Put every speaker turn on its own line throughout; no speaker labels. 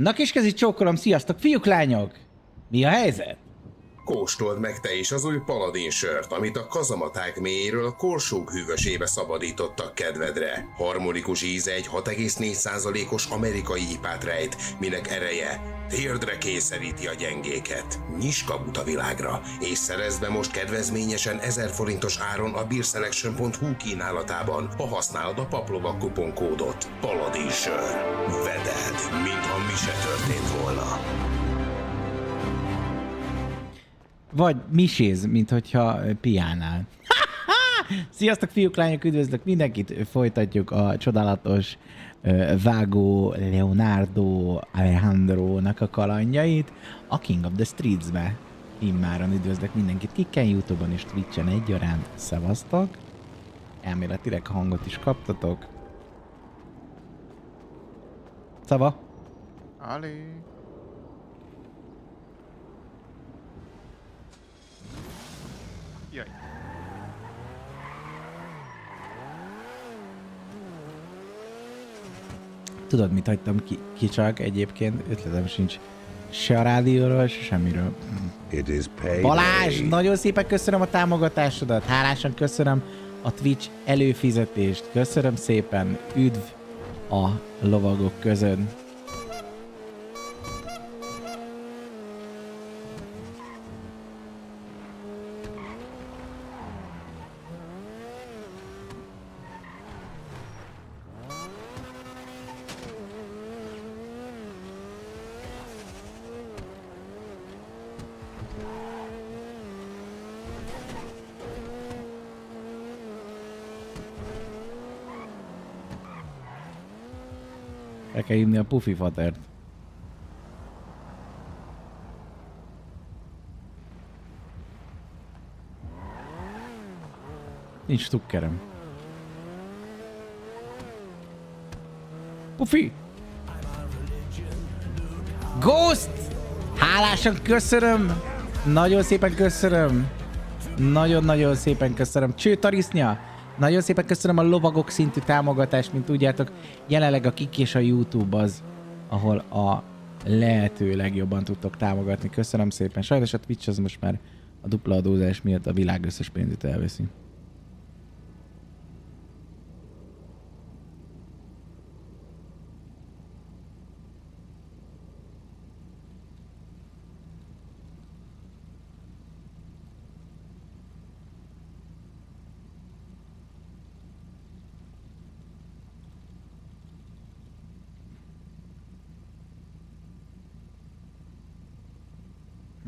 Na kiskezi csókolom, sziasztok, fiúk, lányok! Mi a helyzet?
Kóstold meg te is az új paladin sört, amit a kazamaták mélyéről a korsók hűvösébe szabadítottak kedvedre. Harmonikus íze egy 6,4%-os amerikai ipát rejt, minek ereje térdre kényszeríti a gyengéket. Nyis kabut a világra, és szerezd be most kedvezményesen 1000 forintos áron a beerselection.hu kínálatában, ha használod a paplovak kuponkódot. Paladin sör. Veded, mintha mi se történt volna.
Vagy miséz, mint hogyha piánál. Sziasztok, fiúk, lányok, üdvözlök mindenkit! Folytatjuk a csodálatos vágó Leonardo Alejandro-nak a kalandjait a King of the Streets-be. Immáron üdvözlök mindenkit kikken, Youtube-on és Twitch-en egyaránt. Szevasztok! Elméletileg hangot is kaptatok. Szava!
Ali.
Tudod, mit hagytam ki, ki csak egyébként? Ötletem sincs se a rádióról, se semmiről. Balázs, nagyon szépen köszönöm a támogatásodat, hálásan köszönöm a Twitch előfizetést, köszönöm szépen, üdv a lovagok között. Kell hívni a Pufi fatert. Nincs tukkerem. Pufi! Ghost! Hálásan köszönöm! Nagyon szépen köszönöm! Nagyon-nagyon szépen köszönöm. Cső Tarisznya! Nagyon szépen köszönöm a lovagok szintű támogatást, mint tudjátok, jelenleg a Kik és a YouTube az, ahol a lehető legjobban tudtok támogatni. Köszönöm szépen. Sajnos a Twitch az most már a dupla adózás miatt a világ összes pénzét elveszi.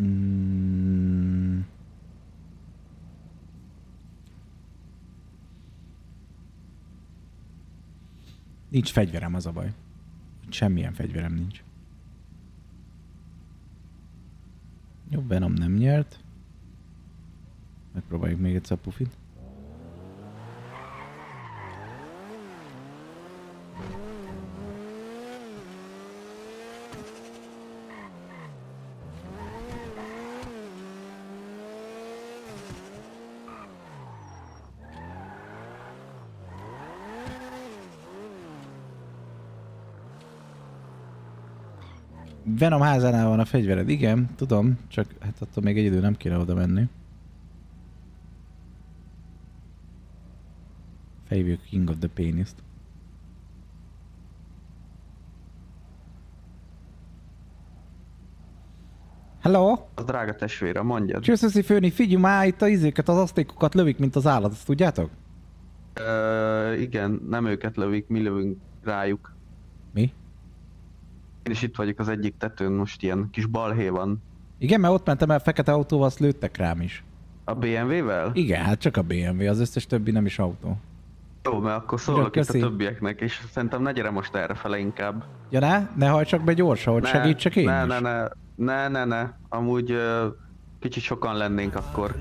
Mm. Nincs fegyverem, az a baj. Semmilyen fegyverem nincs. Jó, Venom nem nyert. Megpróbáljuk még egyszer a pufit. Venom házánál van a fegyvered, igen, tudom, csak hát attól még egy idő nem kéne oda menni. Felhívjuk King of the Penis-t. Hello?
Az drága testvére, mondjad.
Csőszöszi főni, figyelj már, itt a izéket, az asztékokat lövik, mint az állat, azt tudjátok?
Ö, igen, nem őket lövik, mi lövünk rájuk.
Mi?
Én is itt vagyok az egyik tetőn, most ilyen kis balhé van.
Igen, mert ott mentem el fekete autóval, azt lőttek rám is.
A BMW-vel?
Igen, hát csak a BMW, az összes többi nem is autó.
Jó, mert akkor szólok itt a többieknek, és szerintem ne gyere most erre fele inkább.
Ja ne? Ne hajtsak be gyorsan, hogy
Ne,
segítsek én
ne,
is.
ne, ne, ne, ne, ne, amúgy ö, kicsit sokan lennénk akkor.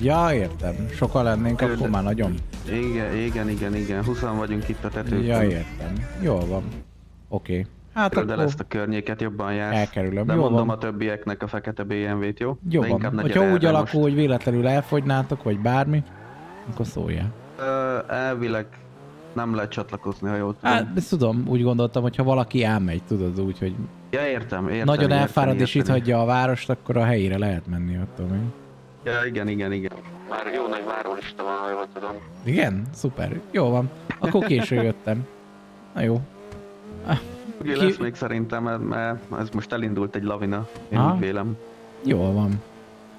Ja, értem. Sokan lennénk,
Ő,
akkor
de-
már nagyon.
Igen, igen, igen, igen, 20 vagyunk itt a tetőn.
Ja, értem. Jól van. Oké. Okay. Hát
el
akkor
ezt a környéket, jobban jársz.
elkerülöm.
De
Jó
mondom
van.
a többieknek a fekete BMW-t, jó?
Jó van. Hogyha úgy alakul,
most.
hogy véletlenül elfogynátok, vagy bármi, akkor szóljál.
Ö, elvileg nem lehet csatlakozni, ha jól tudom.
Hát, ezt tudom, úgy gondoltam, hogy ha valaki elmegy, tudod, úgy, hogy
Ja, értem, értem.
nagyon
értem,
elfárad és itt
értem.
hagyja a várost, akkor a helyére lehet menni, ott tudom én.
Ja, igen, igen, igen. Már jó nagy várólista van, ha jól tudom.
Igen? Szuper. Jó van. Akkor késő jöttem. Na jó.
Ki- lesz még szerintem, mert- ez most elindult egy lavina, én
Aha.
úgy vélem.
Jól van.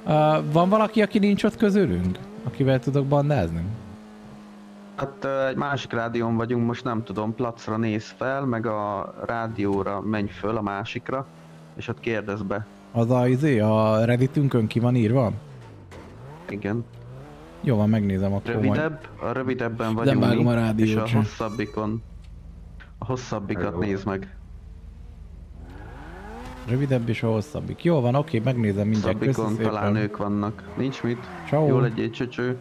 Uh, van valaki, aki nincs ott közülünk? Akivel tudok bandázni?
Hát ö, egy másik rádión vagyunk, most nem tudom, placra néz fel, meg a rádióra menj föl a másikra, és ott kérdez be.
Az a, izé, a redditünkön ki van írva?
Igen.
Jó van, megnézem akkor majd.
Rövidebb, a rövidebben vagyunk
vágom
mi,
a rádiót
és a hosszabbikon. A hosszabbikat nézd meg.
Rövidebb és a hosszabbik. Jó van, oké, megnézem mindjárt.
Hosszabbikon talán ők vannak. Nincs mit.
Ciao.
Jó legyél csöcső.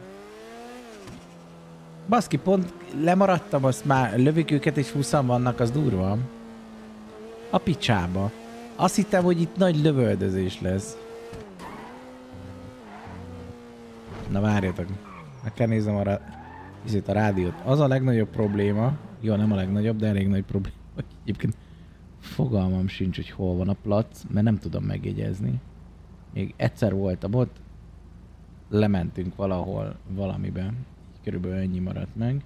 Baszki, pont lemaradtam, azt már lövik őket és 20 vannak, az durva. A picsába. Azt hittem, hogy itt nagy lövöldözés lesz. Na várjatok. Meg kell néznem a, ra- izét a rádiót. Az a legnagyobb probléma, jó, nem a legnagyobb, de elég nagy probléma, hogy egyébként fogalmam sincs, hogy hol van a plac, mert nem tudom megjegyezni. Még egyszer voltam ott, lementünk valahol valamiben. Körülbelül ennyi maradt meg.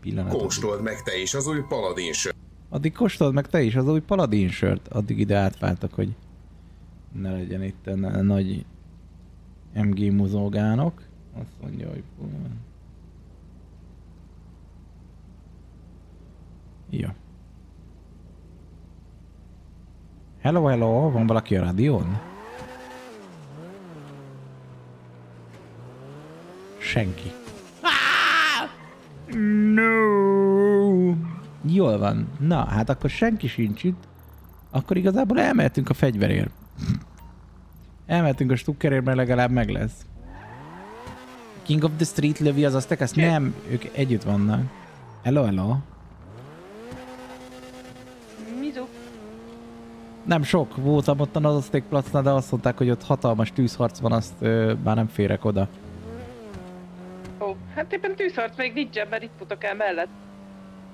Pillanatot.
Kóstold meg te is az új paladin sört.
Addig kóstold meg te is az új paladin sört. Addig ide átváltak, hogy ne legyen itt a na- nagy MG muzogánok. Azt mondja, hogy... Ja. Hello, hello, van valaki a rádión? Senki. No. Jól van. Na, hát akkor senki sincs itt. Akkor igazából elmehetünk a fegyverért. Elmehetünk a stukkerért, mert legalább meg lesz. King of the Street lövi az aztek, ezt nem, ők együtt vannak. Hello, hello.
Mizu.
Nem sok, voltam ott az Azték placnál, de azt mondták, hogy ott hatalmas tűzharc van, azt ö, már nem férek oda.
Ó, hát éppen tűzharc még nincsen, mert itt futok el mellett.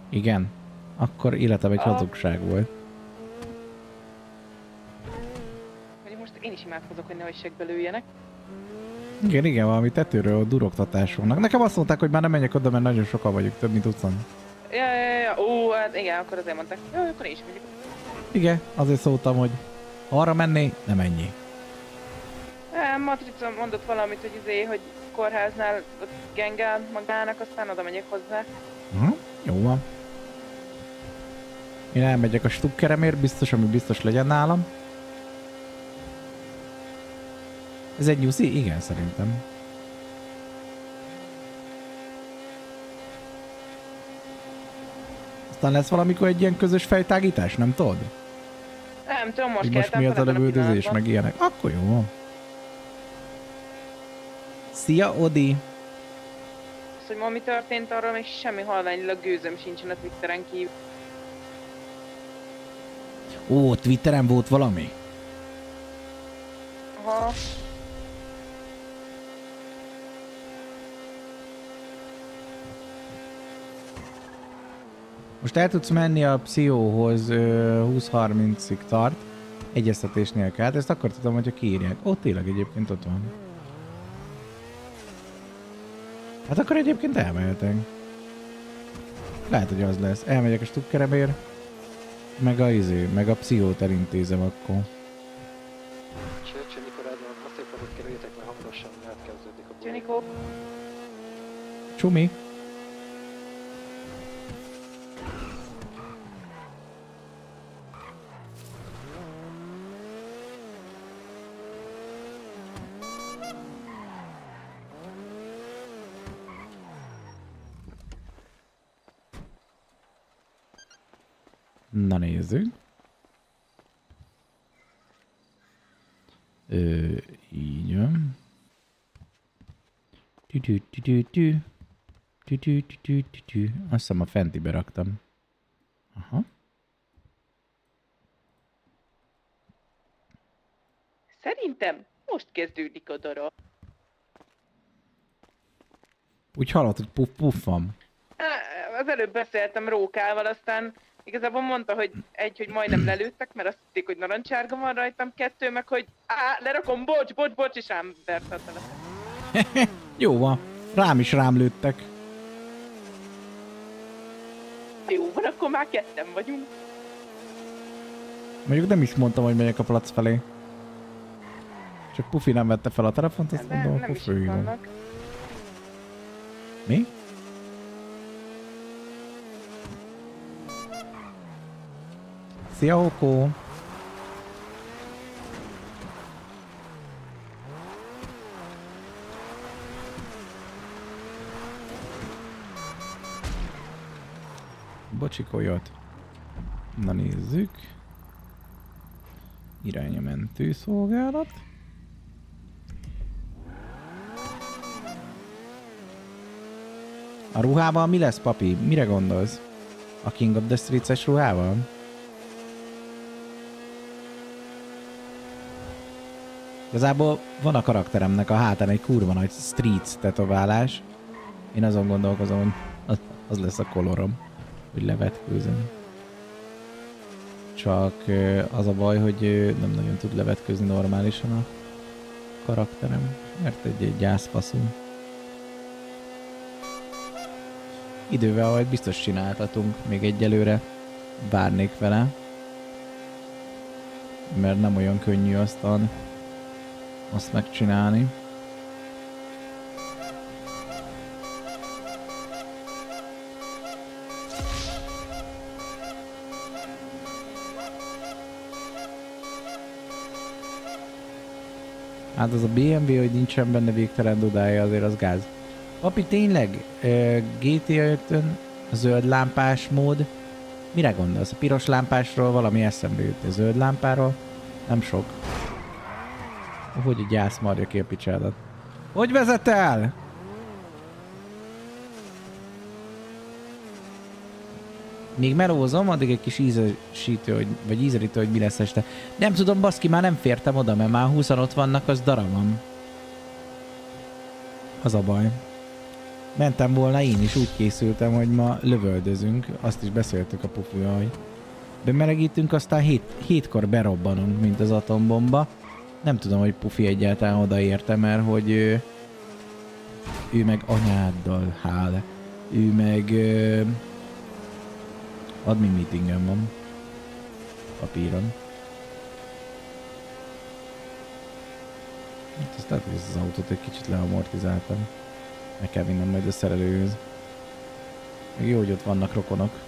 Igen. Akkor életem egy hazugság volt.
Vagy most én is imádkozok, hogy nehogy segbe lőjenek.
Igen, igen, valami tetőről durogtatás vannak. Nekem azt mondták, hogy már nem menjek oda, mert nagyon sokan vagyunk, több mint 20.
Ja, ja, ja. Ó, hát igen, akkor azért mondták. Jó, akkor én is megyek.
Igen, azért szóltam, hogy arra menné, nem ennyi.
Eh, Matrica mondott valamit, hogy izé, hogy kórháznál ott gengel magának, aztán oda megyek hozzá.
Hm? Jó van. Én elmegyek a stukkeremért, biztos, ami biztos legyen nálam. Ez egy nyuszi? Igen, szerintem. Aztán lesz valamikor egy ilyen közös fejtágítás, nem tudod?
Nem tudom, most
most mi az a
pillanatban.
meg ilyenek. Akkor jó van. Szia, Odi!
Az, hogy ma mi történt, arról még semmi halványilag gőzöm sincsen a Twitteren kívül.
Ó, Twitteren volt valami?
Aha.
Most el tudsz menni a pszichóhoz ö, 20-30-ig tart, egyeztetésnél kell, ezt akkor tudom, hogyha kiírják. Ó, tényleg egyébként ott van. Hát akkor egyébként elmehetünk. Lehet, hogy az lesz. Elmegyek a stukkeremért, meg a izé, meg a pszichót elintézem akkor.
Csöcsö, mikor eldől a szépadot kerüljétek, mert hamarosan elkezdődik a
Csumi? Na nézzük. Ö, így van. Tü tü tü tü tü. Tü tü tü tü tü tü. Azt hiszem a fentibe raktam. Aha.
szerintem most kezdődik a darab.
Úgy hallott, hogy puff puff van.
Á, Az előbb beszéltem Rókával, aztán igazából mondta, hogy egy, hogy majdnem lelőttek, mert azt hitték, hogy narancsárga van rajtam, kettő, meg hogy á, lerakom, bocs, bocs, bocs, és rám vert a telefon.
Jó van. Rám is rám lőttek.
Jó van, akkor már ketten vagyunk.
Mondjuk nem is mondtam, hogy megyek a plac felé. Csak Pufi nem vette fel a telefont, azt
De
mondom,
nem
akkor. Mi? Szia, Okó! Bocsikó jött. Na nézzük. Irány a mentőszolgálat. A ruhával mi lesz, papi? Mire gondolsz? A King of the Streets-es ruhával? Igazából van a karakteremnek a hátán egy kurva nagy Streets tetoválás. Én azon gondolkozom, hogy az, lesz a kolorom, hogy levetkőzöm. Csak az a baj, hogy nem nagyon tud levetkőzni normálisan a karakterem, mert egy, egy gyászfaszú. Idővel majd biztos csináltatunk, még egyelőre várnék vele. Mert nem olyan könnyű aztán azt megcsinálni. Hát az a BMW, hogy nincsen benne végtelen dudája, azért az gáz. Papi, tényleg, GTA 5-ön a zöld lámpás mód, mire gondolsz? A piros lámpásról valami eszembe jut, a zöld lámpáról? Nem sok. Hogy a gyász marja ki a picsádat. Hogy vezetel? Még melózom, addig egy kis ízesítő, hogy, vagy ízelítő, hogy mi lesz este. Nem tudom, baszki, már nem fértem oda, mert már 20 ott vannak, az darabam. Az a baj. Mentem volna én is, úgy készültem, hogy ma lövöldözünk. Azt is beszéltük a pufúja, hogy bemelegítünk, aztán hét, hétkor berobbanunk, mint az atombomba. Nem tudom, hogy Pufi egyáltalán odaérte, mert hogy ő, ő meg anyáddal hál. Ő meg ö, admin meetingen van. Papíron. Hát azt lehet, hogy ezt az autót egy kicsit leamortizáltam. Meg kell vinnem majd a szerelőhöz. Meg jó, hogy ott vannak rokonok.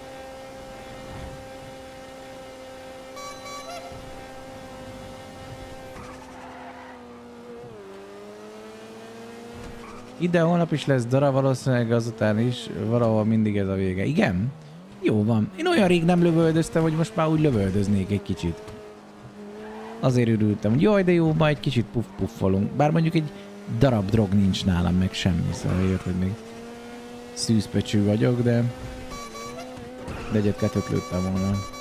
Ide holnap is lesz darab, valószínűleg azután is valahol mindig ez a vége. Igen? Jó van. Én olyan rég nem lövöldöztem, hogy most már úgy lövöldöznék egy kicsit. Azért örültem, hogy jaj, de jó, majd egy kicsit puff-puffolunk. Bár mondjuk egy darab drog nincs nálam, meg semmi, szóval érted még szűzpecsű vagyok, de de egyet-kettőt lőttem volna.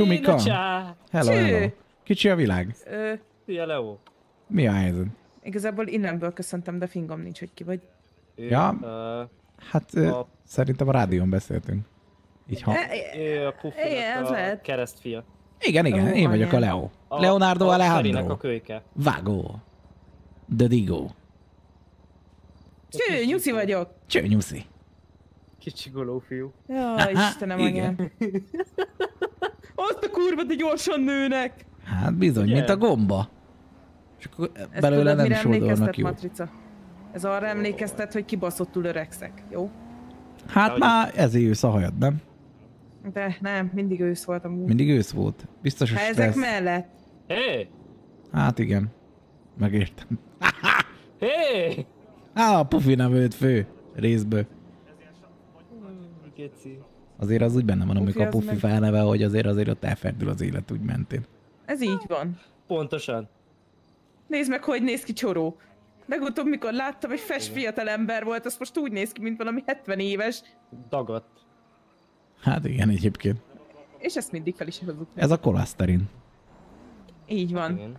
Csumika!
Csá!
Hello,
Cső.
hello. Kicsi a világ.
Ö, Szia, Leo!
Mi a helyzet?
Igazából innenből köszöntem, de fingom nincs, hogy ki vagy.
Ő,
Ja.
Ö,
Hát
a,
szerintem a rádión beszéltünk. Így ha...
Ő a
az
a keresztfia.
Igen, igen, én vagyok a. Leo.
A,
Leonardo
a
Alejandro.
a kölyke.
Vágó. The Digo.
Cső, nyuszi vagyok.
Cső, nyuszi.
Kicsi goló fiú.
Jaj, Istenem,
Igen.
anyám. Azt a kurva, de gyorsan nőnek.
Hát bizony,
Ugye?
mint a gomba. És akkor
Ez
belőle
tudod,
nem
emlékeztet,
jó.
Matrica? Ez arra emlékeztet, hogy kibaszottul öregszek, jó?
Hát
Ahogy-
már ezért ősz a hajad, nem?
De nem, mindig ősz voltam úgy.
Mindig ősz volt. Biztos, hogy
Hát ezek mellett.
Hé!
Hát igen. Megértem.
Hé!
Á, a pufi nem őt fő. Részből.
Geci.
Azért az úgy benne van, amikor a pufi
meg-
felneve, hogy azért azért ott elferdül az élet úgy mentén.
Ez így van.
Pontosan.
Nézd meg, hogy néz ki csoró. Legutóbb, mikor láttam, egy fes fiatal ember volt, az most úgy néz ki, mint valami 70 éves,
Dagadt.
Hát igen, egyébként.
és ezt mindig fel is hozzuk.
Ez a kolaszterin.
Így van.
Igen.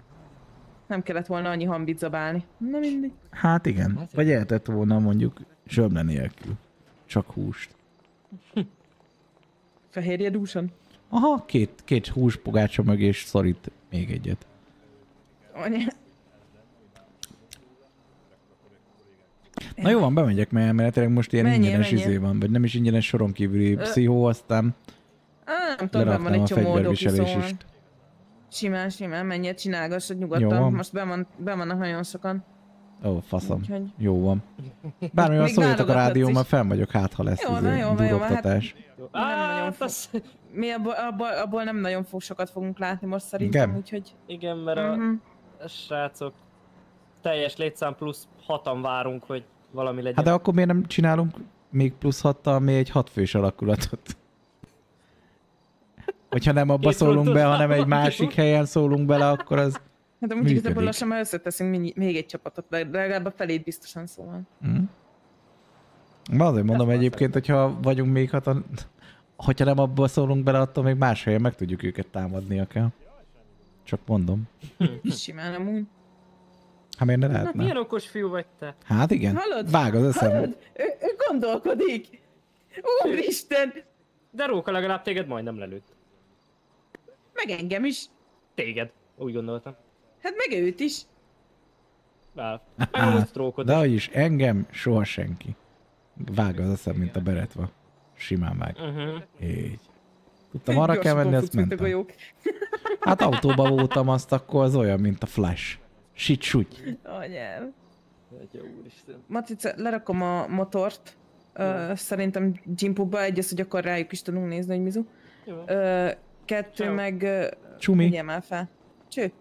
Nem kellett volna annyi hambit zabálni. Na mindig.
Hát igen. Vagy eltett volna mondjuk zsömle nélkül. Csak húst.
Fehérje dúsan.
Aha, két, két húspogácsa mögé és szorít még egyet.
Anya.
Na jó van, bemegyek, mert elméletileg most ilyen
Menjél,
ingyenes
menjél.
izé van, vagy nem is ingyenes soron kívüli pszichó, aztán
Á, nem tudom, van egy csomó doki. Simán, simán, menjél, csinálgassad
Jó
nyugodtan.
van.
Most be, van, be vannak nagyon sokan.
Ó, faszom.
Úgyhogy...
Jó van. Bármilyen
Még
szóljatok a mert fenn vagyok, hát ha lesz
Jó,
izé,
na jó, jó.
Jó.
Nem nagyon
Hát
fog-
az...
Mi abból, abból, abból nem nagyon fog sokat fogunk látni most szerintem,
Igen?
úgyhogy...
Igen, mert a
Mhm.
a srácok teljes létszám plusz hatan várunk, hogy valami legyen.
Hát de akkor miért nem csinálunk még plusz hattal még egy hatfős alakulatot? Hogyha nem abba
Két
szólunk be, hanem egy másik helyen szólunk bele, akkor az...
Hát amúgy
Működik.
igazából lassan már összeteszünk még egy csapatot, de legalább a felét biztosan szóval.
Hm? Ma azért mondom
Ezt
egyébként, hogyha vagyunk még hatan, hogyha nem abba szólunk bele, attól még más helyen meg tudjuk őket támadni kell. Csak mondom.
Simán amúgy.
Hát miért ne
Na,
lehetne?
milyen okos fiú vagy te?
Hát igen,
Hallod?
vág az eszem.
Hallod? Ő, ő gondolkodik! Úristen!
De Róka legalább téged majdnem lelőtt.
Meg engem is.
Téged. Úgy gondoltam.
Hát meg őt is.
De hogy is, engem soha senki. Vág az eszem, mint a beretva. Simán vág.
Uh-huh.
Így. Tudtam arra kell menni, azt mentem. Hát autóba voltam, azt akkor az olyan, mint a Flash. Sit suty.
Anyám. Matrica, lerakom a motort. Ö, szerintem Jimpukba egy az, hogy akkor rájuk is tudunk nézni, hogy mizu.
Jó.
Ö, kettő
Ciao.
meg... ö,
Csumi.
Vigyem már fel. Cső.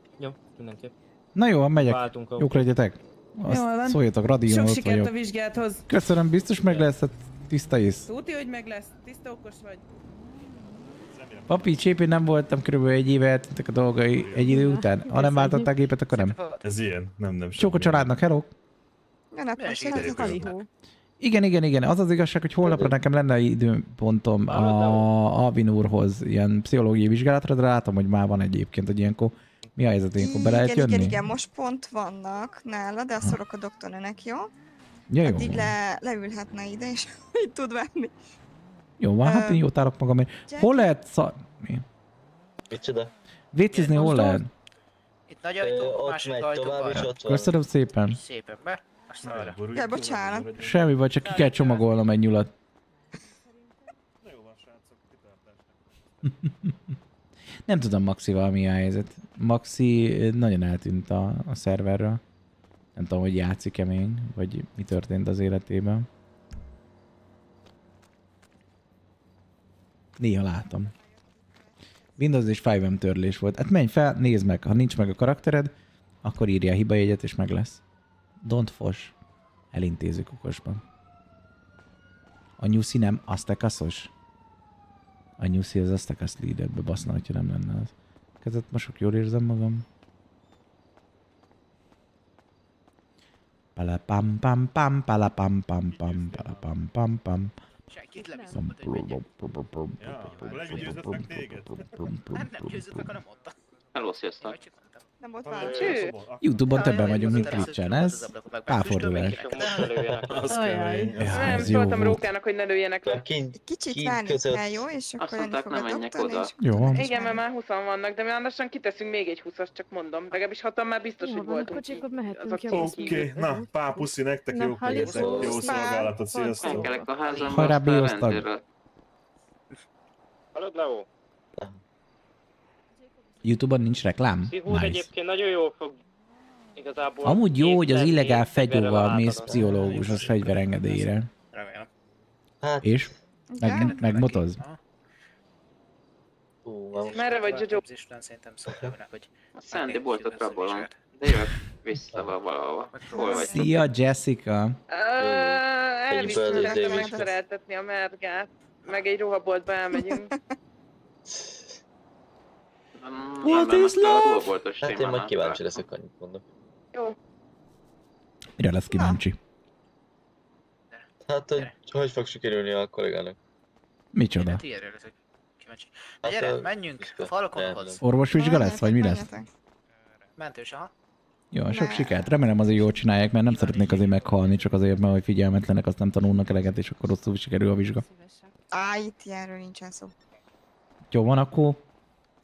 Mindenképp.
Na jó, megyek.
Váltunk a...
Jók legyetek. Azt
Jól van.
szóljatok, radion
Sok sikert a
vagyok.
vizsgáthoz.
Köszönöm, biztos meg lesz, hát tiszta ész.
Tuti, hogy meg lesz. Tiszta okos vagy.
Papi, Csépi nem voltam, körülbelül egy éve eltűntek a dolgai egy idő után. Ha nem váltották gépet, akkor nem.
Ez ilyen, nem, nem.
Csók a családnak, hello!
Ja, nem,
vagyok.
halihó.
Igen, igen, igen. Az az igazság, hogy holnapra nekem lenne időpontom a Alvin úrhoz ilyen pszichológiai vizsgálatra, de látom, hogy már van egyébként, hogy ilyenkor mi a helyzet, ilyenkor be lehet
igen,
jönni?
igen, igen, most pont vannak nála, de azt szorok a doktornőnek, jó?
Ja, jó,
Addig
van.
le, leülhetne ide, és így tud venni.
jó van, hát én jót állok magamért.
Jack?
Hol lehet szar... Mi?
Micsoda?
Vécizni hol lehet?
Itt nagy ajtó, másik ajtó
tovább, és ott van.
Köszönöm szépen.
Szépen be, aztán arra.
Borulj
Ja, bocsánat.
Semmi vagy, csak ki kell csomagolnom egy nyulat. Nem tudom Maxival mi a helyzet. Maxi nagyon eltűnt a, a szerverről. Nem tudom, hogy játszik-e még, vagy mi történt az életében. Néha látom. Windows és 5M törlés volt. Hát menj fel, nézd meg. Ha nincs meg a karaktered, akkor írja a hibajegyet és meg lesz. Don't fos. Elintézzük okosban. A nyuszi nem aztekaszos? A nyuszi az aztekasz leaderbe baszna, hogyha nem lenne az. Kezet mosok, jól érzem magam. Pala pam pam pam, pala pam pam pam, pala pam pam pam.
Senkit leviszont, hogy.
Ja, legyőzött meg téged.
Nem, nem győzött meg, hanem mondta.
Hello, sziasztok.
Nem volt
Ami
válasz.
Cső.
Youtube-on többen vagyunk, mint Twitch-en. Ez. Ja,
Nem,
ez jó
szóltam. Rókának, hogy ne lőjenek le.
Kicsit várni kell, jó? És akkor
Azt
jönni fog a
menjek
doktor,
Jó.
Igen, mert már 20 vannak, de mi lassan kiteszünk még egy 20-as, csak mondom. Legalábbis hatan már biztos,
Jó
hogy voltunk. így.
akkor mehetünk, jó.
Oké, na, pá, puszi nektek, jó jó szolgálatot, sziasztok!
Hajrá,
rendőrről.
Hallod, Leo?
Youtube-on nincs reklám?
Szihúd
Nice.
egyébként nagyon jól fog igazából...
Amúgy jó, hogy az illegál fegyóval mész
átadod.
pszichológushoz fegyverengedélyre.
Remélem.
Hát,
És? Meg, megmotoz?
ú, már most
Merre vagy, Jojo?
Szerintem szólnak, hogy...
A Sandy boltot rabolom, de jövök vissza valahova. Hol vagy?
Szia Jessica!
Az Davis-
megszereltetni a mergát. Meg egy ruhaboltba elmegyünk.
What is love?
Hát én majd kíváncsi leszek, annyit mondok.
Jó.
Mire lesz kíváncsi?
Hát, hogy hogy fog sikerülni a kollégának?
Micsoda?
Hát ilyenre leszek kíváncsi. Na
Hát,
gyere,
ö,
menjünk
biztos.
Falconhoz.
Orvosvizsga lesz, vagy mi lesz?
Mentős, aha.
Jó, sok
Ne.
sikert. Remélem azért jól csinálják, mert nem szeretnék azért meghalni, csak azért, mert hogy figyelmetlenek, azt nem tanulnak eleget, és akkor rosszul sikerül a vizsga.
Á, itt ilyenről nincsen szó.
Jó van, akkor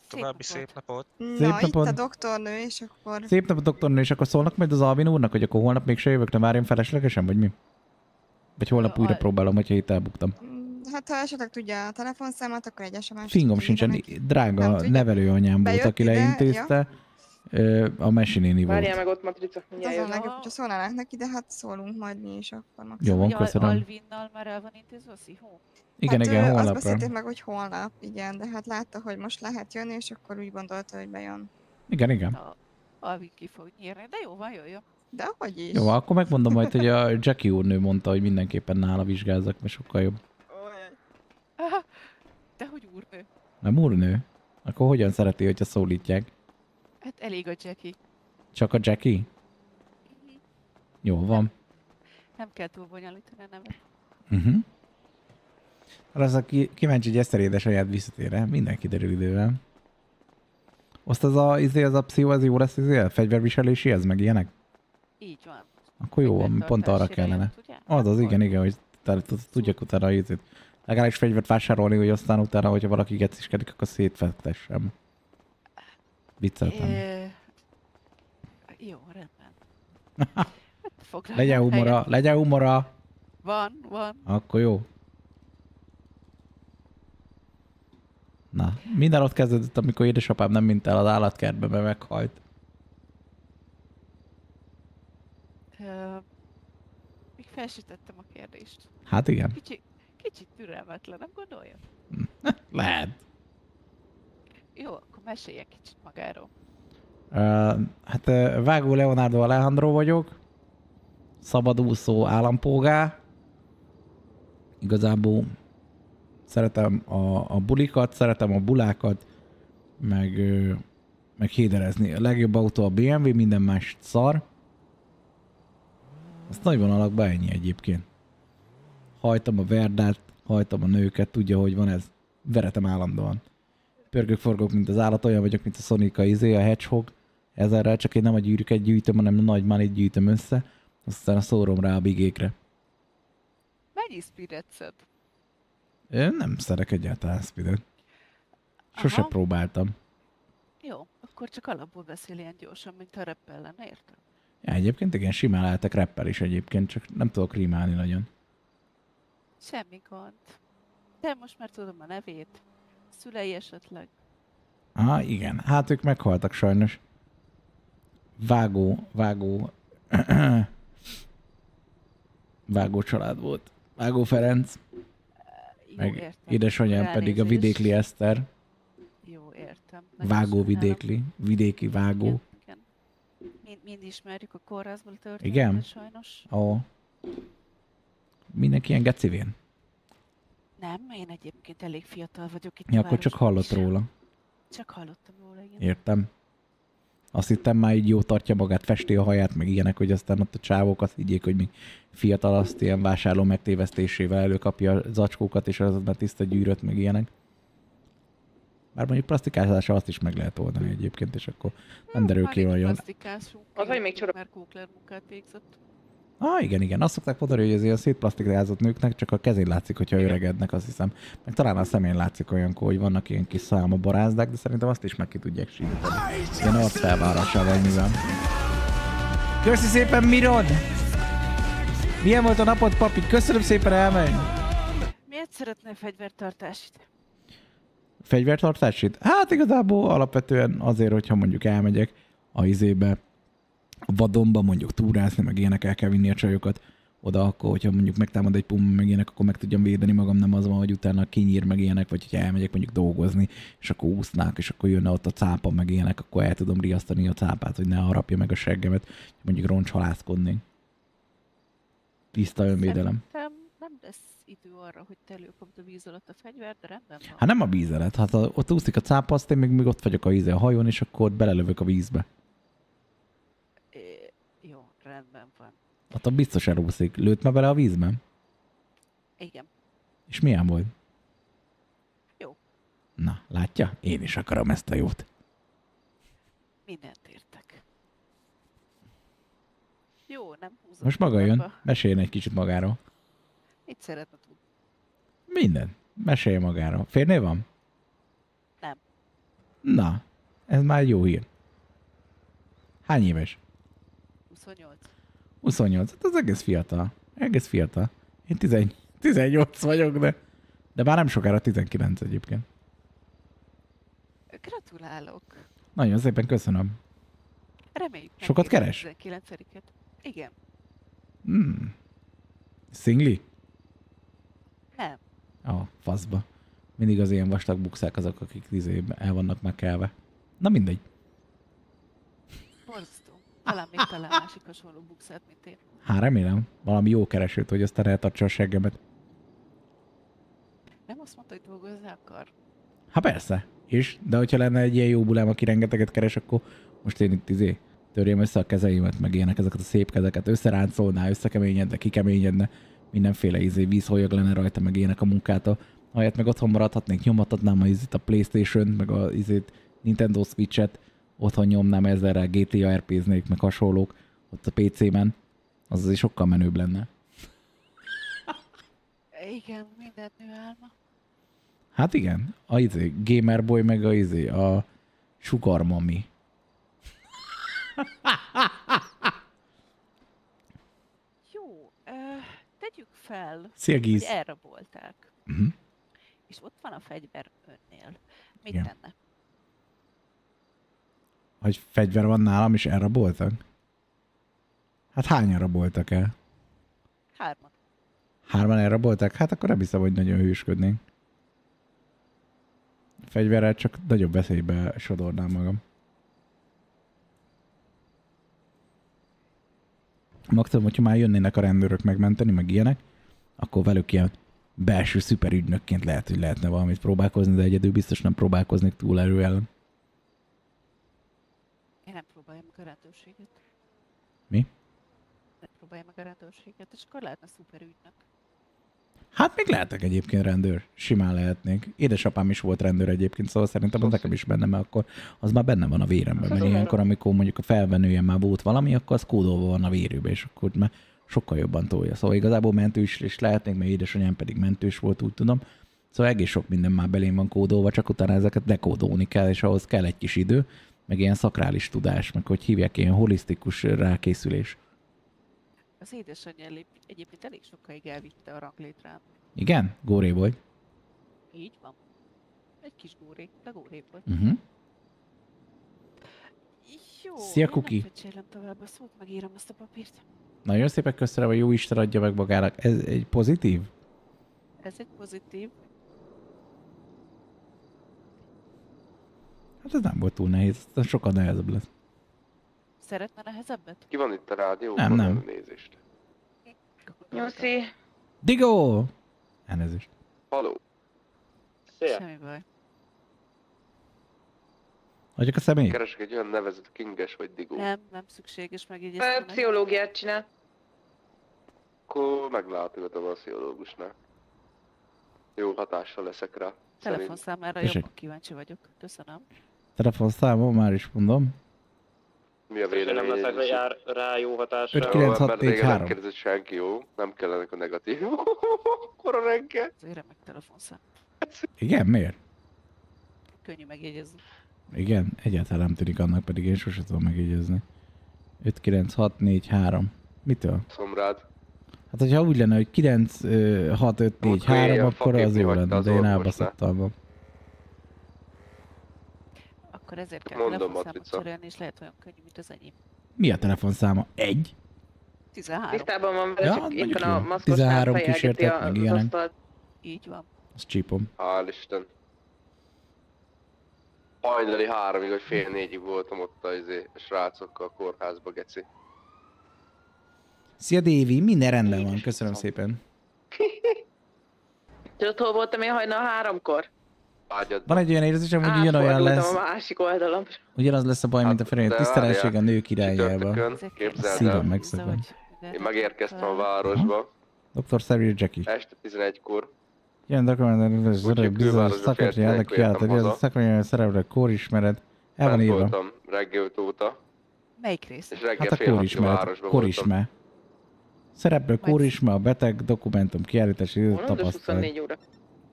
További szép napot.
Na, itt
napot.
a doktornő, és akkor...
szép napot doktornő, és akkor szólnak majd az Alvin úrnak, hogy akkor holnap még se jövök, ne várjam feleslegesen, vagy mi? Vagy holnap újra próbálom, hogyha itt elbuktam.
Mm, Hát ha esetleg tudja a telefonszámot, akkor egy SMS-t
Fingom sincsen,
neki.
drága
Nem
nevelőanyám volt, aki
ide,
leintézte. Ö, A mesinéni
Várjál
volt.
meg ott, Matrica,
Hát
mindjárt
az a legjobb, hogyha szólnának neki, de hát szólunk majd mi is akkor maximum.
Jó van, köszönöm.
Alvinnal már el van intézve a szihó?
Igen,
hát,
igen,
ő Azt
holnapra.
beszélték meg, hogy holnap, igen, de hát látta, hogy most lehet jönni, és akkor úgy gondolta, hogy bejön.
Igen, igen.
Na, Alvin ki fog nyírni, de jó van, jöjjön.
De hogy is.
Jó, akkor megmondom majd, hogy a Jackie úrnő mondta, hogy mindenképpen nála vizsgázzak, mert sokkal jobb.
De hogy úrnő?
Nem úrnő? Akkor hogyan szereti, hogyha szólítják?
Hát elég a Jackie.
Csak a Jackie? Jó van.
Nem kell túl bonyolítani a nevet.
Uh-huh. Az, aki kíváncsi, hogy Eszter édesanyját visszatére, minden kiderül idővel. Azt az a, izé, az a pszichó, az jó lesz, izé, a fegyverviselési, ez meg ilyenek?
Így van.
Akkor jó van, pont arra kellene. Az az, igen, igen, hogy tudjak utána izét. Legalábbis fegyvert vásárolni, hogy aztán utána, hogyha valaki geciskedik, akkor szétfektessem. Vicceltem.
Jó, rendben. Hát
Legyen humora, legyen humora.
Van, van.
Akkor jó. Na, minden ott kezdődött, amikor édesapám nem mint el az állatkertbe, mert meghalt.
Még fel sem tettem a kérdést.
Hát igen,
Kicsi, kicsit türelmetlen, nem gondolja?
lehet.
Jó, akkor mesélj egy kicsit magáról.
Uh, hát uh, Vágó Leonardo Alejandro vagyok, szabadúszó állampolgár. Igazából szeretem a, a bulikat, szeretem a bulákat, meg, meg héderezni. A legjobb autó a BMW, minden más szar. Azt nagy vonalakban ennyi egyébként. Hajtam a verdát, hajtam a nőket, tudja, hogy van ez. Veretem állandóan. Pörgök, forgok, mint az állat, olyan vagyok, mint a Sonic a izé, a Hedgehog. Ezerrel csak én nem a gyűrűket gyűjtöm, hanem a nagy manit gyűjtöm össze. Aztán szórom rá a bigékre.
Mennyi speedet szed?
Én nem szerek egyáltalán speedet. Sose
Aha.
próbáltam.
Jó, akkor csak alapból beszél ilyen gyorsan, mint a reppellen, értem?
Ja, egyébként igen, simán lehetek rappel is egyébként, csak nem tudok rímálni nagyon.
Semmi gond. De most már tudom a nevét. Szülei esetleg.
Ah, igen. Hát ők meghaltak sajnos. Vágó, vágó... Vágó család volt. Vágó Ferenc,
Jó,
meg
értem.
édesanyám pedig a
Elnézést.
Vidékli Eszter.
Jó, értem. Nagyon
Vágó vidékli, vidéki vágó.
Igen, igen. Mind, mind ismerjük a kórházból történetet,
Igen?
sajnos.
Ó. Mindenki ilyen gecivén.
Nem, én egyébként elég fiatal vagyok itt
Ja, akkor csak hallott róla.
Csak hallottam róla, igen.
Értem. Azt hittem már így jó tartja magát, festi a haját, meg ilyenek, hogy aztán ott a csávók azt higgyék, hogy még fiatal azt ilyen vásárló megtévesztésével előkapja a zacskókat, és az már tiszta gyűrött, meg ilyenek. Bár mondjuk plastikázással azt is meg lehet oldani egyébként, és akkor nem derül ki olyan.
Az, hogy még csorog.
Mert Kókler munkát végzett.
Ah, igen, igen. Azt szokták mondani, hogy azért a szétplastikázott nőknek csak a kezén látszik, hogyha öregednek, azt hiszem. Meg talán a szemén látszik olyankor, hogy vannak ilyen kis száma barázdák, de szerintem azt is meg ki tudják sírítani. Ilyen arcfelvárással vagy mivel. Köszi szépen, Miron! Milyen volt a napod, papi? Köszönöm szépen, elmegy!
Miért szeretnél fegyvertartásit?
Fegyvertartásit? Hát igazából alapvetően azért, hogyha mondjuk elmegyek a izébe, vadonba mondjuk túrázni, meg ilyenek el kell vinni a csajokat oda, akkor, hogyha mondjuk megtámad egy puma, meg ilyenek, akkor meg tudjam védeni magam, nem az van, hogy utána kinyír, meg ilyenek, vagy hogyha elmegyek mondjuk dolgozni, és akkor úsznák, és akkor jönne ott a cápa, meg ilyenek, akkor el tudom riasztani a cápát, hogy ne harapja meg a seggemet, mondjuk roncshalászkodnék. Tiszta önvédelem.
Szerintem nem lesz idő arra, hogy te előkapd a víz alatt a fegyvert, de rendben van.
Hát nem a vízelet, hát a, ott úszik a cápa, azt én még, még ott vagyok a, íze a hajón, és akkor belelövök a vízbe.
É, jó, rendben van.
Ott a biztos elúszik. Lőtt me bele a vízbe?
Igen.
És milyen volt?
Jó.
Na, látja? Én is akarom ezt a jót.
Mindent értek. Jó, nem húzom.
Most maga jön.
a-
Meséljen egy kicsit magáról.
Mit szeretne tudni?
Minden. Mesélj magáról. Férnél van?
Nem.
Na, ez már egy jó hír. Hány éves?
28.
28. Hát az egész fiatal. Egész fiatal. Én 10, 18 vagyok, de, de már nem sokára 19 egyébként.
Gratulálok.
Nagyon szépen köszönöm.
Reméljük
Sokat keres?
19-et. Igen.
Hmm. Szingli?
Nem.
A faszba. Mindig az ilyen vastag bukszák azok, akik izé el vannak megkelve. Na mindegy.
Talán még talán másik hasonló bukszát, mint én.
Hát remélem. Valami jó keresőt, hogy aztán eltartsa a seggemet.
Nem azt mondta, hogy dolgozni akar?
Hát persze. És? De hogyha lenne egy ilyen jó bulám, aki rengeteget keres, akkor most én itt izé törjem össze a kezeimet, meg ilyenek ezeket a szép kezeket, összeráncolná, összekeményedne, kikeményedne, mindenféle izé vízholyag lenne rajta, meg ilyenek a munkától. Ahelyett meg otthon maradhatnék, nyomathatnám a, izét, a Playstation, meg a izét, Nintendo Switch-et, otthon nyomnám ezerrel, GTA RP-znék, meg hasonlók, ott a PC-ben, az azért sokkal menőbb lenne.
Igen, minden nő álma.
Hát igen, a izé, Gamerboy meg a izé, a Sugar Mami.
Jó, ö, tegyük fel,
Szia, Giz.
hogy elrabolták.
Mhm.
És ott van a fegyver önnél. Mit
Igen.
tenne?
Hogy fegyver van nálam, és elraboltak? Hát hányan raboltak el?
Hárman.
Hárman elraboltak? Hát akkor nem hiszem, hogy nagyon hősködnénk. Fegyverrel csak nagyobb veszélybe sodornám magam. Maximum, hogyha már jönnének a rendőrök megmenteni, meg ilyenek, akkor velük ilyen belső szuperügynökként lehet, hogy lehetne valamit próbálkozni, de egyedül biztos nem próbálkoznék túl erő ellen.
Próbálja meg a rendőrséget.
Mi?
Nem próbálja meg a rendőrséget, és akkor lehetne szuperügynök.
Hát még lehetek egyébként rendőr. Simán lehetnék. Édesapám is volt rendőr egyébként, szóval szerintem az nekem is benne, mert akkor az már benne van a véremben. Mert ilyenkor, amikor mondjuk a felvenője már volt valami, akkor az kódolva van a vérőbe, és akkor már sokkal jobban tolja. Szóval igazából mentős is lehetnék, mert édesanyám pedig mentős volt, úgy tudom. Szóval egész sok minden már belém van kódolva, csak utána ezeket dekódolni kell, és ahhoz kell egy kis idő, meg ilyen szakrális tudás, meg hogy hívják, ilyen holisztikus rákészülés.
Az édesanyja egyébként elég sokáig elvitte a ranglétrán.
Igen? Góré volt.
Így van. Egy kis góré, de góré volt.
Uh-huh.
Jó,
Szia, Kuki.
nem tovább a szót, megírom ezt a papírt.
Nagyon szépen köszönöm, hogy jó Isten adja meg magának. Ez egy pozitív?
Ez egy pozitív.
Hát ez nem volt túl nehéz, ez sokkal nehezebb lesz.
Szeretne nehezebbet?
Ki van itt a rádió?
Nem, nem.
Nézést.
Nyuszi.
Digó! Elnézést.
Haló.
Semmi baj.
Hagyjuk a személyt?
Keresek egy olyan nevezet, Kinges vagy Digó.
Nem, nem szükséges megjegyezni.
Pszichológiát csinál.
Akkor meglátogatom a pszichológusnál. Jó hatással leszek rá.
Telefonszámára jobban kíváncsi vagyok. Köszönöm.
Telefonszámom, már is mondom.
Mi a
Nem
vélemény?
leszek jár rá jó hatással.
59643.
Mert régen nem kérdezett senki, jó? Nem kellenek a negatív. Kora reggel.
Ez egy remek telefonszám.
Igen, miért?
Könnyű megjegyezni.
Igen, egyáltalán nem tűnik annak, pedig én sose tudom megjegyezni. 59643. Mitől?
Szomrád.
Hát, hogyha úgy lenne, hogy 96543,
ilyen
akkor az jó lenne, de én elbaszottam.
Akkor ezért kell
Mondom,
telefonszámot
matrica.
cserélni, és lehet olyan könnyű, mint az enyém.
Mi a telefonszáma? Egy?
13.
Tisztában van vele,
Ja,
csak éppen a
jó.
maszkos
13
fejelgeti
kísértet,
a-
meg ilyenek.
Így van.
Az csípom.
Hál' Isten. Hajnali háromig, vagy fél négyig voltam ott a, izé, a srácokkal a kórházba, geci.
Szia Dévi, minden rendben van, köszönöm szépen.
Tudod, hol voltam én hajnal háromkor?
Ágyad.
Van egy olyan érzésem, hogy ugyanolyan lesz,
a másik oldalon.
ugyanaz lesz a baj, mint a Ferenc.
de
Tisztelenség a nő királyába. Szívem
el.
megszökön.
Én megérkeztem a városba,
Dr. Savile Jackie.
este 11-kor.
Ilyen öreg bizonyos szakértő
férfinek
jelleg kiállt, hogy ez a
haza.
szakmai szereplő kórismeret. El van írva.
voltam reggel óta,
Melyik rész?
és reggel
Hát a
a
kórismeret. Korisme. Szereplő kórisme, a beteg, dokumentum, kiállítási tapasztalat.
24 óra.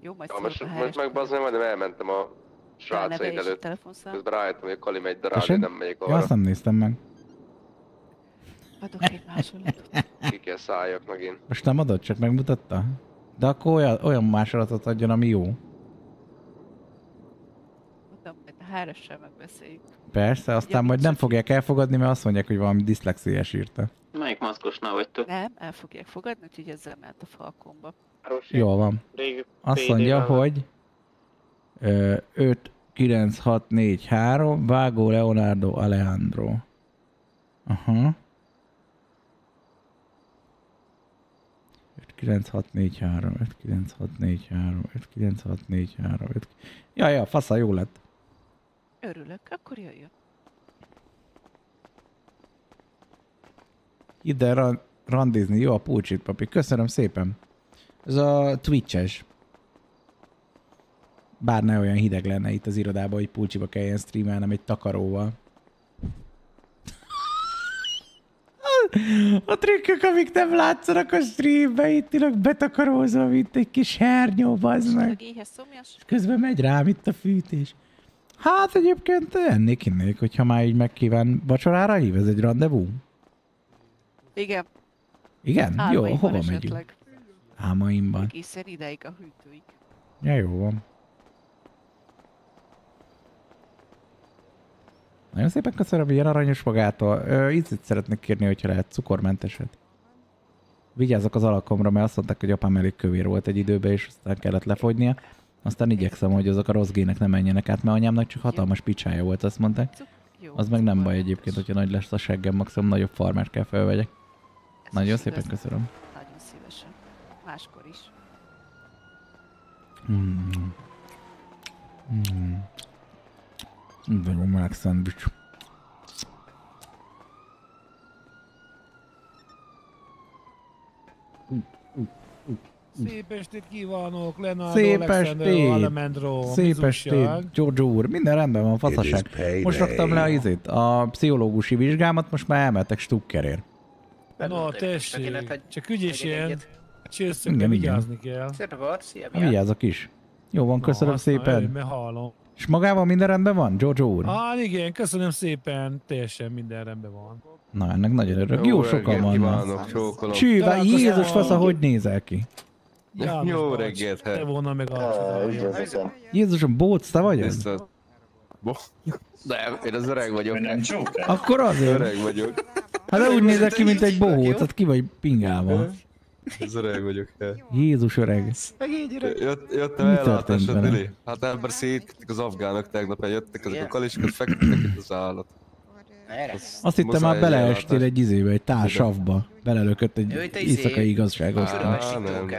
Jó, majd
Ja, most,
a
most meg bazdmeg majdnem elmentem a srácaid előtt.
telefonszám.
Közben rájöttem, hogy a Kali megy darálni,
Tessék?
nem megyek
Ja,
arra.
azt nem néztem meg.
Adok egy másolatot.
Ki kell szálljak megint.
Most nem adott, csak megmutatta? De akkor olyan, olyan másolatot adjon, ami jó.
Mondom, majd a HRS-sel megbeszéljük.
Persze, aztán majd nem fogják elfogadni, mert azt mondják, hogy valami diszlexiás írta.
Melyik maszkosnál vagytok?
Nem, el fogják fogadni, úgyhogy ezzel mehet a falkomba.
Jól van. Azt mondja, hogy ö, 5 9 6 4 3 Vágó Leonardo Alejandro. Aha. 5 9 6 4 3 5 9 6 4 3 5 9 6 4 3 5 Ja, ja, fasza, jó lett.
Örülök, akkor jöjjön.
Ide ran- randizni, jó a pulcsit, papi. Köszönöm szépen. Ez a Twitches. Bár ne olyan hideg lenne itt az irodában, hogy pulcsiba kelljen streamelnem egy takaróval. A trükkök, amik nem látszanak a streambe, itt ülök betakarózva, mint egy kis hernyó, bazd meg. És közben megy rám itt a fűtés. Hát egyébként ennék, innék, hogyha már így megkíván vacsorára hív, ez egy rendezvú.
Igen.
Igen?
Álmaimban
jó, hova
esetleg.
megyünk? Álmaimban.
Egészen ideig a hűtőig.
Ja, jó van. Nagyon szépen köszönöm, ilyen aranyos magától. Ö, ízét szeretnék kérni, hogyha lehet cukormenteset. Vigyázzak az alakomra, mert azt mondták, hogy apám elég kövér volt egy időben, és aztán kellett lefogynia. Aztán igyekszem, hogy azok a rossz gének ne menjenek át, mert anyámnak csak hatalmas picsája volt, azt mondták. Az meg nem baj egyébként, hogyha nagy lesz a seggem, maximum nagyobb farmert kell felvegyek. Nagyon szépen köszönöm.
Nagyon szívesen. Máskor is.
Mm. Mm. De jó meleg szendvics.
Szép estét kívánok, Leonardo,
Szép
Alexander,
estét!
Alejandro,
Szép estét, Giorgio úr, minden rendben van, faszaság. Most raktam le a izét, a pszichológusi vizsgámat, most már elmehetek Stukkerért.
No, tessék, csak ügyes ilyen. Csőszökre
Igen, igen.
vigyázni kell.
Szervar, szia,
Na, Vigyázok is. Jó van, köszönöm
aztán
szépen.
örömmel hallom.
És magával minden rendben van, Giorgio úr?
Ah, igen, köszönöm szépen, teljesen minden rendben van.
Na, ennek nagyon örülök. Jó, sokan vannak. Csűvá. Jézus fasza, hogy nézel ki?
János
Jó reggelt,
Te
hát.
volna meg a
Jézusom, Bóc, te vagy ez?
De, én az öreg vagyok.
Nem?
Akkor azért.
Öreg vagyok.
Hát de úgy nézek ki, mint egy bohóc, hát ki vagy pingálva.
Az öreg vagyok. hát.
Jézus öreg.
Jött, jöttem
Mi
ellátásra,
történt vele?
Dili. Hát ember szétkettek az afgánok tegnap, jöttek ezek a kaliskot, fektettek itt az állat.
Azt hittem már beleestél egy izébe, egy társavba. Belelökött egy
izé-
éjszakai
nem, nem.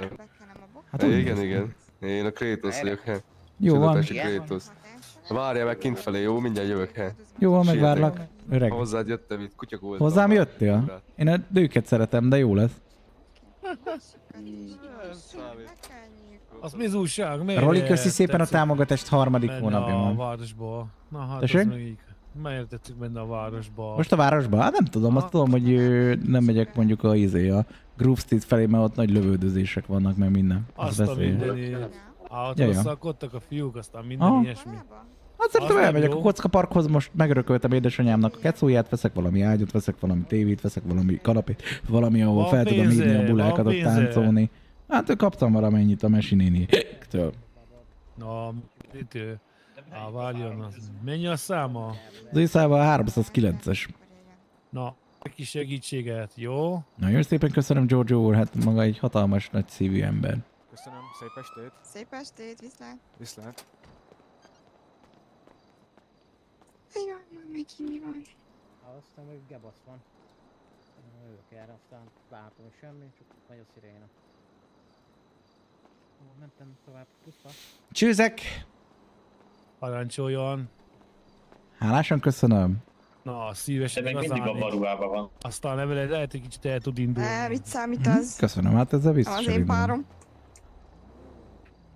Hát
Hát igen, igen. Én a Kratos vagyok, he.
Jó van.
Várjál meg kint felé, jó? Mindjárt jövök, he.
Jó van,
Sietek.
megvárlak. Öreg.
Hozzád jöttem, itt kutyak voltam.
Hozzám jöttél? Én a nőket szeretem, de jó lesz.
Az mi az újság? Miért
Roli, köszi szépen a támogatást harmadik
menni
hónapja
a városba. Na hát
Tessék?
Miért tetszik benne a városba?
Most a városba? Hát nem tudom, azt tudom, hogy nem megyek mondjuk a izé, a Groove Street felé, mert ott nagy lövöldözések vannak, meg minden. Az
Azt a mindenit. Á, ott
Ja, ja.
összeakadtak a fiúk, aztán minden ilyesmi.
Hát szerintem elmegyek
jó.
a kocka parkhoz, most megörököltem édesanyámnak a kecóját, veszek valami ágyat, veszek valami tévét, veszek valami kanapét, valami, ahol
Van
fel tudom
pénze,
írni a bulákat, ott táncolni. Hát kaptam valamennyit a Mesi néni-től.
Na, mit ő? Á, várjon, az- mennyi a száma?
Az éjszában a 309-es.
Na, kis segítséget, jó?
Nagyon szépen köszönöm Giorgio úr, hát maga egy hatalmas nagy szívű ember.
Köszönöm, szép estét.
Szép estét, viszlát.
Viszlát.
Jaj, megint mi van?
Aztán gebasz van. Jövök erre, aztán látom, hogy semmi, csak megy a sziréna. Ó, Mentem tovább, puszta.
Csőzek!
Parancsoljon.
Hálásan köszönöm.
Na, szívesen
De mindig
igazán
abban a
így.
ruhában van.
Aztán nem lehet, lehet, hogy kicsit el tud indulni.
Eh, mit számít az?
Köszönöm, hát ezzel biztos
Az én párom.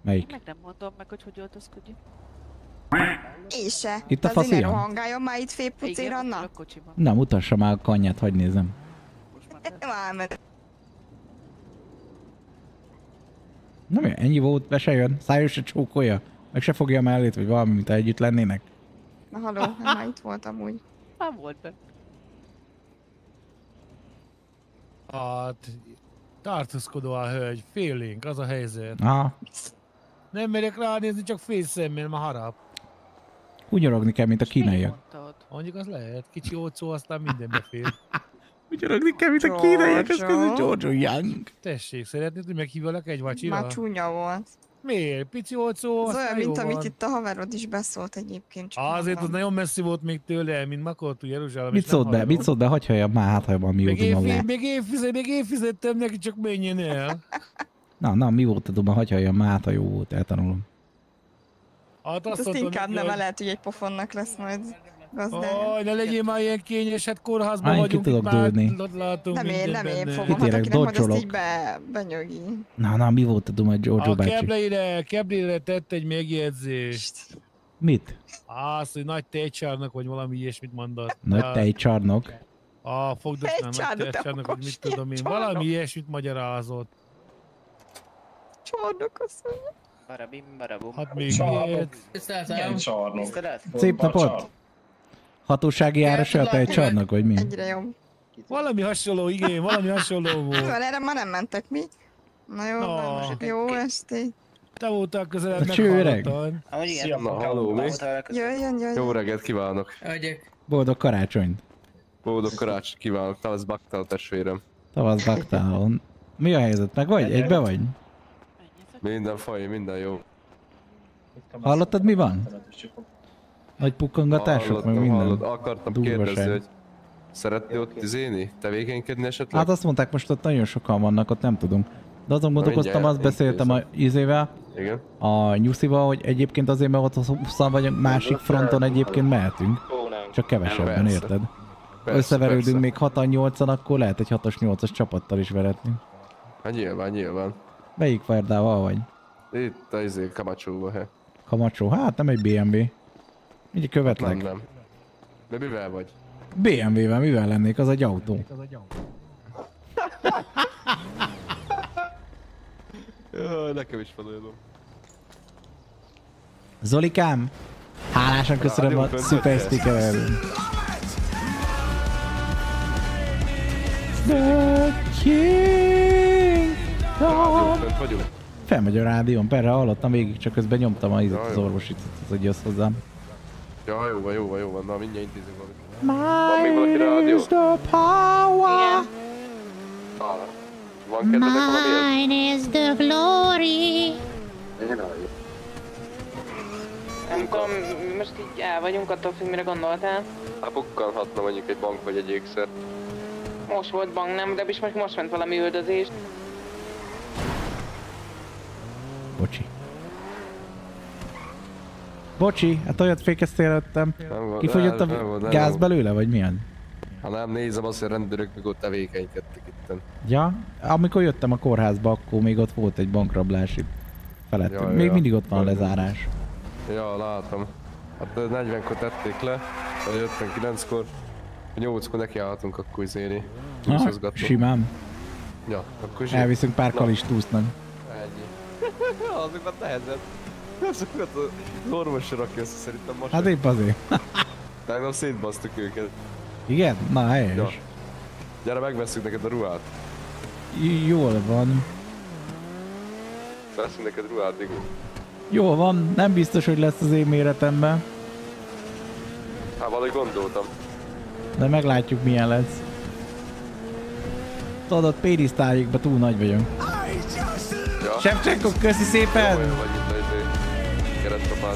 Melyik?
Meg nem mondom meg, hogy hogy öltözködjük.
Én se.
Itt a
Azért
faszia?
rohangáljon már itt fél pucér, Anna.
a kocsiban.
Na, mutassa már a kanyát, hagyj nézem.
Már mert
Na mi, ennyi volt, be se jön, szájos se csókolja, meg se fogja a mellét, vagy valami, mint ha együtt lennének.
Na haló, hát már itt voltam úgy.
Már volt be.
Hát, tartózkodó a hölgy, félénk, az a helyzet.
Aha,
Nem merek ránézni, csak fél szemmel, már harap.
Úgy nyarogni kell, mint a kínaiak.
Mondjuk az lehet, kicsi ócó, aztán minden befér.
Úgy nyarogni kell, mint a kínaiak, ez közül Giorgio Young.
Tessék, szeretnéd, hogy meghívjalak egy vacsira?
Már csúnya volt.
Miért? Pici
Az
aztán
olyan, mint amit
van.
itt a haverod is beszólt egyébként. Csak
Azért az nagyon messzi volt még tőle, mint Makortú Jeruzsálem.
Mit szólt be, mit szólt be, hagyj halljam már, hát ha van mi
Még
volt.
még, én fizet, még én fizettem neki, csak menjen el.
Na, na, mi volt a duma, hagyj halljam már, hát ha jó volt, eltanulom.
Hát
Hát
azt
azt inkább nem,
hogy-
lehet, hogy egy pofonnak lesz majd gazdája.
Aj, ne legyél már ilyen kényes, hát kórházban
Á, én ki
vagyunk,
tudok dőlni.
ott látunk
Nem én, nem én fogom, hát
Kitérek,
aki nem hoz, azt
dodge-olok.
így be, benyögi.
Na, na, mi volt a duma, Giorgio
A
bácsi?
Kebleire, Kebleire tett egy megjegyzést.
Mit?
Azt, hogy nagy tejcsárnak, vagy valami ilyesmit mondott.
Nagy tejcsarnok.
A fogdosnál nagy tejcsárnak, vagy mit tudom én, valami ilyesmit magyarázott.
Csarnok azt mondja.
Barabim, barabum.
Hát még
Csarnok.
miért?
Milyen csarnok? Tisztelet?
Szép napot! Hatósági járásra a tejcsarnok, vagy mi?
Egyre jobb.
Valami hasonló, igen, valami hasonló volt.
Szóval erre már nem mentek mi. Na jó,
Na.
van. jó estét.
Te voltál közelebb, meghallottad.
Ahogy igen.
Na, halló, mi?
Jöjjön, jöjjön.
Jó reggelt kívánok!
Boldog karácsonyt!
Boldog karácsony kívánok, Tavasz Baktal testvérem.
Tavasz baktálon. Mi a helyzet? Meg vagy? Egybe vagy?
Minden faj, minden jó.
Hallottad mi van? Nagy pukkangatások, meg minden.
hallottam. Akartam
Durvaság.
kérdezni, hogy szeretnél ott izéni, tevékenykedni esetleg?
Hát azt mondták, most ott nagyon sokan vannak, ott nem tudunk. De azon gondolkoztam, azt beszéltem a izével,
Igen.
a Nyuszival, hogy egyébként azért, mert ott 20 vagyunk, másik fronton egyébként mehetünk. Csak kevesebben, érted?
Persze,
Összeverődünk
persze.
még 6-8-an, akkor lehet egy 6-8-as csapattal is veretni.
Hát nyilván, nyilván.
Melyik ferdával vagy?
Itt a izé Kamacsóba, he.
Kamacsó? Hát nem egy BMW. Így követlek.
Nem, nem. De mivel vagy?
BMW-vel mivel lennék? Az egy autó.
Jaj, nekem is van olyan.
Zolikám, hálásan köszönöm
Rádió
a szuper sticker The
Rádió vagyunk?
Felmegy a rádión, perre hallottam végig, csak közben nyomtam a izet
Jaj,
az orvosit, hogy jössz hozzám.
Ja, jó van, jó van, jó van. Na, mindjárt intézünk valamit. Van még valaki rádió?
Is the power.
Van kedvedek valamiért?
Mine is the glory.
Nem tudom, most így el vagyunk, attól függ, mire gondoltál.
Hát bukkanhatna mondjuk egy bank vagy egy ékszer.
Most volt bank, nem? De is most, most ment valami üldözés.
Bocsi. Bocsi, hát olyat fékeztél előttem. Kifogyott a gáz belőle, vagy milyen?
Ha nem nézem azt, hogy a rendőrök még ott tevékenykedtek itten.
Ja, amikor jöttem a kórházba, akkor még ott volt egy bankrablás itt felett.
Ja,
még
ja.
mindig ott van a lezárás.
Ja, látom. Hát 40-kor tették le, vagy 59-kor. 8-kor nekiállhatunk akkor izéni.
Ah, simán.
Ja, akkor zsír.
Elviszünk pár
Na,
kalistúsznak.
Ennyi. Azokat nehezebb. Azokat az orvosra rakja össze szerintem most.
Hát épp azért.
Tegnap szétbasztuk őket.
Igen? Na, helyes.
Ja. Gyere, megveszünk neked a ruhát.
J- Jól van.
Veszünk neked ruhát, Digó.
Jól van, nem biztos, hogy lesz az én méretemben,
Hát valahogy gondoltam.
de meglátjuk milyen lesz. Tudod, ott pénisztályékban túl nagy vagyok.
Ja.
Shevchenko, köszi szépen!
Jó, vagy, mint a.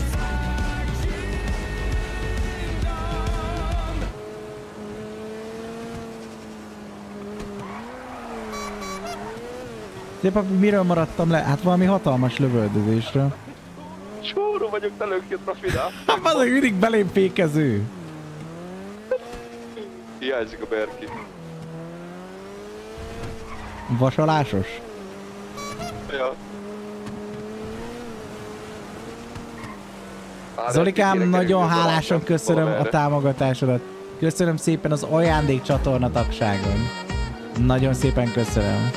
Szép, akkor miről maradtam le? Hát valami hatalmas lövöldözésről.
Csóró vagyok, te lökjött a fidá.
Hát azok mindig belém fékező.
Hiányzik a Berki.
Vasalásos?
Ja.
Zolikám, nagyon hálásan köszönöm a támogatásodat. Köszönöm szépen az ajándék csatorna tagságon. Nagyon szépen köszönöm.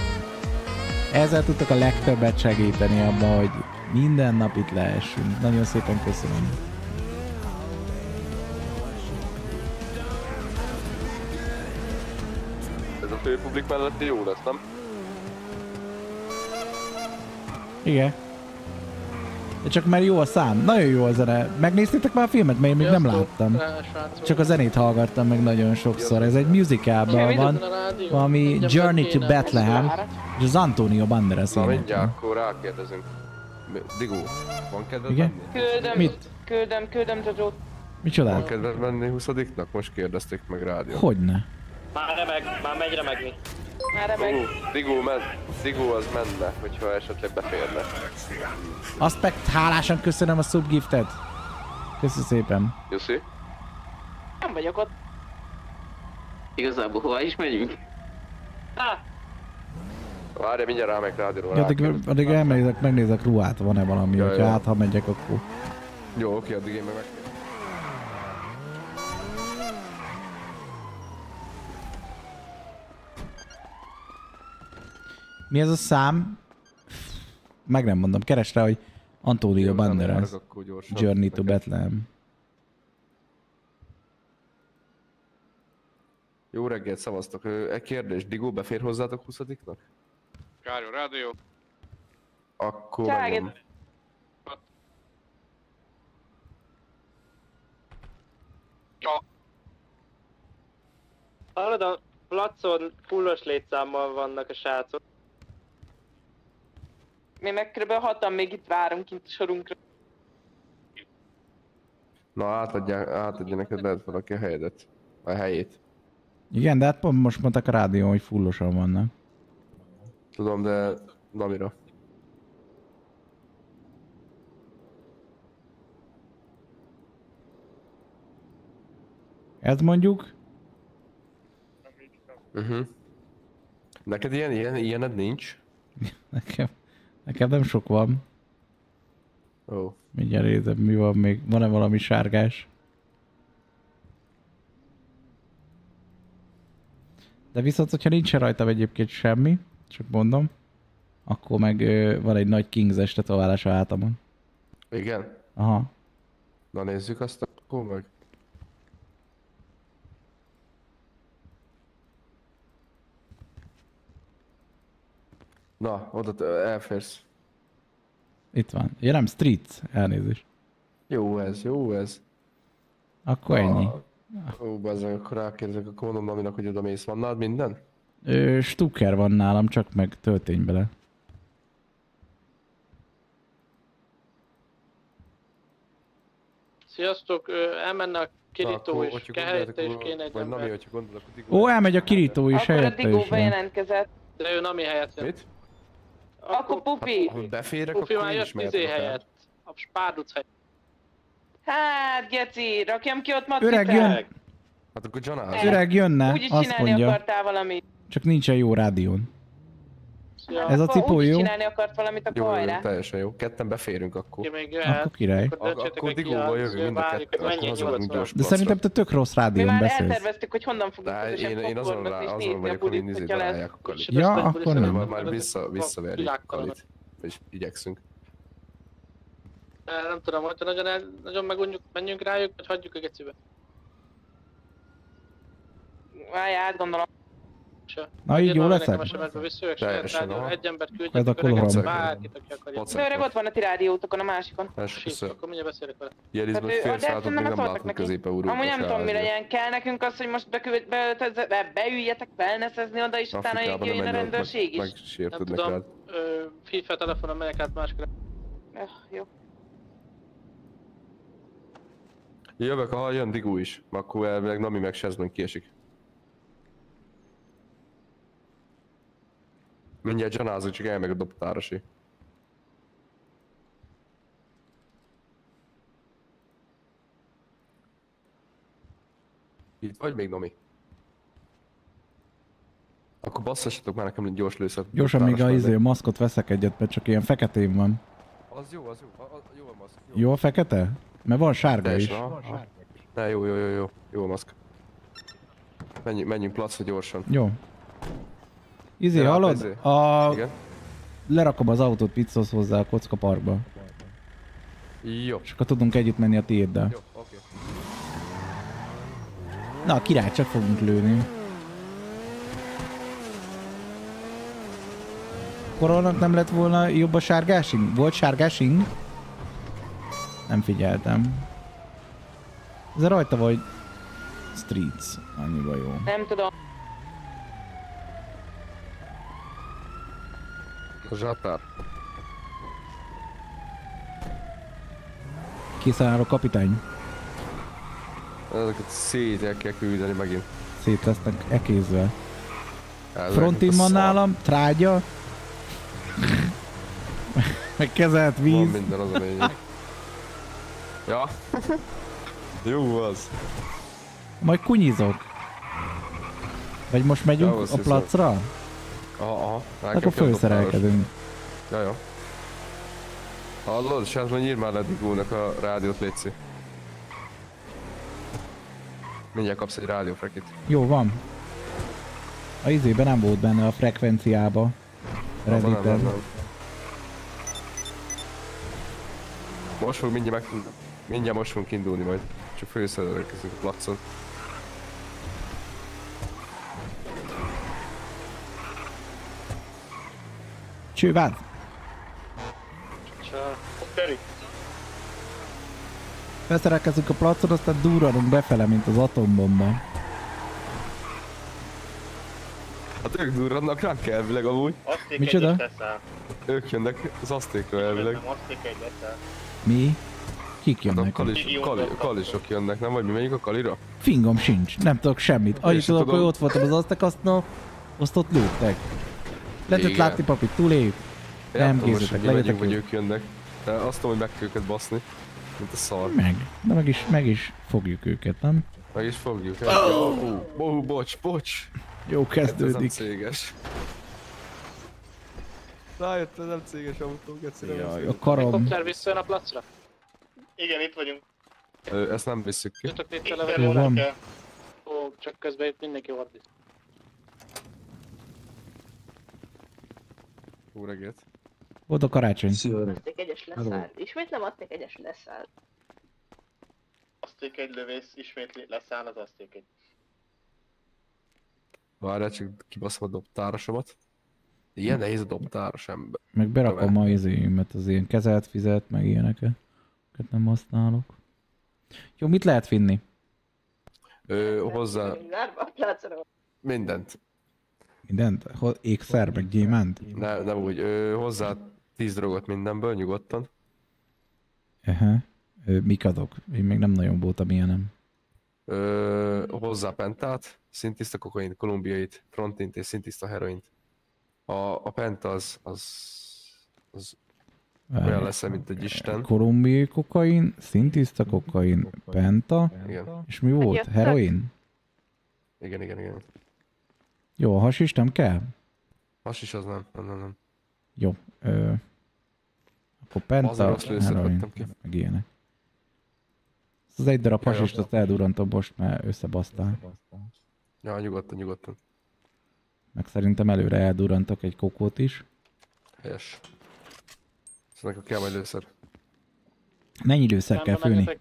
Ezzel tudtok a legtöbbet segíteni abban, hogy minden nap itt lehessünk. Nagyon szépen köszönöm.
Ez a főpublik mellett jó lesz, nem?
Igen. De csak mert jó a szám. Nagyon jó a zene. Megnéztétek már a filmet? Mert én még nem láttam. Csak a zenét hallgattam meg nagyon sokszor. Ez egy musicalban van. Valami Journey to Bethlehem. És az Antonio Banderas
Na mindjárt, akkor rákérdezünk. Digó, van kedved
Igen?
Küldöm,
Mit?
küldöm, küldöm Jojo.
Micsodát?
Van kedved menni 20 Most kérdezték meg rádió.
Hogyne?
Már remeg, már megy remegni.
Már remeg.
Digó, Digó, men, Digó az menne, hogyha esetleg beférne.
Meg hálásan köszönöm a subgiftet. Köszi szépen.
Jussi?
Nem vagyok ott.
Igazából hova is megyünk?
Várj, mindjárt rámegyek rádióra.
Ja, addig, addig elmegyek, megnézek ruhát, van-e valami,
Ja,
hogyha hát ha megyek, akkor...
Jó, oké, addig én meg
Mi ez a szám? Meg nem mondom, keres rá, hogy Antonio Banderas. Journey to Bethlehem.
Jó reggelt, szavaztok. Egy kérdés, Digó befér hozzátok 20
Károly, rádió.
Akkor megmondom.
Ja.
Hallod, a placon fullos létszámmal vannak a srácok.
Mi meg kb. hatan még itt várunk kint a sorunkra.
Na, átadja, átadja neked lehet valaki a helyedet. A helyét.
Igen, de hát pont most mondták a rádión, hogy fullosan vannak.
Tudom, de Namira.
Ez mondjuk?
Uh-huh. Neked ilyen, ilyen, ilyened nincs?
Nekem, nekem nem sok van.
Ó.
Mindjárt nézem, mi van még. Van-e valami sárgás? De viszont, hogyha nincsen rajta egyébként semmi, csak mondom, akkor meg ö, van egy nagy Kings-es tetoválás a hátamon.
Igen?
Aha.
Na nézzük azt akkor meg. Na, oda elférsz.
Itt van. Ja nem, Street, elnézést.
Jó ez, jó ez.
Akkor ennyi.
Ó, bazzeg, akkor rákérdezek, akkor mondom Naminak, hogy oda mész. Van nálad minden?
Ö, Stucker van nálam, csak meg töltény bele.
Sziasztok, elmenne a kirító
akkor,
is. Kehelyette is kéne egy
Nami, hogyha gondolod, akkor Digó.
Ó, elmegy a kirító is,
Akkor a
helyette
Digó
is van.
bejelentkezett.
De ő Nami helyett jön.
Mit?
Akkor Pupi.
Ha beférek,
Pufi
akkor
már jött
is mehetek
izé helyett. A Spárduc helyett.
Hát, Geci, rakjam ki ott macit?
Öreg jön.
Hát akkor John
Az öreg jönne,
Úgyis
azt
csinálni
mondja.
akartál valamit.
Csak nincsen jó rádión.
Ja.
Ez a
Akkor
cipó jó?
csinálni akart valamit, akkor
Jó, jó,
hajrá.
teljesen jó. Ketten beférünk akkor.
Még
Akkor király.
Ak- akkor Digóval jövünk mind a kettő, akkor
De szerintem te tök rossz
Mi
rádión
már
beszélsz.
elterveztük, hogy honnan fogjuk
De
közösen
én, én azon, rá, azon vagyok, hogy
hogyha lesz.
darálják a kalit.
Ja, akkor nem.
Vissza, visszaverjük a kalit. És igyekszünk.
Nem tudom, hogyha nagyon, el, nagyon megunjuk, menjünk rájuk, vagy hagyjuk a gecibe.
Várj, átgondolom.
Se.
Na, így jó leszek?
Teljesen, aha.
egy embert
Ez
küldjetek,
akkor
öreget, bárkit, aki akarja.
Öreg ott van a ti rádiótokon, a másikon.
Persze.
Akkor mindjárt beszélek vele.
Jelizben fél
szerintem
még nem látunk. Közép-Európa
Amúgy nem tudom, mi
se
legyen. Kell nekünk az, hogy most beüljetek wellnessezni oda, és utána jöjjön a rendőrség is.
Rád.
ö, FIFA telefonon megyek át másikra.
Öh, Jó.
Jövök, ha jön Digú is. Akkor elvileg Nami meg Shazman kiesik. Mindjárt Janázó, csak elmegy a dobtárasi. Itt vagy még, Nomi? Akkor basszassatok már nekem egy gyors lőszert.
Gyorsan még a izé, maszkot veszek egyet, mert csak ilyen feketén van.
Az jó, az jó, a- a- jó a maszk.
Jó a fekete? Mert van sárga is.
Teljesen, aha, aha. Ne, jó, jó, jó, jó, jó a maszk. Menjünk, menjünk placra gyorsan.
Jó. Izé, hallod?
izé.
A...
Igen.
Lerakom az autót, pizzolsz hozzá a kocka parkba.
Jó.
És akkor tudunk együtt menni a tiéddel.
Jó, oké.
Na, király, csak fogunk lőni. Korolnak nem lett volna jobb a sárgásing? Volt sárgásing? Nem figyeltem. Ez rajta vagy Streets. Annyiba jó.
Nem tudom.
Zsatár.
Állok, kapitány.
Ezeket szét el kell küldeni megint.
Szét lesznek ekézve. Frontin
a
van nálam, trágya. Meg kezelt
Van
víz.
minden az a lényeg. Ja. Jó az.
Majd kunyizok. Vagy most megyünk
Ja,
a
hiszem. Aha, aha.
Akkor főszerelkedünk.
Ja, jó. Hallod? Mondj írd már le Digónak a rádiót, létszi. Mindjárt kapsz egy rádiófrekit.
Jó, van. A izében nem volt benne a frekvenciába.
Abban nem, nem,
Redditen.
nem. Most fog mindjárt meg... Mindjárt most fogunk indulni majd. Csak főszerelkezünk a placon.
Csővád!
Csá.
Teri.
Felszerelkezünk a placon, aztán durranunk befele, mint az atombomba.
Hát ők durrannak ránk elvileg amúgy.
Azték
Micsoda?
Ők jönnek az asztékra elvileg.
Azték egy leszáll.
Mi? Kik
Hát a
jönnek?
kalis, kali, kalisok jönnek, nem? Vagy mi megyünk a kalira?
Fingom sincs, nem tudok semmit. Annyit tudok, hogy ott voltam az aztekasznál, azt ott lőttek. Lehetett látni papit, túlép. Nem gézzetek,
hogy
legyetek jó.
ők jönnek. De azt tudom, hogy meg kell őket baszni. Mint a szar.
Meg, de meg is, meg is fogjuk őket, nem?
Meg is fogjuk.
Oh!
Oh, bocs, bocs.
Jó
Hát Ez nem
kezdődik.
céges. Rájött, ez nem céges autó, geci. nem
Jaj, a karom.
Helikopter visszajön a placra?
Igen, itt vagyunk.
Ö, Ezt nem visszük ki.
Jöttök itt levelni.
van.
Ó, csak közben itt mindenki ordít.
Jó reggelt.
Volt a karácsony.
Azték egyes leszáll. Ismétlem, azték egyes leszáll.
Azték egy lövész, ismét leszáll az azték egy.
Várjál, csak kibaszom a dobtárasomat. Ilyen nehéz a dobtáros ember.
Meg berakom a izéimet, az ilyen kezelt, fizet, meg ilyeneket. Őket nem használok. Jó, mit lehet vinni?
Ö, hozzá mindent.
Mindent? Ékszer, meg gyémánt?
Ne, nem úgy, ö, hozzá 10 drogot mindenből, nyugodtan.
Aha. Ö, Mik adok? Én még nem nagyon voltam ilyenem.
Ö, hozzá pentát, szintiszta kokain, kolumbiait, frontint és szintiszta heroint. A, a penta az, az, az olyan lesz, mint egy isten.
Kolumbiai kokain, szintiszta kokain, penta,
Igen.
és mi volt? Heroin?
Igen, igen, igen.
Jó, a hasis nem kell?
Has is az nem, nem, nem, nem.
Jó. Ö... Akkor penta, heroin,
vettem ki.
meg ilyenek. Az egy darab
Ja,
hasist, azt eldurrantom most, mert összebasztál.
Ja, nyugodtan, nyugodtan.
Meg szerintem előre eldurrantok egy kokót is.
Helyes. Szóval kell majd lőszer.
Mennyi lőszer kell főni?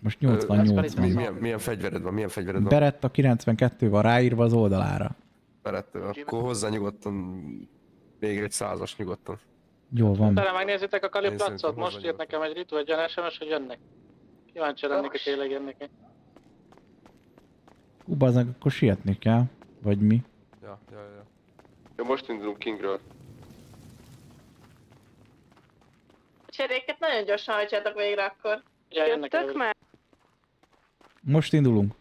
Most
ö,
88 van.
Milyen, milyen fegyvered van? Milyen fegyvered van?
Beretta 92 van ráírva az oldalára.
Beretta, akkor hozzá nyugodtan még egy százas nyugodtan.
Jó van.
Utána megnézitek a Kaliplacot? Most írt nekem egy ritu, egy olyan SMS, hogy jönnek. Kíváncsi lennék, hogy tényleg jönnek.
Hú, bazdmeg, akkor sietni kell. Vagy mi?
Ja, ja, ja.
Jó, most indulunk Kingről.
Cseréket nagyon gyorsan hajtsátok végre akkor.
Ja,
Jöttök már?
Most indulunk.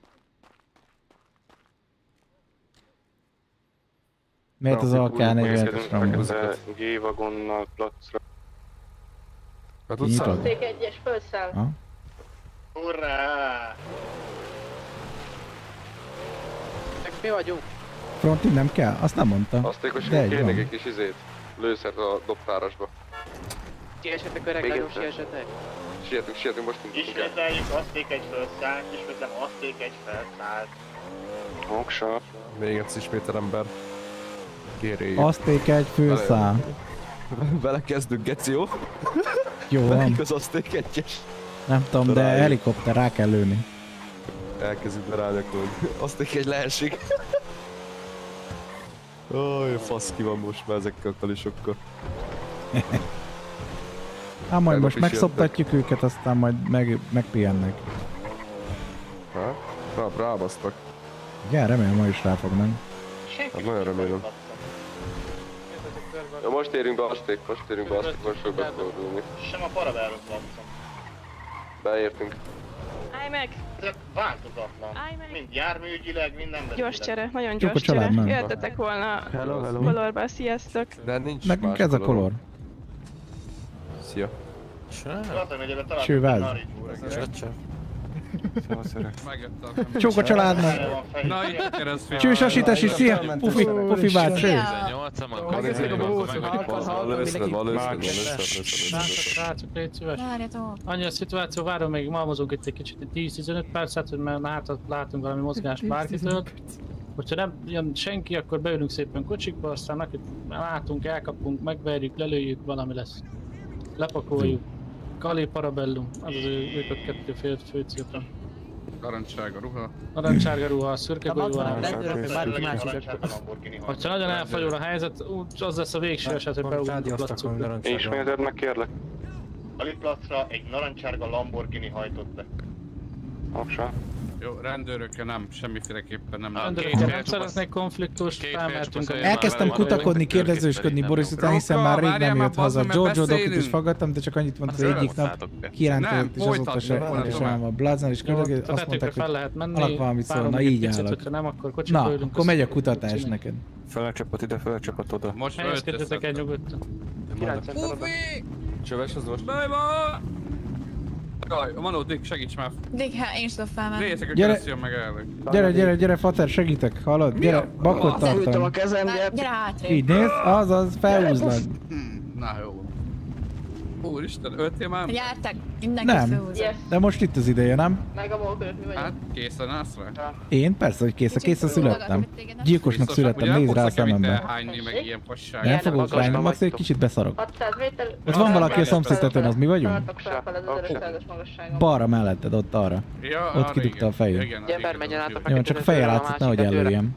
Miért az AK-47-es Rambo?
G-vagonnal placra.
Hát
Kinyitod?
Szék egyes, felszáll.
Ha?
Hurrá!
Mi vagyunk?
Frontin nem kell? Azt nem mondtam.
Aztékos,
De egy
kérnék egy kis izét. Lőszert a dobtárasba.
Siesetek öreg, nagyon
egyszer. Sietünk, sietünk, most indulunk el.
Ismételjük, azték egy felszállt, ismétlem, azték egy felszállt.
Moksa.
Még egyszer ismétel ember. Kérjék.
Azték egy főszál.
Vele kezdünk, geci, jó?
Jó van.
Melyik az azték egyes?
Nem tudom, de
Rájuk.
helikopter rá kell lőni.
Elkezdünk hogy azték egy leesik. Oj, fasz ki van most már ezekkel a kalisokkal.
Hát majd most megszoptatjuk őket, aztán majd meg, megpihennek.
Ha? Rá, rábasztak.
Igen, remélem ma is ráfognak.
Hát nagyon remélem.
Ja, most érünk be Azték, most érünk be Azték, most fog befordulni.
Sem a paravelot látszom.
Beértünk.
Állj meg!
Változatlan. Mind járműügyileg, minden
Gyors csere, nagyon gyors csere. Jöttetek volna
Hello, hello.
kolorba, sziasztok!
De nincs
Nekünk ez a
kolorom.
kolor.
Szia.
Csőváz. Csók a családnak.
Na,
asítás is, szia! Pufi, pufi
Srácok, légy szíves.
Várjatok.
Annyi a szituáció, várom még malmozunk itt egy kicsit, 10-15 percet, hogy már hát látunk valami mozgást bárkitől. Hogyha nem jön senki, akkor beülünk szépen kocsikba, aztán akit látunk, elkapunk, megverjük, lelőjük, valami lesz. Lepakoljuk. Kali Parabellum, az az ő, ők a kettő fő, fő célra.
Narancsárga ruha.
Narancsárga ruha, szürke
Na,
golyó. Ha nagyon elfajul a helyzet, úgy az lesz a végső eset, hogy beugrunk a placukra.
Ismételd meg kérlek.
A Litplacra egy narancsárga Lamborghini hajtott be.
Moksa.
Jó, rendőrökkel nem, semmiféleképpen nem.
Rendőrökkel nem szeretnék konfliktust, felmehetünk a...
Elkezdtem kutakodni, kérdezősködni Boris után, hiszen már rég nem jött haza. Giorgio Dokit is fogadtam, de csak annyit mondta, hogy egyik nap kirántodott, és azóta se és olyan van. Blazner is kérdező, azt mondták,
fel
hogy
lehet menni,
alak valamit szól, na így állok. Na, akkor megy a kutatás neked.
Fel a csapat ide, fel a csapat oda.
Most
Helyezkedjetek el nyugodtan.
Csöves az most.
Bajba! Jaj, Manó, Dick, segíts már!
Dick, hát én is tudom felmenni.
Részek a
Gyere.
meg elő.
Gyere, gyere, gyere, Fater, segítek, hallod? Gyere, bakot tartom.
kezem, gyere. Gyere hátrébb.
Így néz, azaz, felhúzlak.
Na jó. Úristen, öltél már?
Jártak, mindenki
Nem, de most itt az ideje, nem?
Meg a mókörök, mi vagyunk.
Hát, készen állsz rá?
Én? Persze, hogy kész, készen születtem. Gyilkosnak születtem, nézd rá a szemembe.
Hányni meg ilyen fasság.
Nem fogok rányni, max egy kicsit beszarok.
600 méter.
Ott van valaki a szomszédtetőn, az mi vagyunk?
Tartok felfele az 1500-as magasságon.
Balra melletted, ott arra. Ott kidugta a fejét.
Ember menjen át a
Jó, csak fejjel látszott, nehogy előjem.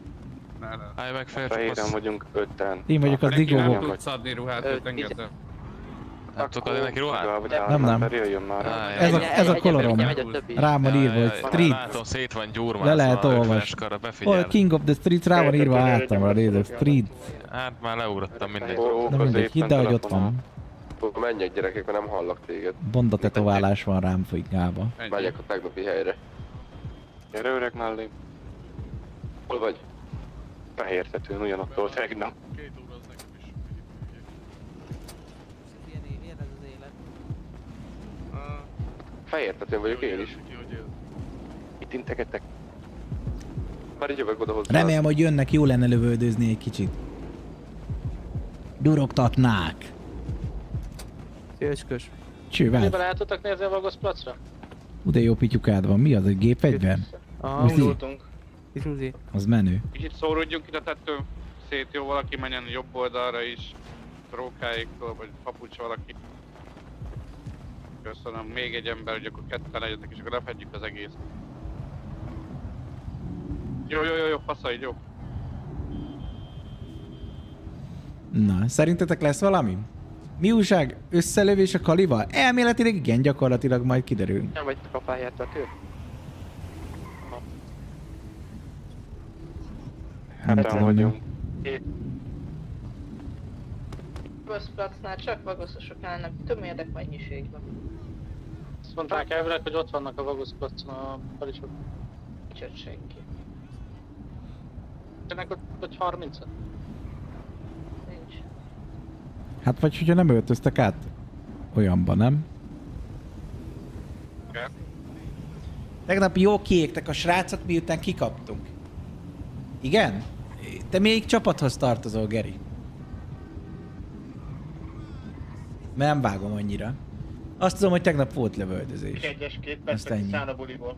Állj meg Fehéren vagyunk öten.
Én vagyok az
Neki nem tudsz adni ruhát, őt engedd
tudok adni neki ruhát?
Nem, nem. Ez a, ez a kolorom. Rá van írva, hogy street.
Látom, szét van gyúrva.
Le lehet olvasni. Hol King of the Streets rá van írva hátamra, nézd, street.
Hát már leugrottam mindegy.
Na mindegy, hidd el, hogy ott van.
Menjek gyerekek, mert nem hallak téged.
Bonda tetoválás van rám fogába.
Megyek a tegnapi helyre. Gyere öreg mellé. Hol vagy? Fehértetőn, ugyanattól tegnap. Fehértetőn vagyok én is. Itt integetek.
Már így jövök oda hozzá.
Remélem, hogy jönnek, jó lenne lövöldözni egy kicsit. Durogtatnák.
Szélskös.
Csővel.
Miben el tudtak nézni a Vagosz placra?
Ú, de jó pityukád van. Mi az, egy gépfegyver?
Aha,
Uzi?
indultunk. Itt Uzi.
Az menő.
Kicsit szóródjunk ide tettől szét, jó valaki menjen jobb oldalra is, rókáiktól, vagy papucs valaki. Köszönöm, még egy ember, hogy akkor ketten legyetek, és akkor lefedjük az egész. Jó, jó, jó, jó, passza így, jó.
Na, szerintetek lesz valami? Mi újság? Összelövés a kalival? Elméletileg igen, gyakorlatilag majd kiderül.
Nem vagy a pályát vető?
Hát,
Heten
nem.
vagyunk.
Goszplacnál csak vagoszosok állnak, több érdek mennyiségben.
Azt mondták elvileg, hogy ott vannak a Vagosz placon a palicsok.
Nincs ott senki.
Ennek ott, ott 30
Nincs.
Hát vagy hogyha nem öltöztek át olyanba, nem? Tegnap jó kiégtek a srácok, miután kikaptunk. Igen? Te még csapathoz tartozol, Geri. Mert nem vágom annyira. Azt tudom, hogy tegnap volt lövöldözés.
Egyes két percet a buliból.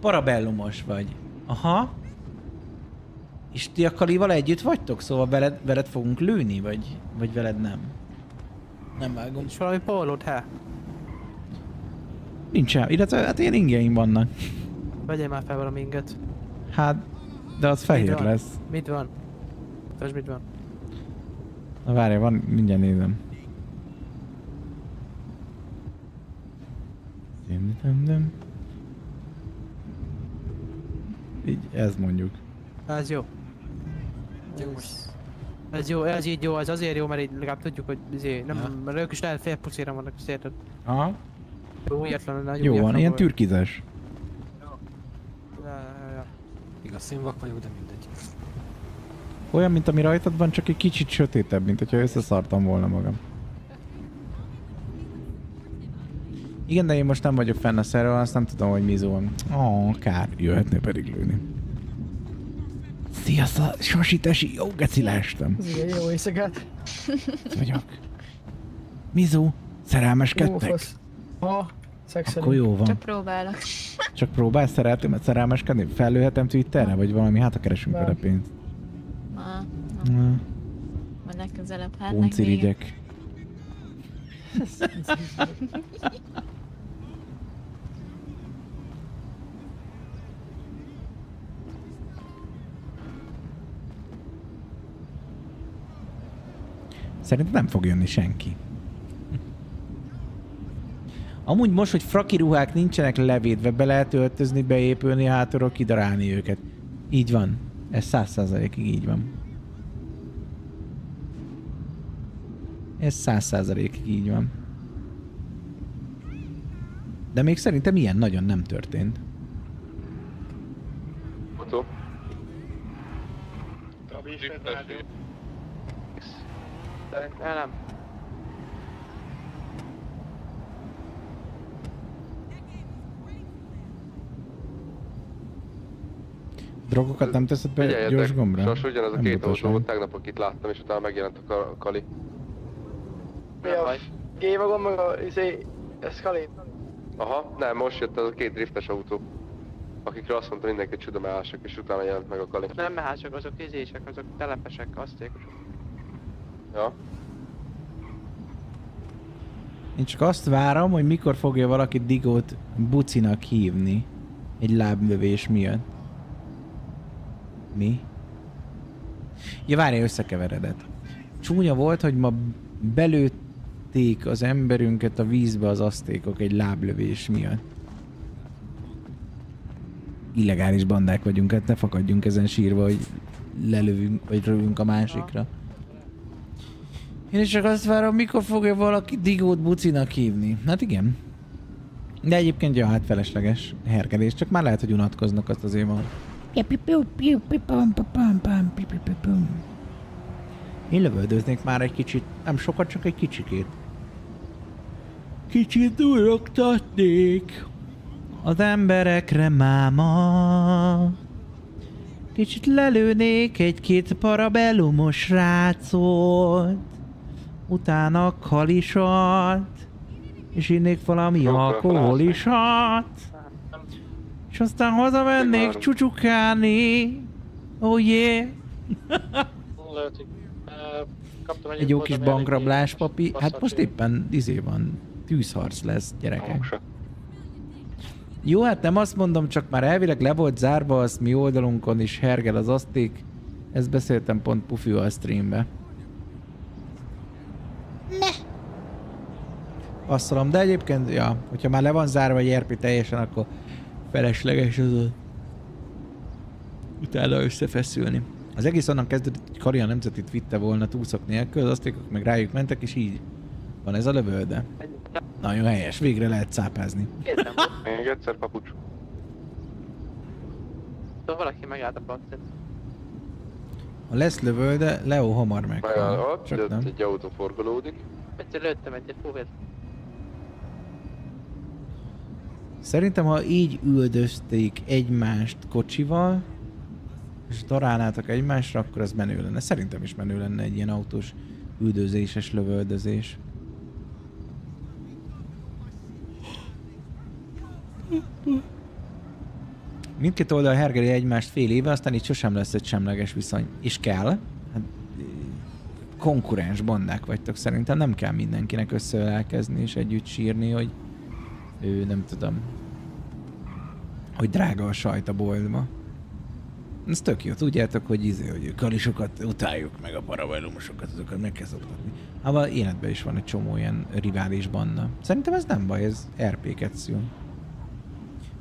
Parabellumos vagy. Aha. És ti a Kalival együtt vagytok? Szóval veled, veled fogunk lőni, vagy, vagy veled nem? Nem vágom.
És valami pólód, hát?
Nincsen, illetve hát ilyen ingyeim vannak.
Vegyél már fel valami inget.
Hát, de az fehér
Mit van?
lesz.
Mit van? Most mit van?
Na várj, van, mindjárt nézem. Dim, dim, dim. Így, ez mondjuk.
Ez jó. Ez jó, ez így jó, ez azért jó, mert így legalább tudjuk, hogy izé, nem,
Ja.
mert ők is lehet fél pucira vannak, szérted.
Aha.
Újatlan, nagy
Jó van, ilyen türkizes.
Ja, ja, ja.
Igaz, színvak vagyok, de mindegy.
Olyan, mint ami rajtad van, csak egy kicsit sötétebb, mint hogyha összeszartam volna magam. Igen, de én most nem vagyok fenn a szervel, azt nem tudom, hogy mi van. Ó, oh, kár. Jöhetné pedig lőni. Szia, Sa- Sasi, tesi, jó geci leestem.
Igen, jó éjszakát.
Vagyok. Mizu, szerelmeskedtek?
Ha, szexelünk.
Akkor jó van.
Csak próbálok.
Csak próbálsz szeretem, szerelmeskedni? Fellőhetem Twitterre, vagy valami, hát ha keresünk vele pénzt.
Ma,
Na,
ma legközelebb hát.
Puncirigyek. Szerintem nem fog jönni senki. Amúgy most, hogy fraki ruhák nincsenek levédve, be lehet öltözni, beépülni hátulról, kidarálni őket. Így van. Ez száz százalékig így van. Ez száz százalékig így van. De még szerintem ilyen nagyon nem történt.
Rádió.
Szerintem nem.
Drogokat nem teszed be
Figyeljetek,
gyors gombra?
Sos, ugyanaz a
Nem
két autó volt, tegnap akit láttam, és utána megjelent a Ka- Kali.
Mi a G-vagon meg a izé, Escalade?
Aha, nem, most jött az a két driftes autó. Akikre azt mondta mindenki, hogy csudomálások, és utána jelent meg a Kali.
Nem mehások, azok izések, azok telepesek, asztékosok.
Ja.
Én csak azt várom, hogy mikor fogja valaki Digót bucinak hívni. Egy láblövés miatt. Mi? Ja, várj, összekeveredett. Csúnya volt, hogy ma belőtték az emberünket a vízbe az asztékok egy láblövés miatt. Illegális bandák vagyunk, hát ne fakadjunk ezen sírva, hogy lelövünk, vagy rövünk a másikra. Én is csak azt várom, mikor fogja valaki Digót bucinak hívni. Hát igen. De egyébként, ja, hát felesleges hergelés, csak már lehet, hogy unatkoznak azt azért van. Én lövöldöznék már egy kicsit, nem sokat, csak egy kicsikét. Kicsit durogtatnék az emberekre máma. Kicsit lelőnék egy-két parabellumos rácot, utána kalisat, és innék valami alkoholisat, és aztán hazamennék csúcsukálni. Oh yeah!
Lehet, hogy eh, kaptam
Egy jó kis bankrablás, papi. Hát most éppen izé van, tűzharc lesz, gyerekek. Jó, hát nem azt mondom, csak már elvileg le volt zárva, azt mi oldalunkon is hergel az aszték. Ezt beszéltem pont Pufi a streambe. Passzolom, de egyébként, ja, hogyha már le van zárva egy RP teljesen, akkor felesleges az utána összefeszülni. Az egész onnan kezdődött, hogy Karia nemzetit vitte volna túlszak nélkül, az asztékok meg rájuk mentek, és így van ez a lövölde. Nagyon helyes, végre lehet cápázni.
Még egyszer papucs.
Szóval valaki megállt a placet.
Ha lesz lövölde, Leo hamar meghal.
Megáll,
Csak nem.
egy autó forgolódik.
Egyszer lőttem egy fúvét.
Szerintem, ha így üldözték egymást kocsival, és darálnátok egymásra, akkor az menő lenne. Szerintem is menő lenne egy ilyen autós üldözéses lövöldözés. Mindkét oldal hergeli egymást fél éve, aztán itt sosem lesz egy semleges viszony. És kell. Hát, konkurens bandák vagytok szerintem, nem kell mindenkinek összeölelkezni és együtt sírni, hogy ő nem tudom, hogy drága a sajt a boltba. Ez tök jó, tudjátok, hogy izé, hogy kalisokat utáljuk, meg a parabellumosokat, azokat meg kell szoktatni. Ával életben is van egy csomó ilyen rivális banda. Szerintem ez nem baj, ez RP-ket szül.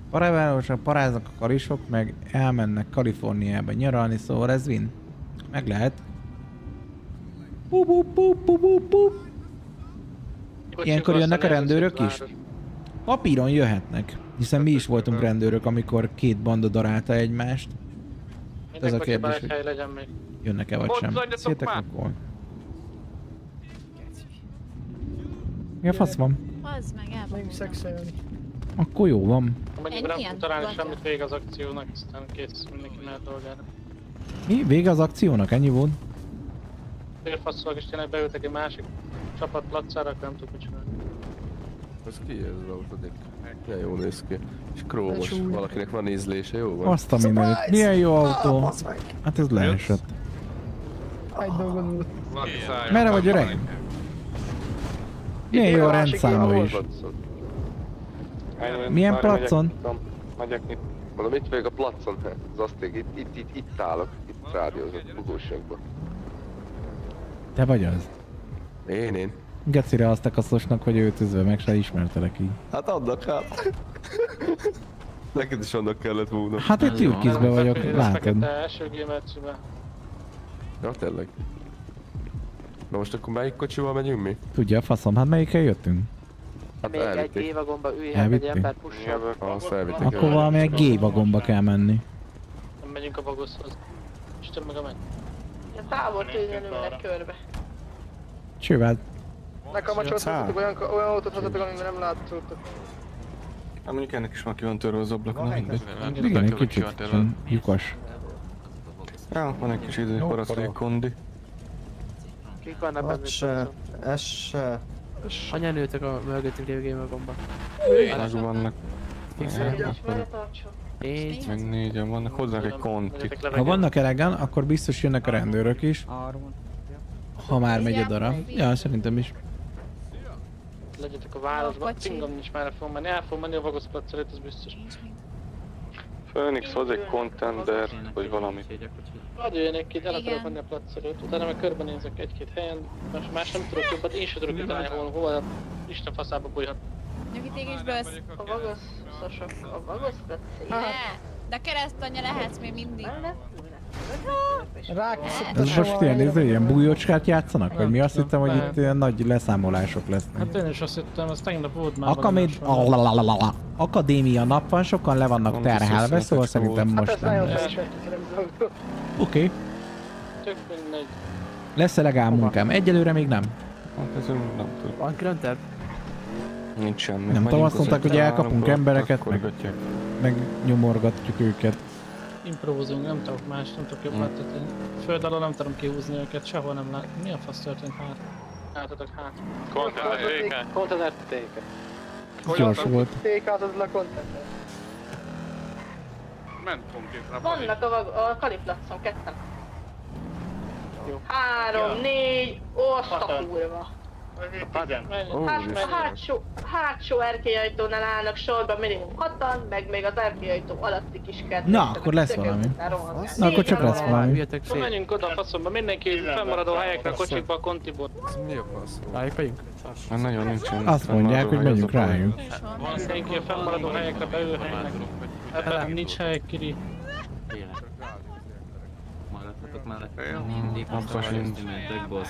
Parabellumosok paráznak a kalisok, meg elmennek Kaliforniába nyaralni, szóval ez win. Meg lehet. Pu, pu, pu, pu, pu, pu. Ilyenkor jönnek a rendőrök is? Papíron jöhetnek, hiszen mi is voltunk rendőrök, amikor két banda darálta egymást. Ez a
Mindenki
kérdés, hogy
legyen még.
jönnek-e vagy sem. Szétek
már!
akkor. Mi a fasz van?
Az meg el van
szexelni.
Akkor jó van.
Amennyiben nem tud találni semmit vége az akciónak, aztán kész mindenki mehet dolgára.
Mi? Vége az akciónak? Ennyi volt?
Félfaszolak és tényleg beültek egy másik csapat placára, akkor nem tudok mit csinálni.
Ez ki ez az autódik? Milyen jó néz ki. És krómos, valakinek van ízlése, jó van?
Azt a mindenit. Milyen jó autó. Hát ez leesett.
Egy dolgod volt.
Merre vagy öreg? Milyen jó a rendszáma is. Milyen placon?
Megyek itt. Mondom, itt vagyok a placon, hát az aszték, itt, itt, itt, itt állok, itt rádiózok, bugóságban.
Te vagy az?
Én, én.
Gecire azt a kaszosnak, hogy őt üzve meg se ismertelek így.
Hát adnak hát. Neked is annak kellett volna.
Hát itt ülkizbe vagyok, látod.
Első gémercibe.
Ja, tényleg. Na most akkor melyik kocsival megyünk mi?
Tudja a faszom, hát melyikkel jöttünk?
Hát
Még egy
elvitték.
G-vagomba üljen egy ember pussol.
Akkor valami egy G-vagomba kell menni.
Nem megyünk a bagoszhoz. Isten meg a menj.
Ilyen távol tényleg ülnek körbe.
Csővált.
Nekem a csatlakoztatok olyan, olyan autót hozzatok, amiben nem látszottak.
Hát mondjuk ennek is van ki van törve az ablak, na mindegy.
Igen, egy kicsit ilyen lyukas.
Ja, van egy kis idő, paraszték kondi.
Kik vannak benne?
se, ez se. Anyán ültek a mögöttünk lévő gémagomba.
Meg vannak.
Négy.
Meg négyen vannak, hozzák egy kontit.
Ha vannak elegen, akkor biztos jönnek a rendőrök is. Ha már megy a darab. Ja, szerintem is.
Legyetek a városban, pingom nincs már el fogom menni, el fogom menni a vagosz placeret, ez biztos.
Phoenix hoz egy contender, vagy valami.
Hadd jöjjenek ki, el akarok menni a placeret, utána meg körbenézek egy-két helyen, más, más nem tudok jobbat, én sem tudok kitalálni, hol, hol Isten faszába bújhat.
Nyugitégésből össz.
A vagoszosok, a vagoszkat
Ne! De keresztanyja lehetsz még mindig.
Ez most ilyen, ez ilyen bújócskát játszanak? Vagy mi azt hittem, hogy itt ilyen nagy leszámolások lesznek.
Hát én is azt hittem, ez tegnap volt már
Akaméd...
valami
Akadémia nap van, sokan le vannak
Van
terhelve, szóval szerintem most
Hát
nem.
az autó.
Oké.
Tök mindegy.
Lesz-e legalább munkám? Egyelőre még nem.
Hát ez nem tudom.
Van terv?
Nincs semmi.
Nem tudom, azt mondták, hogy elkapunk embereket, meg...
meg
nyomorgatjuk őket
improvozunk, nem tudok más, nem tudok jobb hát, hm. tehát én föld alá nem tudom kihúzni őket, sehol nem lát. Mi a fasz történt hát? Átatok hát.
Konténer téke. Konténer téke.
Gyors volt.
Téke átadod a
konténer. Ment konkrétra.
Vannak a, a kaliplacon, ketten. Jó. Három, ja. négy, osta.
Ó,
Hát, a
Isten.
hátsó, hátsó erkélyajtónál állnak sorban minimum hatan, meg még az erkélyajtó alatti kis kert.
Na, akkor lesz valami. Na, akkor csak lesz valami.
Menjünk oda a faszomba, mindenki fennmaradó helyekre a kocsikba a kontiból.
Mi a fasz?
Rájuk vagyunk?
Már nagyon nincsen.
Azt mondják, hogy menjünk rájuk.
Mindenki a fennmaradó helyekre beülhetnek. Ebben nincs hely, Kiri.
Mindig
Abba sincs.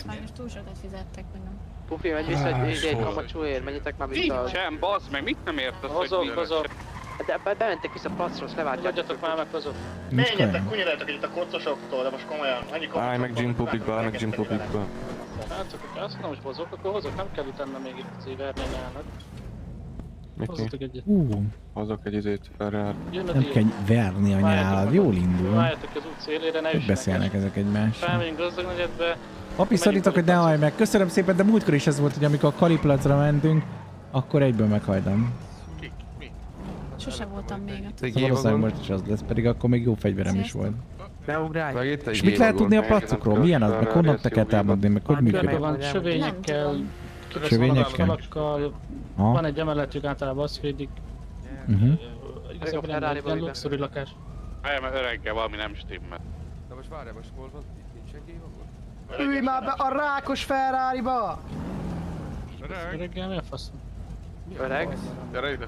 Már most túl sokat fizettek nekem.
Pufi, menj vissza egy, egy, egy kamacsóért, menjetek már vissza.
Nincsen, bazd meg, mit nem értesz, hogy
Hozok,
mi
hozok.
De be, bementek vissza placról, azt leváltják.
Adjatok már meg hozok.
Menjetek, kunyeráltok itt a kocosoktól, de most komolyan, annyi
Állj meg Gym Publicba, állj meg Gym Publicba.
Hát, hogyha azt mondom, hogy hozok, akkor hozok, nem kell utána még itt az.
Mit
Hozzatok egyet.
Ú,
Hozok egy izét, Ferrari.
A
nem kell verni a nyálat, jól indul.
Várjatok az út szélére, ne
Hogy
üssenek.
beszélnek ezek egymással?
Felmegyünk gazdag negyedbe.
Papi, szorítok, hogy ne hajj meg. Köszönöm szépen, de múltkor is ez volt, hogy amikor a Kaliplacra mentünk, akkor egyből meghajdam.
Sose voltam még ott.
Szóval valószínűleg most is az lesz, pedig akkor még jó fegyverem is volt.
Egy
És mit lehet tudni a placukról? Milyen az? Meg honnan te kell támadni? Meg hogy működik?
van sövényekkel,
Sövényekkel?
van egy emeletük, általában azt védik.
Uh-huh.
Igazából nem egy luxuri lakás.
Mert öreggel valami nem stimmel.
Na most várjál, most hol van?
Ülj már be a rákos Ferrari-ba!
Öreggel mi a fasz?
Öreg?
Gyere ide.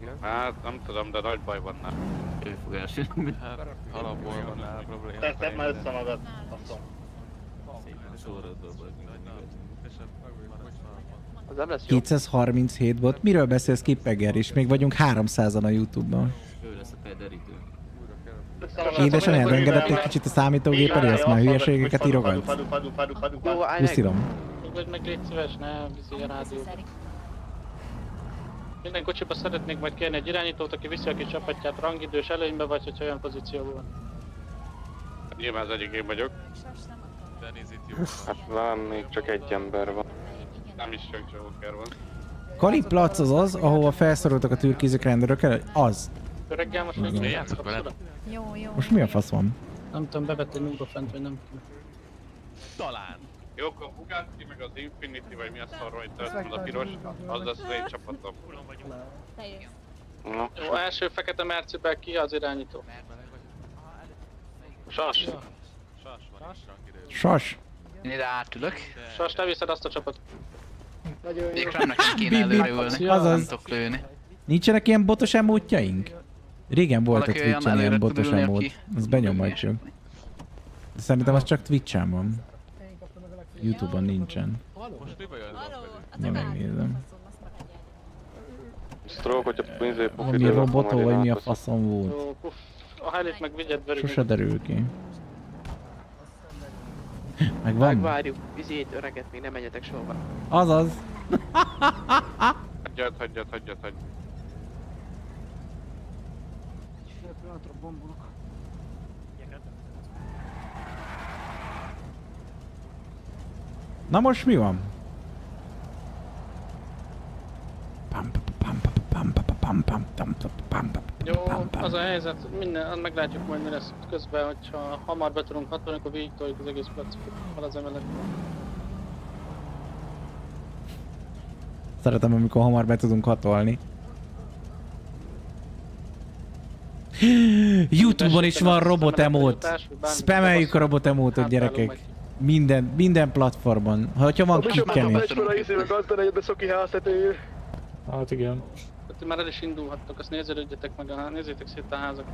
Igen.
Hát nem tudom, de nagy baj van nála.
Őfogás.
Alapból van nála probléma.
Te szedd már össze magad, asszom.
Az nem lesz jó.
237 bot. Miről beszélsz Kippeger is? Még vagyunk 300-an a Youtube-ban.
Ő lesz a pederítő.
Édesen elengedett egy kicsit a számítógépet, hogy azt már hülyeségeket írogat?
Fadu, fadu, fadu, fadu, fadu.
Jó, állj meg.
Puszilom.
Vagy meg légy szíves, ne viszi a rádiót. Minden kocsiba szeretnék majd kérni egy irányítót, aki viszi a kis csapatját rangidős előnybe, vagy hogyha olyan pozícióban van.
Nyilván az egyik én vagyok.
Hát van, még csak egy ember van.
Nem is csak Joker van.
Kaliplac az az, ahova felszorultak a türkizek rendőrökkel? Az.
Öreggel most még
Játszok vele.
Jó, jó.
Most mi a fasz van?
Nem tudom, bevett egy nunkba fent, vagy nem tudom.
Talán. Jó, akkor a Bugatti, meg az Infinity, vagy mi a szar rajta, az a piros, az lesz az én csapatom.
Jössz.
No,
Jó, első fekete merciben ki az irányító?
Sas.
Sas.
Én ide átülök.
Sas, te viszed azt a csapatot.
Nagyon jó.
Még nem nekem kéne
Bibi.
előre ülni.
Azaz.
Nem tudok lőni.
Nincsenek ilyen botos emótjaink? Régen volt a
Valaki olyan
Twitch-en ilyen botos
aki
Az. De szerintem az csak Twitch-en van. Youtube-on nincsen.
Most mi baj?
Ja, megnézem.
Stroke, hogyha izé pufi
Mi robotó, vagy mi a faszom volt?
A helit meg vigyed velük.
Sose derül ki. Megvan?
Megvárjuk, vizét, öreget, még nem menjetek sehova.
Azaz.
Hagyjad, hagyjad, hagyjad, hagyjad.
atıp bomb bulup Jakarta. Na most mi van?
Jó, az a helyzet, minden, az meglátjuk majd mi lesz közben, hogyha hamar be tudunk hatolni, akkor végig az egész placot, hal az emelet.
Szeretem, amikor hamar be tudunk hatolni. Youtube-on is van robotemót. Spameljük a robotemótot, gyerekek. Minden, minden platformon. Ha hogyha van kikkenés.
Háztetőjű.
Hát igen. Tehát már el is indulhattok, azt nézelődjetek meg, a, nézzétek szét a házak.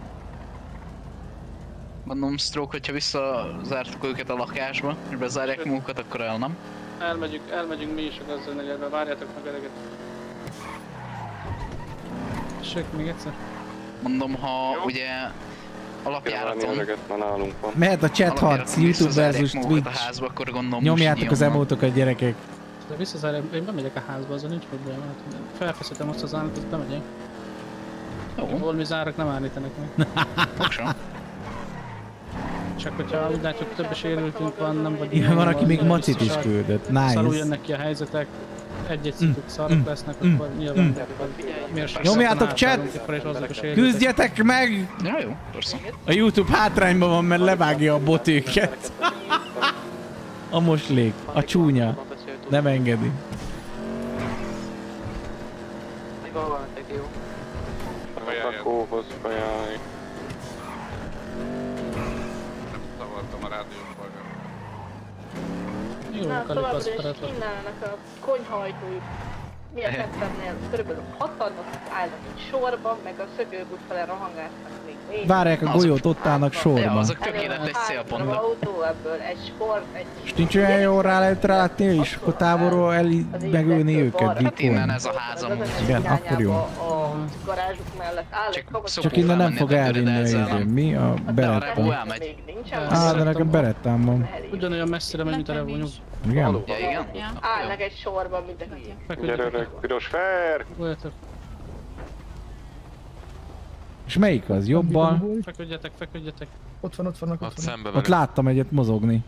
Mondom, Stroke, hogyha visszazártuk őket a lakásba, és bezárják magukat, akkor el nem.
Elmegyünk, elmegyünk mi is a gazdaságba, várjátok meg eleget. Sők, még egyszer.
Mondom, ha ugye alapjáraton.
Mehet a chat harc, YouTube versus
magukat a
Twitch.
házba, akkor gondolom
Nyomjátok az emótokat, gyerekek.
De visszazárják, én bemegyek a házba, azon nincs probléma. Hát felfeszítem azt az állatot, azt bemegyek. Jó. Valami zárak nem állítanak meg. Csak hogyha úgy látjuk, több sérültünk van, nem vagy...
Ja, van, aki még macit is küldött.
Szarul
Nice.
jönnek ki a helyzetek, egy-egy
Mm,
szitük szarok
mm,
lesznek,
mm,
akkor nyilván
mm.
miért
Nyomjátok chat! Küzdjetek meg!
Ja, jó, persze.
A Youtube hátrányban van, mert levágja a bot őket. A moslék, a csúnya. Nem engedi.
Mi van van, tök jó.
Kóhoz.
Nem zavartam a rádiót maga.
Jó,
Na, továbbra
Kalipasz
is kínálnak a konyhajtójuk. Mi a tettemnél? Körülbelül hatan ott állnak egy sorban, meg a szökőkút fele rohangáltak még.
Várják a golyót, ott állnak sorba.
Előbb három autó, ebből egy sport, egy...
És nincs olyan jó rá lehet látni, és akkor távolról el megölni őket,
Hát innen ez a házam.
Igen, akkor jó.
A garázsuk mellett.
Csak innen nem fog elvinni a. Mi? A
nincsen.
Á, de nekem Berettám van.
Ugyanolyan messzire megy, mint a Revo nyug.
Igen?
Ja, igen?
Állnak egy sorban, hülye.
Gyere öreg, piros fer!
És melyik az? Jobbal?
Feküdjetek, feküdjetek.
Ott van, ott vannak, ott,
Ott szembe
Ott láttam egyet mozogni.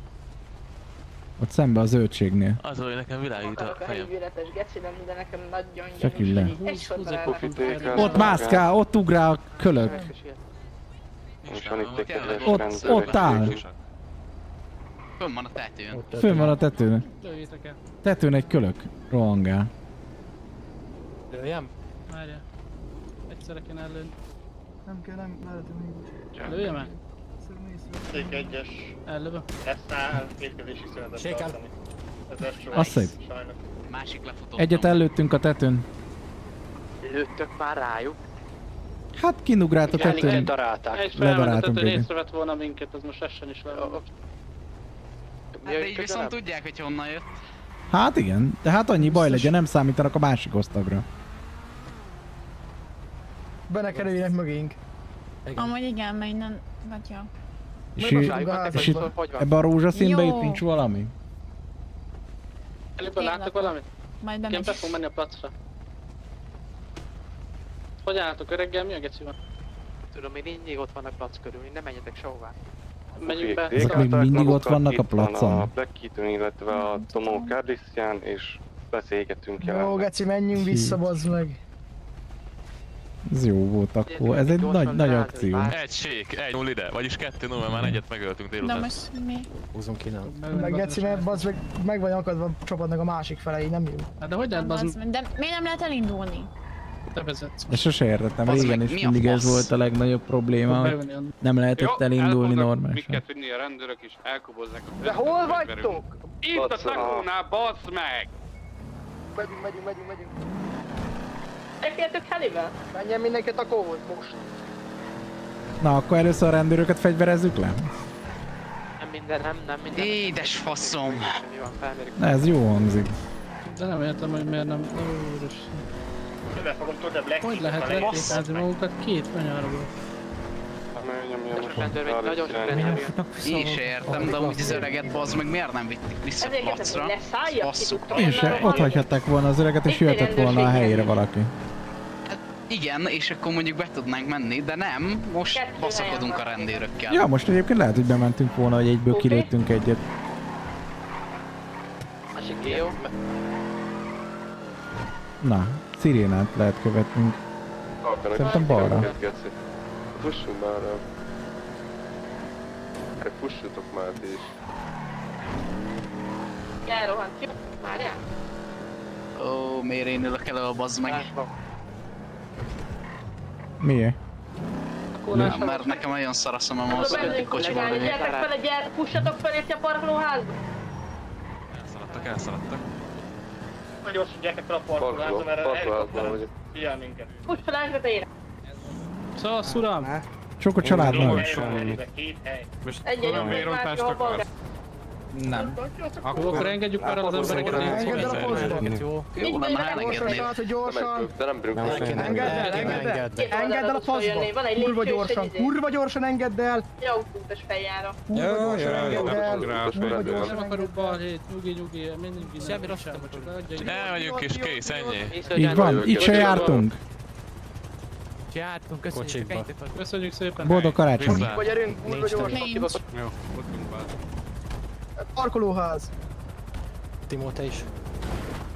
Ott szembe a zöldségnél.
Az, hogy nekem világít a fejem.
üretes geci lenni, de nekem nagyon
Feküdj le.
gyanús, egy sorban.
Ott mászkál, ott ugrál a kölök.
És van itt egy kedves
Ott, ott áll.
Fönn van a tetőn.
Fönn van a tetőn.
Lőjétek el.
Tetőn egy kölök. Rohangál.
Lőjem?
Várjál. Egyszerre kéne ellőni.
Nem kell, nem, lehetem még.
Lőjem el?
Szék egyes.
Ellövöm.
Leszáll, étkezési szünetet tartani. Ez SO.
Az szép.
Sajnos.
Másik lefutó.
Egyet ellőttünk a tetőn.
Lőttök már rájuk.
Hát kinugrált a tetőn.
Egy felment a tetőn, észrevett volna minket, az most essen is le.
Hát de így viszont tudják, hogy honnan jött.
Hát igen, de hát annyi baj legyen, nem számítanak a másik osztagra.
Benne kerüljenek mögénk.
Amúgy igen, mert innen, vagy jó.
És, és itt ebbe a rózsaszínbe itt nincs valami?
Előbb láttok valamit?
Majd
Én
bemegy.
be fogom menni a placra. Hogy álltok öreggel? Mi a geci van?
Tudom, még mindig ott vannak plac körül, nem menjetek sehová.
Menjünk be.
Ezek még mindig ott vannak a
van a
placon.
Black Keaton, illetve a Tomó Cardissian, és beszélgetünk
Jó,
jelenleg.
geci, menjünk vissza, bazd meg.
Ez jó volt akkor, ez egy nagy, nagy akció.
Egy sék, egy null ide, vagyis kettő null, mert már egyet megöltünk délután.
most mi?
Húzunk innen.
Meg geci, mert bazd meg, meg vagy akadva a csapatnak a másik felei, nem jó.
Hát de hogy lehet
Az,
bazd...
de miért nem lehet elindulni?
Te vezetsz.
De sose értettem, régen is mindig ez volt a legnagyobb probléma, hogy nem lehetett elindulni normálisan.
Miket vinni a rendőrök is elkobozzák a
De hol vagytok?
Itt a takónál, bassz meg!
Megyünk, megyünk, megyünk, megyünk.
Tekéltük helivel?
Menjen mindenki a takóhoz most.
Na, akkor először a rendőröket fegyverezzük le?
Nem minden, nem, nem minden.
Édes faszom.
Na, ez jó hangzik.
De nem értem, hogy miért nem... Úristen.
A
Hogy lehet
Keaton-nal
rekétázni magukat két kanyarból?
Én se értem, de úgy az öreget bazd meg miért nem vitték vissza a placra?
Én se, ott hagyhatták volna az öreget, és jöhetett volna a helyére valaki.
Igen, és akkor mondjuk be tudnánk menni, de nem, most baszakodunk a rendőrökkel.
Ja, most egyébként lehet, hogy bementünk volna, hogy egyből kilőttünk egyet.
Másik jó.
Na, szirénát lehet követnünk. Szerintem balra.
Geci. Fussunk már rá. Hát Fussatok már ti is.
Elrohant ki. Várjál.
Ó, miért én ülök elő a bazd meg?
Miért?
Nem, mert nekem nagyon szar a szemem ahhoz, hogy egy kocsiban legyek.
gyertek fel, gyere, pussatok fel itt a parkolóházba.
Elszaladtak, elszaladtak.
Nagyon gyorsan gyertek fel a parkolóházba, mert a
parkolóházban
helikopter
vagyok.
figyel minket.
Puss fel a tetejére.
Szóval, uram!
Sok a családban.
Két hely.
Egy egy jobb, egy másik a balra.
Nem. Akkor engedjük arra az embereket,
Engedd el a pozba.
Jó, jó lenne, ha
Gyorsan, gyorsan.
De nem bírunk
Engedd el, engedd el. Engedd el a faszba.
egy
Kurva gyorsan, kurva gyorsan engedd el.
Egy autóbusz feljára.
Kurva gyorsan engedd el. Kurva
Nem
gyorsan.
akarok balhét, nyugi, nyugi, mindig Semmi rossz nem csak adja.
Elmegyünk és kész, ennyi.
Így van, itt se jártunk.
Jártunk, köszönjük.
Köszönjük szépen.
Boldog karácsony.
Vagy gyerünk, kurva
Nincs
gyors,
több.
kibaszott.
Jó, be.
Parkolóház.
Timó, te is.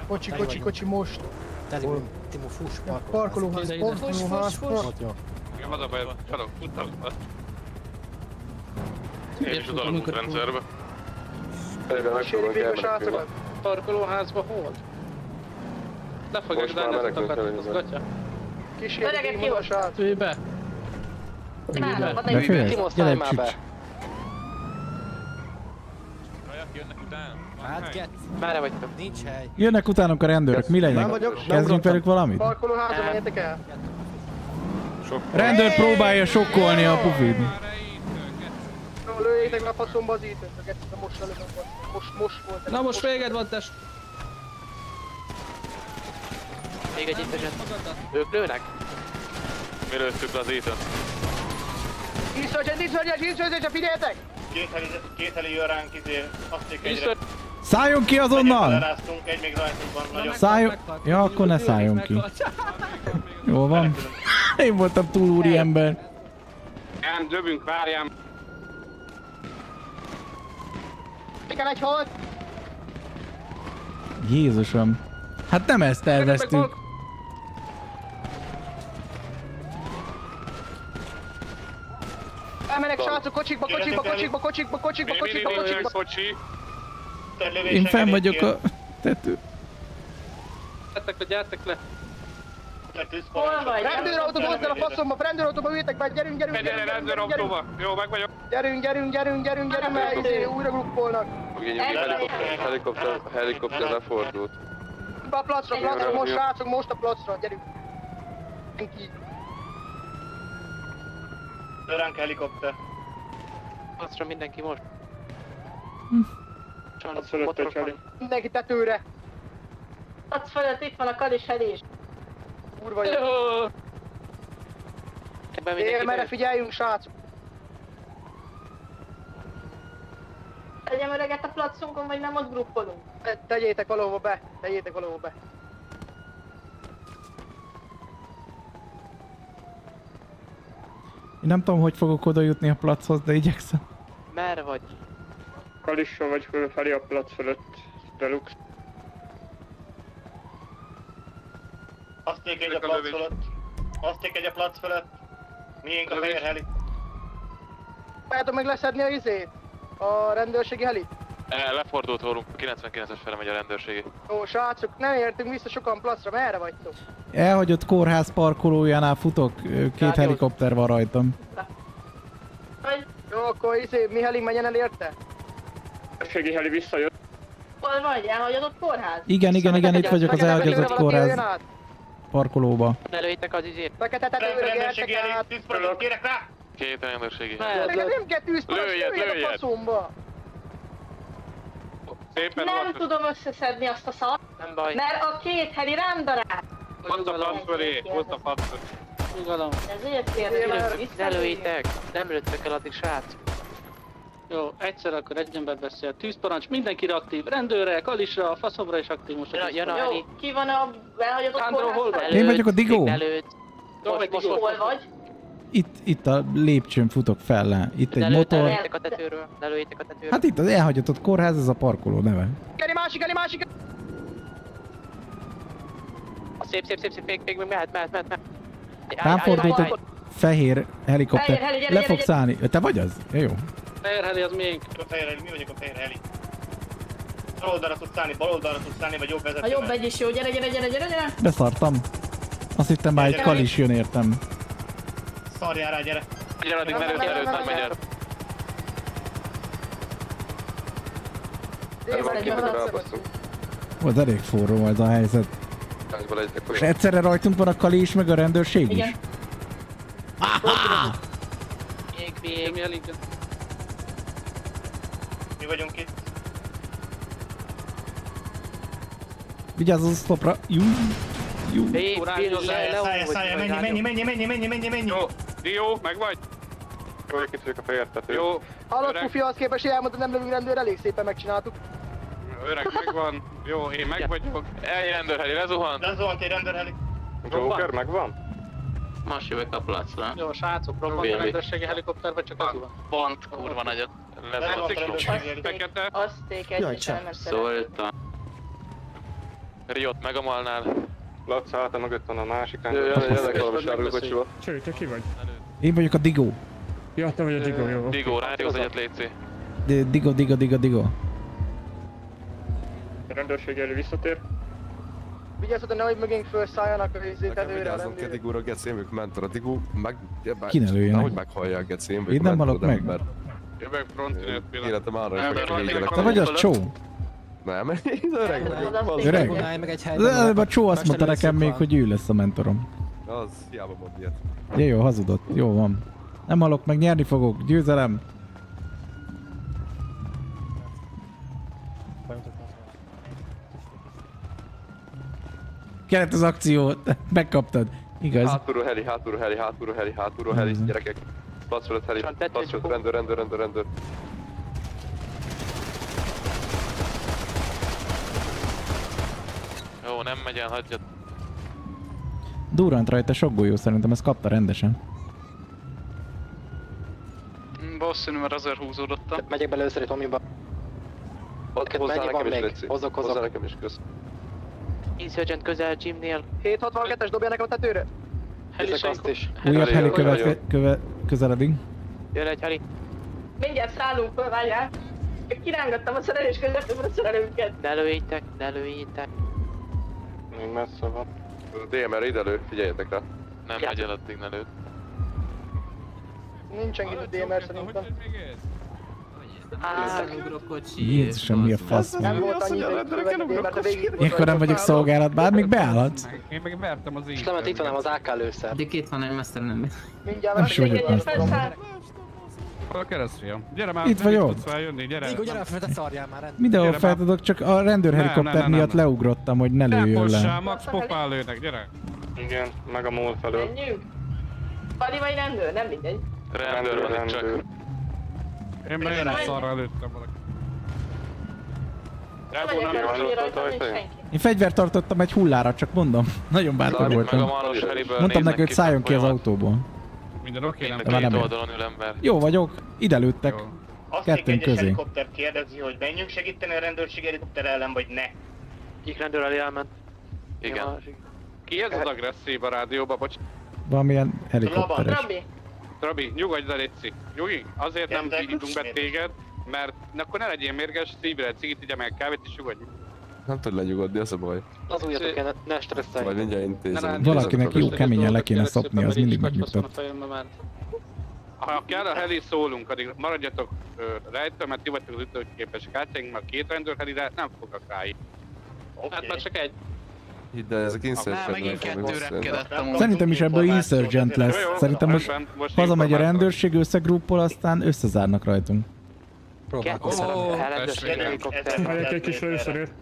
Kocsi,
Teli
kocsi,
vagyunk.
kocsi, most.
Teli vagyunk. Timó, fuss, parkolóház.
Parkolóház, parkolóház.
Jó.
Igen, az a baj, csalok, tudtam.
Én is az alagútrendszerbe.
Kísérik végül a srácokat.
Parkolóházba hol? Le fogják
már
dálni az
menekülünk
utakat,
el,
az
igen.
gatya.
Kísérik
Öregek
végül a
ki
srác.
Ülj be.
Imádom, hadd
Befigyelj,
egy
gyere egy csücs.
Kajak jönnek utána?
Hát, get.
Merre vagytok?
Nincs hely.
Jönnek utánunk a rendőrök, mi legyen? Kezdjünk velük valamit?
Parkolóházba menjetek el.
Rendőr próbálja sokkolni a pufit.
Jó, Lőjétek le a faszomba az ítőt, most faszomba. Most, most volt.
Na most véged van, test.
Még egy itt eset. Ők lőnek?
Mi lőttük le az étet?
Insurgent, insurgent, insurgent, figyeljetek!
Két heli, két heli jön ránk, izé, azt egyre.
Szálljon ki azonnal!
Egy még.
Szálljon... Ja, akkor ne szálljon ki. Jó van. Én voltam túl úri ember.
Nem, döbünk, várjám.
Igen, egy hold!
Jézusom. Hát nem ezt terveztük.
Elmenek srácok kocsikba, kocsikba, kocsikba, kocsikba, kocsikba, kocsikba, kocsikba.
kocsi.
Én fenn vagyok a tető.
Gyertek le, gyertek le.
Hol vagy?
Rendőrautóba hozzá a faszomba, rendőrautóba üljetek be, gyerünk, gyerünk,
Gyere,
gyerünk, gyerünk,
rendőrautóba. Jó, meg vagyok.
gyerünk, gyerünk, gyerünk, gyerünk, gyerünk, mert izé, újra gruppolnak.
Helikopter, helikopter, lefordult.
A placra, placra, most srácok, most a placra, gyerünk. Ki.
Jön ránk helikopter.
Azra mindenki most. Sajnos
fölött. Mindenki tetőre.
Adsz fölött, itt van a kalis heli is.
Kurva jó.
Ebben mindenki
merre figyeljünk, srácok.
Tegyem öreget a placunkon, vagy nem ott gruppolunk?
Te- Tegyétek valahova be, tegyétek valahova be.
Én nem tudom, hogy fogok oda jutni a plachoz, de igyekszem.
Merre vagy?
Kalissa vagy fölfelé a plac fölött. Delux.
Azték egy a plac fölött. Azték egy a plac fölött. Miénk a fehér heli.
Próbáljátok meg leszedni a izét? A rendőrségi helit?
Lefordult rólunk, 99-es fele megy a rendőrségi.
Jó, srácok, nem értünk vissza sokan placra, merre vagytok?
Elhagyott kórház parkolójánál futok, két helikopter van rajtam.
Jó, akkor izé, mi heli menjen el érte? Rendőrségi heli visszajött.
Hol vagy? Elhagyadott kórház?
Igen, igen, igen, itt vagyok az
valaki
kórház parkolóba.
Ne lőjétek az izét.
Fekete tetőre gyertek át.
10 parancsot kérek rá!
Két rendőrségi.
Nem kell tűzparancs,
Lőjed,
a faszomba.
Szépen
Nem tudom összeszedni azt a szart,
Nem baj.
mert a két heli rám darált.
Hozd a plac fölé, hozd a plac fölé.
Nyugalom.
Ezért kérdezik,
Ne lőjétek. Nem lőttek el addig srác.
Jó, egyszer akkor egy ember beszél. Tűzparancs, mindenkire aktív. Rendőrre, kalisra, faszomra is aktív most. a
a- a
tűzparancs.
heli.
Jó, ki van a
hol
kórház?
vagy?
Én vagyok a digó.
Lőtt. Most, most,
Hol
most.
vagy?
Itt, itt a lépcsőn futok fel le. Itt egy motor.
lőjétek a tetőről. Ne lőjétek a tetőről.
Hát itt az elhagyatott kórház, ez a parkoló neve.
Keri másik, heli másik.
Szép, szép, szép, szép, még, még, még mehet, mehet, mehet, mehet.
Rám fordult a fehér helikopter.
Fehér heli, gyere,
Le
gyere,
fog
gyere.
szállni. Te vagy az? Ja, Jó.
Fehér heli az miénk.
A fehér heli, mi vagyunk a fehér heli. Bal oldalra tudsz szállni, bal oldalra tudsz szállni, vagy jobb vezető.
A jobb egy is jó, gyere, gyere, gyere, gyere, gyere.
Beszartam. Azt hittem már egy kal is jön értem.
Szarjál rá, gyere.
Gyere, addig ne lőtt, nem megy el.
Az elég forró ez a helyzet. És egyszerre rajtunk van a kali is, meg a rendőrség is.
Igen.
Még, még.
Mi
vagyunk itt.
Vigyázz az oszlopra. Jú. Jú.
Szállj, szállj, menj, menj, menj, menj, menj, menj, menj.
Jó, Dio, meg vagy?
Jó, egy kicsit a fehér tető.
Jó,
Hallott. Pufi, az képest, hogy elmondta, nem lövünk rendőr, elég szépen megcsináltuk.
öreg megvan. Jó, én meg vagyok.
Egy rendőrheli lezuhant.
Lezuhant egy rendőrheli.
Joker megvan?
Most jövök a placra.
Jó, srácok, robbant a rendőrségi helikopter, vagy csak az van?
Pont kurva nagyot. Jaj,
egyet
csak
elment
szóltam.
Riot megamalnál.
Laci, hát mögött van a másik
Jönnek valami sárga kocsiba.
Cső, te ki vagy?
Én vagyok a Digó.
Ja, te vagy a Digó, jó.
Digó, rádióz egyet létszi.
D- Digo, Digo, Digo, Digo.
A rendőrség elő visszatér.
Vigyázzatok, nehogy mögénk felszálljanak a
Nekem
előre a
vigyázzon ki a. Digóra, én vagyok mentor. A Digó meg...
Ki ne lőjön
Nehogy
meg.
meghallják, geci, én
Én
vagyok
nem
mentor,
halok meg.
ember.
Jövök frontinőt pillanat.
Életem meg
nem,
kell
nem,
Te vagy az csó?
Nem, én öreg vagyok.
Öreg?
meg egy
De
helyben.
a csó azt mondta nekem még, hogy ő lesz a mentorom.
Az, hiába mond ilyet.
Ja, jó, hazudott. Jó van. Nem halok meg, nyerni fogok. Győzelem. Kellett az akció. Megkaptad. Igaz.
Hátulról heli, hátulról heli, hátulról heli, hátulról heli,
Mhm.
gyerekek. Plac fölött heli, plac fölött rendőr, rendőr, rendőr, rendőr.
Nem megy el, hagyjad.
Durant rajta sok golyó, szerintem ezt kapta rendesen.
Valószínű, mert azért húzódottam.
Megyek bele először egy Tomiba. Hozzá nekem is. Hozok,
Hozzá nekem is, kösz.
Insurgent közel Jimnél.
762-es dobja nekem a tetőre.
Azt is.
Újabb heli követ,
jó.
köve, közeledik.
Jön egy heli.
Mindjárt szállunk föl, várjál. Kirángattam a szerelés között, a szerelőnket.
Ne lőjétek, ne lőjétek.
Még messze van.
DMR ide elő, figyeljetek rá.
Nem megy el addig, ne lőd.
Nincsen itt DMR szerintem.
Jézusom, mi a fasz
Nem
van.
volt annyi idő.
Ilyenkor nem vagyok szolgálat, bár még beállhatsz.
Én meg vertem az
És lement itt van az AK lőszer.
Addig itt van egy mesztelen nem.
Mindjárt
Nem is vagyok messze.
A keresztfiam? Gyere már,
Itt
nem
vagyok.
tudsz feljönni, gyere.
Digó, gyere fel, te szarjál már. rend-
Mindenhol fel tudok, csak a
Nem,
rendőrhelikopter
nem, nem,
miatt
nem.
leugrottam, hogy ne lőjön le.
max popál lőnek, gyere.
Igen, meg a mól felől.
Menjünk. Pali vagy rendőr, nem mindegy.
Rendőr van itt csak.
Én meg én szarra előttem valaki.
Én fegyvert tartottam egy hullára, csak mondom. Nagyon bátor voltam. Mondtam neki, hogy szálljon ki az autóból.
Minden oké, nem
Már nem
oldalon ül ember.
Jó vagyok, ide lőttek.
Azt
Kettőnk
egyes
közé.
helikopter kérdezi, hogy menjünk segíteni a rendőrség helikopter ellen, vagy ne.
Egyik rendőr elé elment.
Igen.
Ki ez az agresszív a rádióba, bocs?
Valamilyen helikopteres.
Trabi.
Trabi, nyugodj le, Léci. Nyugi, azért nem
Kezdek,
hívunk be téged, mert akkor ne legyél mérges, szívre egy cigit, igye meg kávét és nyugodj.
Nem tud lenyugodni, az a baj.
Az ujjatok el, ne
Majd mindjárt intézem.
Valakinek jó keményen le kéne szopni, az mindig megnyugtat.
Ha kell a heli szólunk, addig maradjatok rejtve, mert ti vagytok az ütőképesek. Átjönk már két rendőrhelire, nem fogok ráig. Hát már csak egy.
Hidd el, ezek insurgent.
megint kettő repkedett amúgy.
Szerintem is ebből insurgent lesz.
Jó, jó,
Szerintem most
most
hazamegy a rendőrség, összegruppol, aztán összezárnak rajtunk.
Próbálkozom.
Rendőrség helikopter.
Megyek egy kis lőszerért.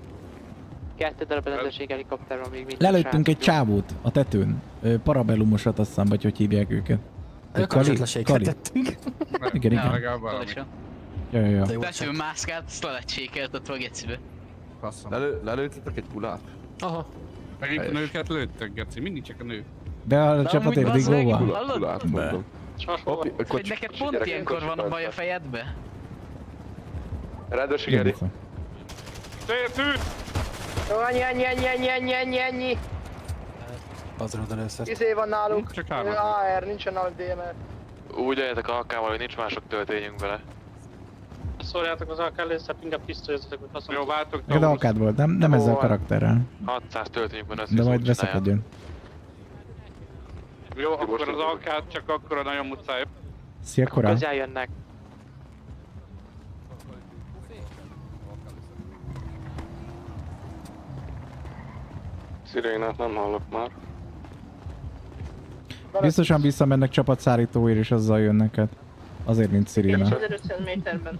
Kettő darab rendőrség helikopter van még mindig.
Lelőttünk egy csávót a tetőn. Parabellumosat azt hiszem, vagy hogy hívják őket. Kali?
Kapcsolatleséget
Kali.
tettünk.
Igen, igen.
Legalább valami.
Ja, ja, ja.
Becső mászkált, azt lelecsékelt ott a gecibe.
Lelő, lelőttetek egy kulát?
Aha.
Megint a nőket lőttek, Geci, mindig csak a nő.
De a
meg,
Digóval.
hallod?
Kulát, mondom.
Hogy neked pont ilyenkor van a baj a fejedbe?
Rendőrség elé.
Tűt!
Jó, annyi, annyi, annyi, annyi, annyi, annyi, annyi.
Az oda először.
Izé van nálunk.
Csak.
AR, nincsen nálunk DMR.
Úgy álljatok a AK-val, hogy nincs mások töltényünk vele.
Szóljátok az AK először, inkább pisztolyozatok, hogy haszon.
Jó, váltok
Neked alkád volt, nem, nem ezzel a karakterrel.
600 töltényünk van össze.
De majd beszakadjon.
Jó, akkor az alkát csak akkor a nagyon muszáj.
Szia, korán.
Közel jönnek.
Szirénát nem hallok már.
Biztosan visszamennek csapatszállítóért, és azzal jönnek át. Azért nincs sziréna.
1500 méterben.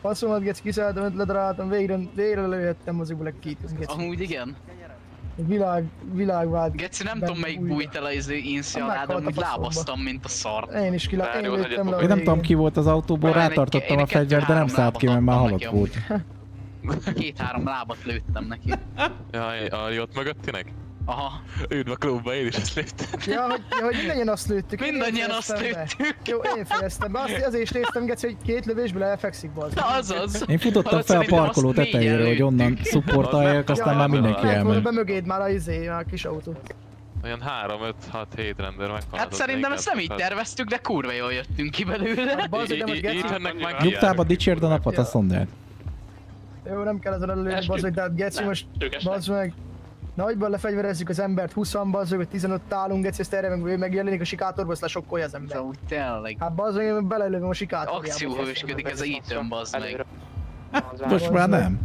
Passzomat, gec, kiszálltam, ledaráltam, végre, végre lőhettem azokból egy két, gec.
Amúgy igen.
Világ, világvált.
Geci, nem tudom melyik bújt el az inszi alá, de
Meghalt a
amúgy lábaztam, mint a szar.
Én is kilá, én
Én nem tudom ki volt az autóból, rátartottam a
egy
fegyvert, de nem szállt ki, mert már halott volt.
Két-három lábat lőttem neki.
Jaj, a Riot mögöttinek?
Aha.
Üdv a klubba, én is ezt lőttem.
Ja, hogy, ja, hogy mindannyian azt lőttük.
Mindannyian azt
be.
lőttük.
Jó, én fejeztem be. Azt, azért is néztem, Geci, hogy két lövésből elfekszik.
Na, azaz.
Én futottam fel a parkoló tetejére, hogy onnan szupportaljak, aztán már mindenki elment.
be mögéd már a izé, a kis autó.
Olyan 3, 5, 6, 7 rendőr meghaladott.
Hát szerintem ezt nem így
Hát-
terveztük, de kurva jól jöttünk ki belőle.
Most Geci...
Ethannek meg
Nyugtában dicsérd a napot a szondát.
Jó, nem kell ezen előni, bazd, de hát Geci
Nem,
most, bazd meg. Nagyban lefegyverezzük az embert, 20 bazd, hogy 15 tálunk, Geci, ezt erre meg megjelenik a sikátorba, azt lesokkolja az ember.
Úgy tényleg.
Hát bazd meg, én belelövöm a sikátorjába.
Akcióhősködik ez a Ethan, bazd meg.
Most már nem.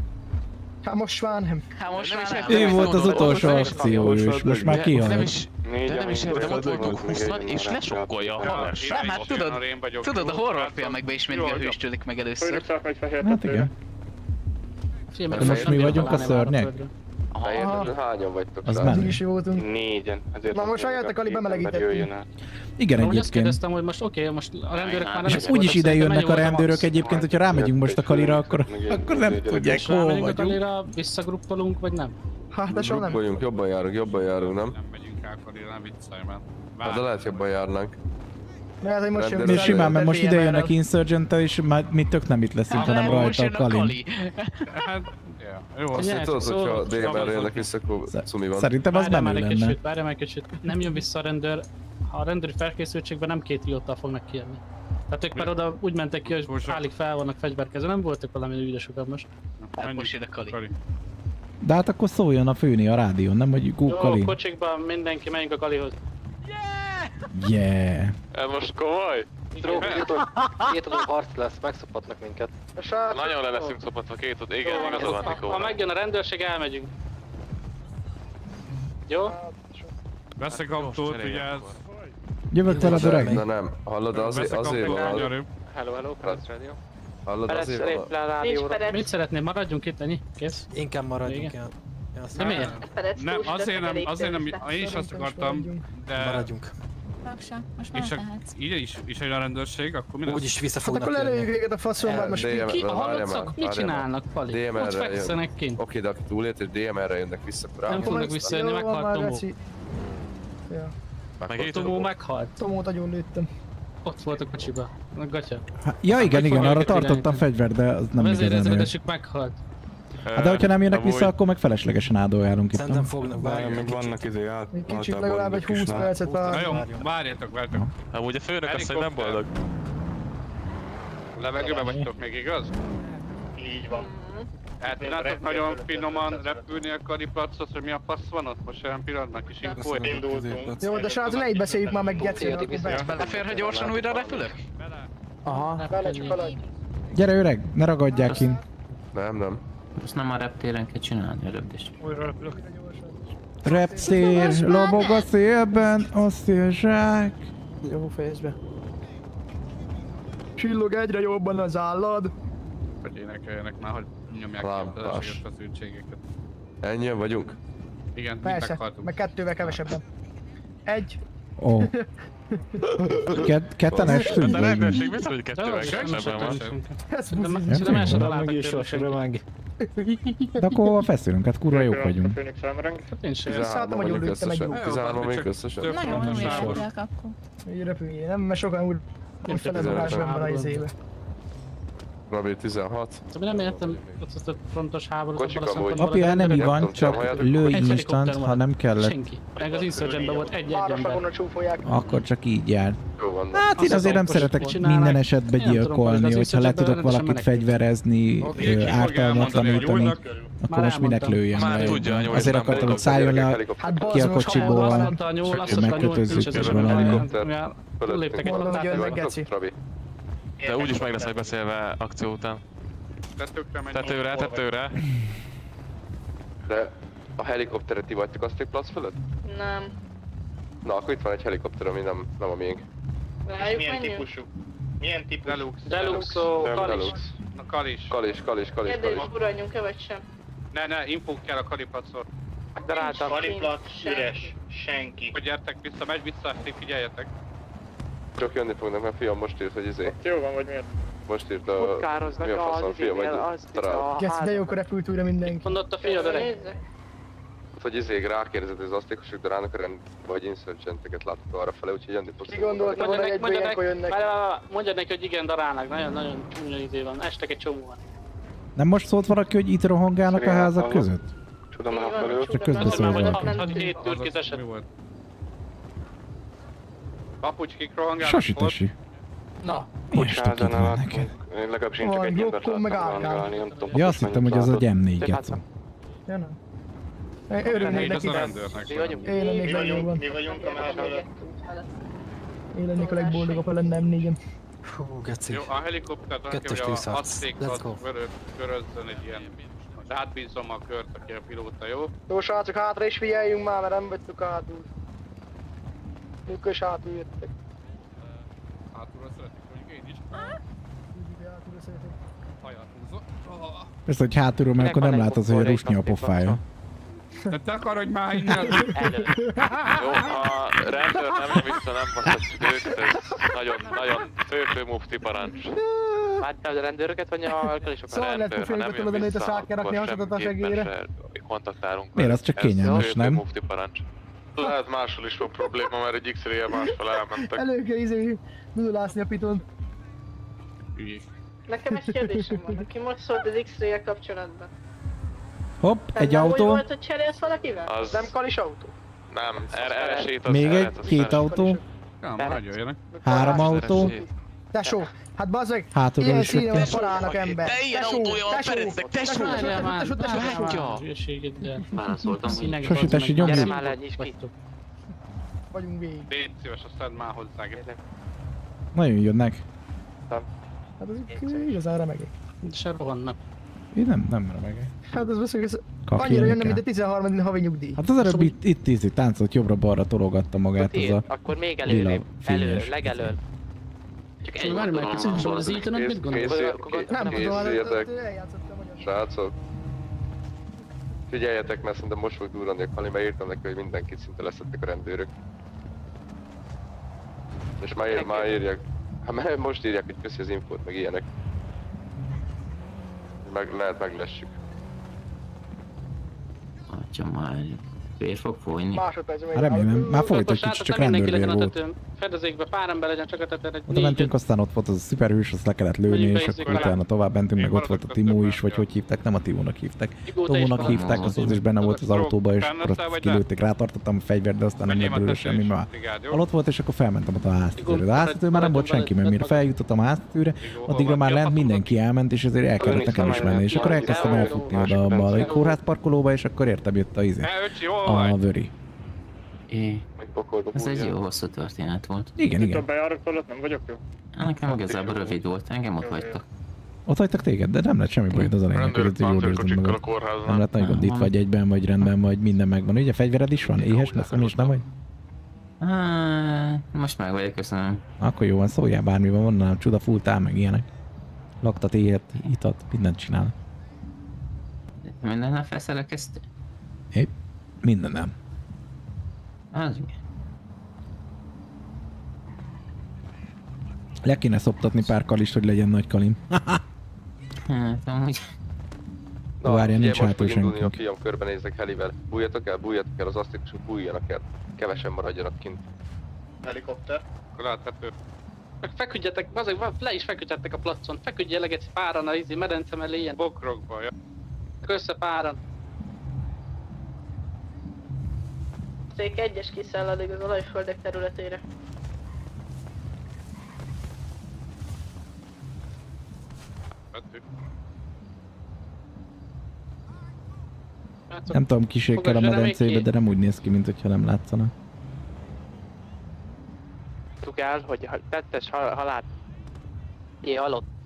Hát most már nem.
Hát most már nem.
Ő volt az utolsó akcióős, most már
Nem
kihalt.
is, de nem is értem, ott volt 20 és lesokkolja a haversát.
Nem, hát tudod, tudod, a horrorfilmekben is mindig a hőstödik meg először.
Hát igen. De most mi vagyunk a szörnyek?
Fehér, hányan vagytok?
Az
rá?
menő.
is voltunk.
Négyen. Ezért
Na most már jöttek, Ali bemelegítettünk.
Igen,
azt
egyébként.
kérdeztem, hogy most oké, most a rendőrök már nem
És
is
úgyis ide jönnek a rendőrök egyébként, hogyha rámegyünk most a kalira, akkor, akkor nem tudják, hol
rámegyünk a
vagyunk.
kalira, visszagruppolunk, vagy nem?
Hát, de soha nem.
Vagyunk, jobban járunk, jobban járunk, nem?
Nem megyünk el Kalira, nem viccelj már.
Hát de lehet jobban járnánk.
Lehet, hogy most jön
Mi simán, mert most ide jönnek insurgent és már mi tök nem itt leszünk, hanem
Nem, most
rajta a
jön a
Kalin.
Kali.
Hát, jó.
Azt tudod,
szóval-
hogyha DMR-re jönnek vissza, akkor cumi van.
Szerintem az menő lenne.
kicsit, várjál már kicsit. Nem jön vissza a rendőr, ha a rendőri felkészültségben nem két ióttal fognak kijönni. Tehát ők már oda úgy mentek ki, hogy állig fel vannak fegyverkezve, nem voltak valami ügyesek most.
Hát most ide Kali.
De hát akkor szóljon a főni a rádión, nem hogy Gú
Jó,
Kalin.
kocsikban mindenki menjünk a Kalihoz.
Yeah.
Ez most komoly?
Két adó harc lesz, megszopatnak minket.
Nagyon le leszünk szopatva két ott, igen, igazad van
ha,
Nikó.
ha megjön a rendőrség, elmegyünk. Jó?
Veszek autót, ugye ez...
Jövök veled öreg?
De nem, hallod, azért, azért
autót,
van.
Hello, hello, Perez Radio.
Hallod, azért van.
Mit szeretnél? Maradjunk itt, ennyi? Kész?
Inkább maradjunk
De
mondom.
miért?
Nem, azért nem, azért nem, én is azt akartam, de...
Maradjunk.
Raksa, most már
És
lehetsz.
ide is, is jön a rendőrség, akkor mi lesz?
Úgyis vissza
Hát
fognak
akkor lelőjük
jönni.
véget a faszomban, most
DMR-re,
Ki, a
már,
mit
már.
csinálnak, Pali? Ott fekszenek kint.
Oké, de aki túlélt és DMR-re jönnek vissza, akkor
Nem fognak visszajönni, meghalt
már
Tomó.
Ja.
Meg
Tomó meghalt.
Tomót agyon lőttem.
Ott volt a kocsiba. A gatya.
Hát, Ja igen, igen, arra tartottam fegyver, de az
A
nem igazán ért.
vezérezredesük meghalt.
Hát de hogyha nem jönnek vissza, akkor meg feleslegesen áldójárunk itt.
Szerintem fognak várni.
még vannak izé át.
Egy kicsit legalább egy
kis
20
nál.
percet
Na
vár.
jó, várjatok, várjatok.
Amúgy a főnök azt, hogy nem boldog.
Levegőben vagytok még, igaz?
Így van.
El tudnátok nagyon finoman repülni a kariplacot, hogy mi a fasz van ott most olyan pillanatban kis infó.
Indultunk.
Jó, de srác, ne így beszéljük már meg Geci.
Belefér, ha gyorsan újra repülök?
Aha.
Gyere öreg, ne ragadják ki.
Nem, nem.
Azt nem a reptéren kell csinálni előbb is.
Újra repülök.
Reptér, lobog a szélben, a szélzsák.
Jó, fejezd be. Csillog egyre jobban az állad.
Hogy énekeljenek már, hogy nyomják ki a
Lámpás.
feszültségeket.
Ennyien vagyunk?
Igen,
Persze, meg kettővel kevesebben. Egy.
Ó. Ket, ketten estünk?
De rendőrség biztos, hogy kettővel kevesebben van.
Már szerintem el sem találtak
De akkor hova feszülünk? Hát kurva jók vagyunk.
Felmereng.
Én sem.
13
hogy
vagyunk
lőttem egy
összesen.
jó.
13 vagyunk összesen.
Nagyon nem érdeklek akkor.
Így repüljél, nem? Mert sokan úgy úgy felezolásban van a izébe.
Rabi 16.
Szóval nem értem, ott az a frontos háborút.
Kocsik
abban a
amúgy.
szempontból
Apja, nem így van, csak lőj instant, ha nem kellett.
Senki. Meg az insurgentben volt egy-egy ember.
Akkor csak így jár. Hát én azért nem szeretek minden esetben gyilkolni, hogyha le tudok valakit fegyverezni, ártalmatlanítani, akkor most minek lőjem
Már
le. Azért akartam, hogy szálljon le
Hát
ki a kocsiból,
azt
megkötözzük és valami.
Túlléptek egy
De úgyis meg lesznek beszélve akció után.
Tetőkre megy.
Tetőre, tetőre.
De a helikopteret ti vagytok azt egy plac fölött?
Nem.
Na, akkor itt van egy helikopter, ami nem, nem a miénk.
Rájuk
Milyen
menjünk?
típusú? Milyen típusú?
Delux.
Deluxo,
Nem,
Kalis.
Delux.
A kalis.
Kalis, kalis, kalis,
Kérdés, uranjunk-e vagy sem?
Ne, ne, infók kell a kaliplacot.
De rátam.
Kaliplat, üres, senki.
Hogy gyertek vissza, megy vissza, ti figyeljetek.
Csak jönni fognak, mert fiam most írt, hogy izé.
Jó van, vagy miért?
Most írt a...
Futkároznak
Mi a faszom, fiam, vagy
a
Geci, de jókor repült újra mindenki.
Mondott a fiad öreg.
Nézzek.
hogy izé rákérdezed, hogy az asztékosok darának a rend, vagy insurgenteket látok arra fele, úgyhogy jönni fogsz.
Ki gondolta volna, hogy egyből ilyenkor jönnek?
Mondjad neki, hogy igen, darálnak, nagyon-nagyon csúnya izé van, estek egy csomóan.
Nem most szólt valaki, hogy itt rohangálnak a házak között?
Tudom,
van,
felül.
Csak közbeszólt valaki.
67 türkiz eset.
Papucskik rohangálnak.
Sasi tesi.
Na.
Milyen stukid van neked?
Én legalábbis én csak egy embert láttam rohangálni, nem tudom.
Ja, azt hittem, hogy az egy M4 geca.
Ja, nem. Örülnék neki.
a
lennék
Mi vagyunk, mi vagyunk a fölött.
Én lennék a legboldogabb, ha lenne M4-em.
Hú, geci.
Jó, a helikoptert
Kettes
hogy a köröz- körözzön egy ilyen. De hát bízom a kört, aki a pilóta, jó?
Jó srácok, hátra is figyeljünk már, mert nem vagytok hátul. Is hátul jöttek.
Hátulra szeretnék, mondjuk én is.
Hátulra szeretek.
Hajat húzok.
Persze, hogy hátulról, mert akkor nem látod, hogy a rusnya a pofája.
De takarodj már innen!
Jó, a rendőr nem vissza, nem baszhatjuk őket, ez nagyon, nagyon fő-fő mufti parancs.
Vártál a rendőröket, vagy a alkalisokat?
Szóval lehet, hogy félbe tudod adni, hogy a szák kell rakni a hasadat a segélyre.
kontaktálunk.
Miért, az csak kényelmes,
ez
nem?
mufti parancs. Lehet máshol is van probléma, mert egy X-ray-el másfele elmentek.
Elő kell izé, dudulászni a pitont.
Nekem egy kérdésem van, aki most szólt az X-ray-el kapcsolatban.
Hopp, egy
Nem
autó.
volt, hogy cserélsz valakivel?
Az-
Nem kalis autó?
Nem, erre, erre sétasz,
Még egy, két autó,
már jöjjenek.
három autó.
Tesó, hát bazzeg,
Hátulról
ilyen
is
színen
jöttek.
parálnak ember.
De ilyen
Tesó,
autója van,
tesó,
Pereznek, tesó!
tesó, tesó, tesó, tesó, tesó.
Válaszoltam, hogy...
Sasi tesi
Gyere
nyomjuk.
már le, nyisd ki.
Vagyunk végig.
Légy szíves, aztán már hozzá.
Nagyon jönnek.
Hát az igazán remegek.
Se rohannak.
Én nem, nem remegek.
Hát az beszélek, ez
Kaki
annyira jönne, mint a 13. havi nyugdíj.
Hát az előbb itt, itt ízik, táncolt jobbra-balra tologatta magát az a
Akkor még előrébb, elő,
fényes.
Csak egy
Várj meg, kicsit az ítanak, mit gondolsz?
Nem tudom, eljátszottam magyar.
srácok. Figyeljetek, mert szerintem most fog durrani a Kali, mert írtam neki, hogy mindenkit szinte leszettek a rendőrök. És már, ír, már írják, hát már most írják, hogy köszi az infót, meg ilyenek. Meg, lehet meglessük.
Atya már vér fog folyni.
Másodpercben
Hát remélem, már folytatjuk, csak rendőrvér volt.
Fedezékbe, pár ember legyen, csak a tetőn egy
Oda mentünk, aztán ott volt az a szuperhős, azt le kellett lőni, és akkor utána tovább mentünk, meg ott volt a Timó is, vagy hogy hívták, nem a Timónak hívták. Tomónak hívták, az az is benne volt az autóba, és akkor azt kilőtték, rátartottam a fegyvert, de aztán nem lett belőle semmi, már alatt volt, és akkor felmentem ott a háztetőre. A háztetőre már nem volt senki, mert mire feljutottam a háztetőre, addigra már lent mindenki elment, és ezért el kellett nekem is menni, és akkor elkezdtem elfutni oda a bal kórház parkolóba, és akkor értem jött a izé. A vöri.
É. Ez egy jó hosszú történet volt.
Igen,
Itt a
igen.
bejárat alatt nem vagyok jó.
Nekem igazából rövid volt, engem ott hagytak.
Ott hagytak téged, de nem lett semmi bajod, az a lényeg, hogy jól érzed magad. Nem lett nagy gond, itt vagy egyben, vagy rendben, vagy minden megvan. Ugye fegyvered is van? Éhes lesz, és nem vagy?
Ah, most meg vagyok, köszönöm.
Akkor jó van, szóljál bármi van, nálam csuda fulltál, meg ilyenek. Laktat, éhet, itat, mindent csinál.
Minden nap feszelek ezt?
Épp, minden nem.
Az igen.
Le kéne szoptatni pár kalist, hogy legyen nagy kalim.
Hát amúgy...
Na,
ugye
nincs
most
hátul
fog indulni a fiam, körbenézek helivel. Bújjatok el, bújjatok el, az asztikusok bújjanak el. Kevesen maradjanak kint.
Helikopter.
Látható.
Meg feküdjetek, azok le is feküdjetek a placon, feküdj egy páran a izi medence mellé ilyen.
Bokrokba, ja.
Össze páran.
Szék egyes kiszálladik az olajföldek területére.
Nem tudom, kísérkel a medencébe, de nem úgy néz ki, mint hogyha nem látszana.
Tudjuk el, hogy ha- tettes hal- halál. Jé, halott.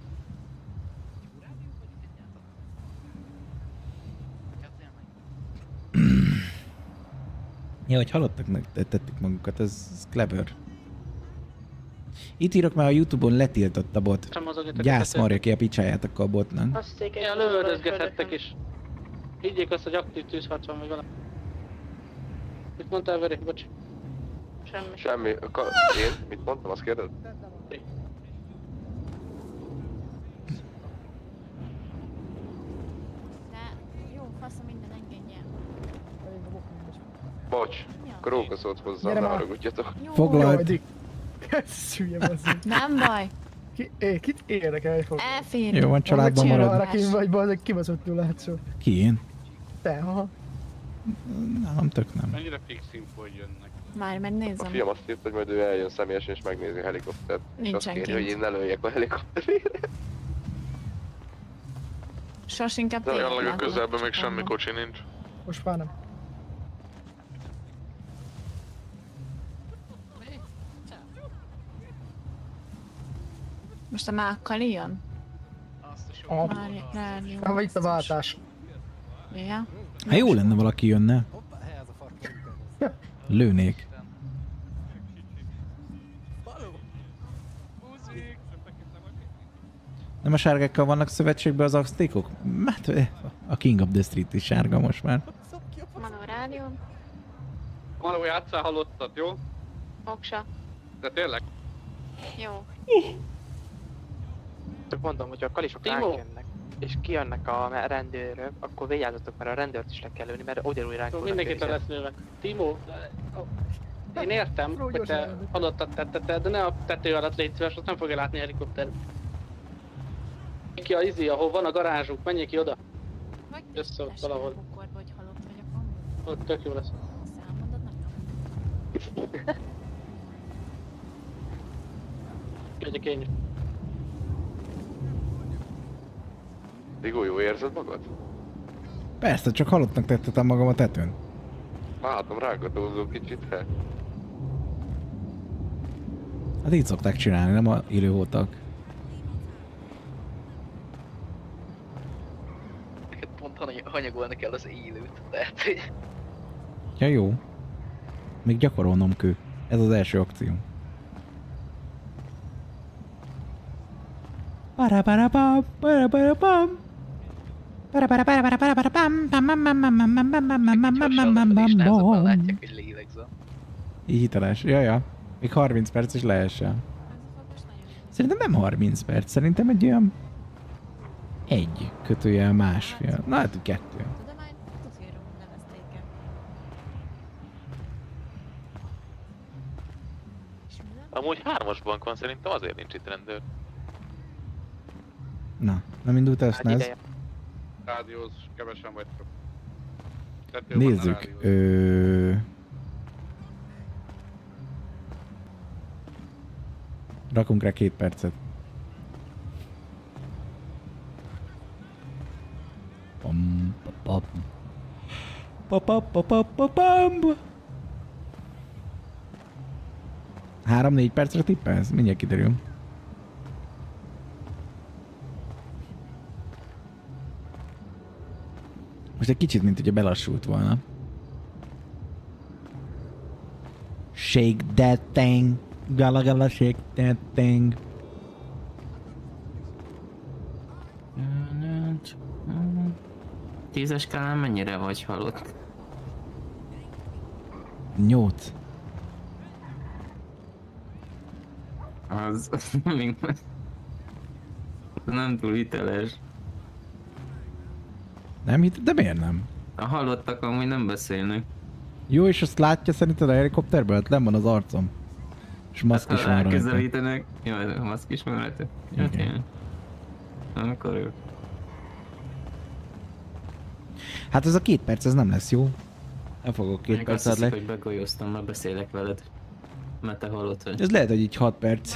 Ja, hogy halottak meg tettük magukat, ez, ez clever. Itt írok már a Youtube-on letiltott a bot. Gyász marja ki a picsájátok a botnak.
Ilyen lövöldözgethettek is. Higgyék azt, hogy aktív tűzharc van, vagy valami. Mit mondtál, Veri? Bocs.
Semmi.
Semmi. Ka- én? Mit mondtam, azt kérdez?
De jó, fasz a minden engedje.
Bocs, Króka szólt hozzá,
Gyere
ne
már.
haragudjatok.
Foglald.
Nem baj.
Ki, é, kit érdekel, hogy fog?
Elfér.
Jó, van, családban marad.
Arra kim vagy, bazzeg, kibaszottul látszol.
Ki én?
Te, ha.
Nem, tök nem.
Mennyire fix info, hogy jönnek?
Már
A
megnézem.
fiam azt írt, hogy majd ő eljön személyesen és megnézi a helikoptert. És azt
Nincsen
kéri,
kint.
hogy én ne lőjek a helikopterére.
Sos inkább
De jelenleg a közelben még semmi kocsi nincs.
Most már nem.
Most a mákkal jön? Rádió.
Hát vagy itt a váltás.
Ja.
Hát jó lenne valaki jönne. Lőnék. Nem a sárgákkal vannak szövetségben az axtékok? Hát a King of the Street is sárga most már.
Manó rádió.
Maró játszál, hallottad, jó?
Oksa.
De tényleg?
Jó.
Csak mondom, hogy a kalisok
Timo!
ránk jönnek, és kijönnek a rendőrök, akkor vigyázzatok, mert a rendőrt is le kell lőni, mert ugyanúgy ránk fognak jönni.
lesz lőve. Timo, én értem, hogy te halottat tetted, de ne a tető alatt légy szíves, azt nem fogja látni a helikopter. Ki a izi, ahol van a garázsuk, menjél ki oda. Össze ott valahol.
Halott.
Ott tök jó lesz.
Számodod?
Megyek én
Digó, jó érzed magad?
Persze, csak halottnak tettetem magam a tetőn.
Látom, rágatózó kicsit, he?
Hát így szokták csinálni, nem a élőhótak.
Neked pont hany- hanyagolni kell az élőt, tehát hogy...
Ja jó. Még gyakorolnom kő. Ez az első akció. Paraparapam. Paraparaparaparapam, pam, pam, pam, pam, Így hiteles. Ja, ja. Még 30 perc is lehessen. Szerintem nem 30 perc, szerintem egy olyan... Egy kötőjel másfél. Na hát kettő.
Amúgy hármas bank van, szerintem azért nincs itt rendőr.
Na, nem indult el
Hát. Rádióz, kevesen vagytok. Tető
Nézzük. Ö... Rakunk rá két percet. Pam, pa, pam. Pa, pa, pa, pa, pa, pam. Három-négy percre tippelsz? Mindjárt kiderül. Most egy kicsit, mint ugye belassult volna. Shake that thing. Gala gala shake that thing.
Tízes skálán mennyire vagy halott?
Nyolc.
Az még nem túl hiteles.
Nem hit, de miért nem?
A halottak amúgy nem beszélnek.
Jó, és azt látja szerinted a helikopterből? Hát nem van az arcom. És maszk is
Ha
van rajta.
jaj, a maszk is van rajta. Jó,
Igen.
tényleg. Akkor jó.
Hát ez a két perc, ez nem lesz jó. Nem fogok két
Még azt
percet
hiszik,
le.
hogy begolyóztam, már beszélek veled. Mert te halott vagy.
Ez lehet, hogy így 6 perc.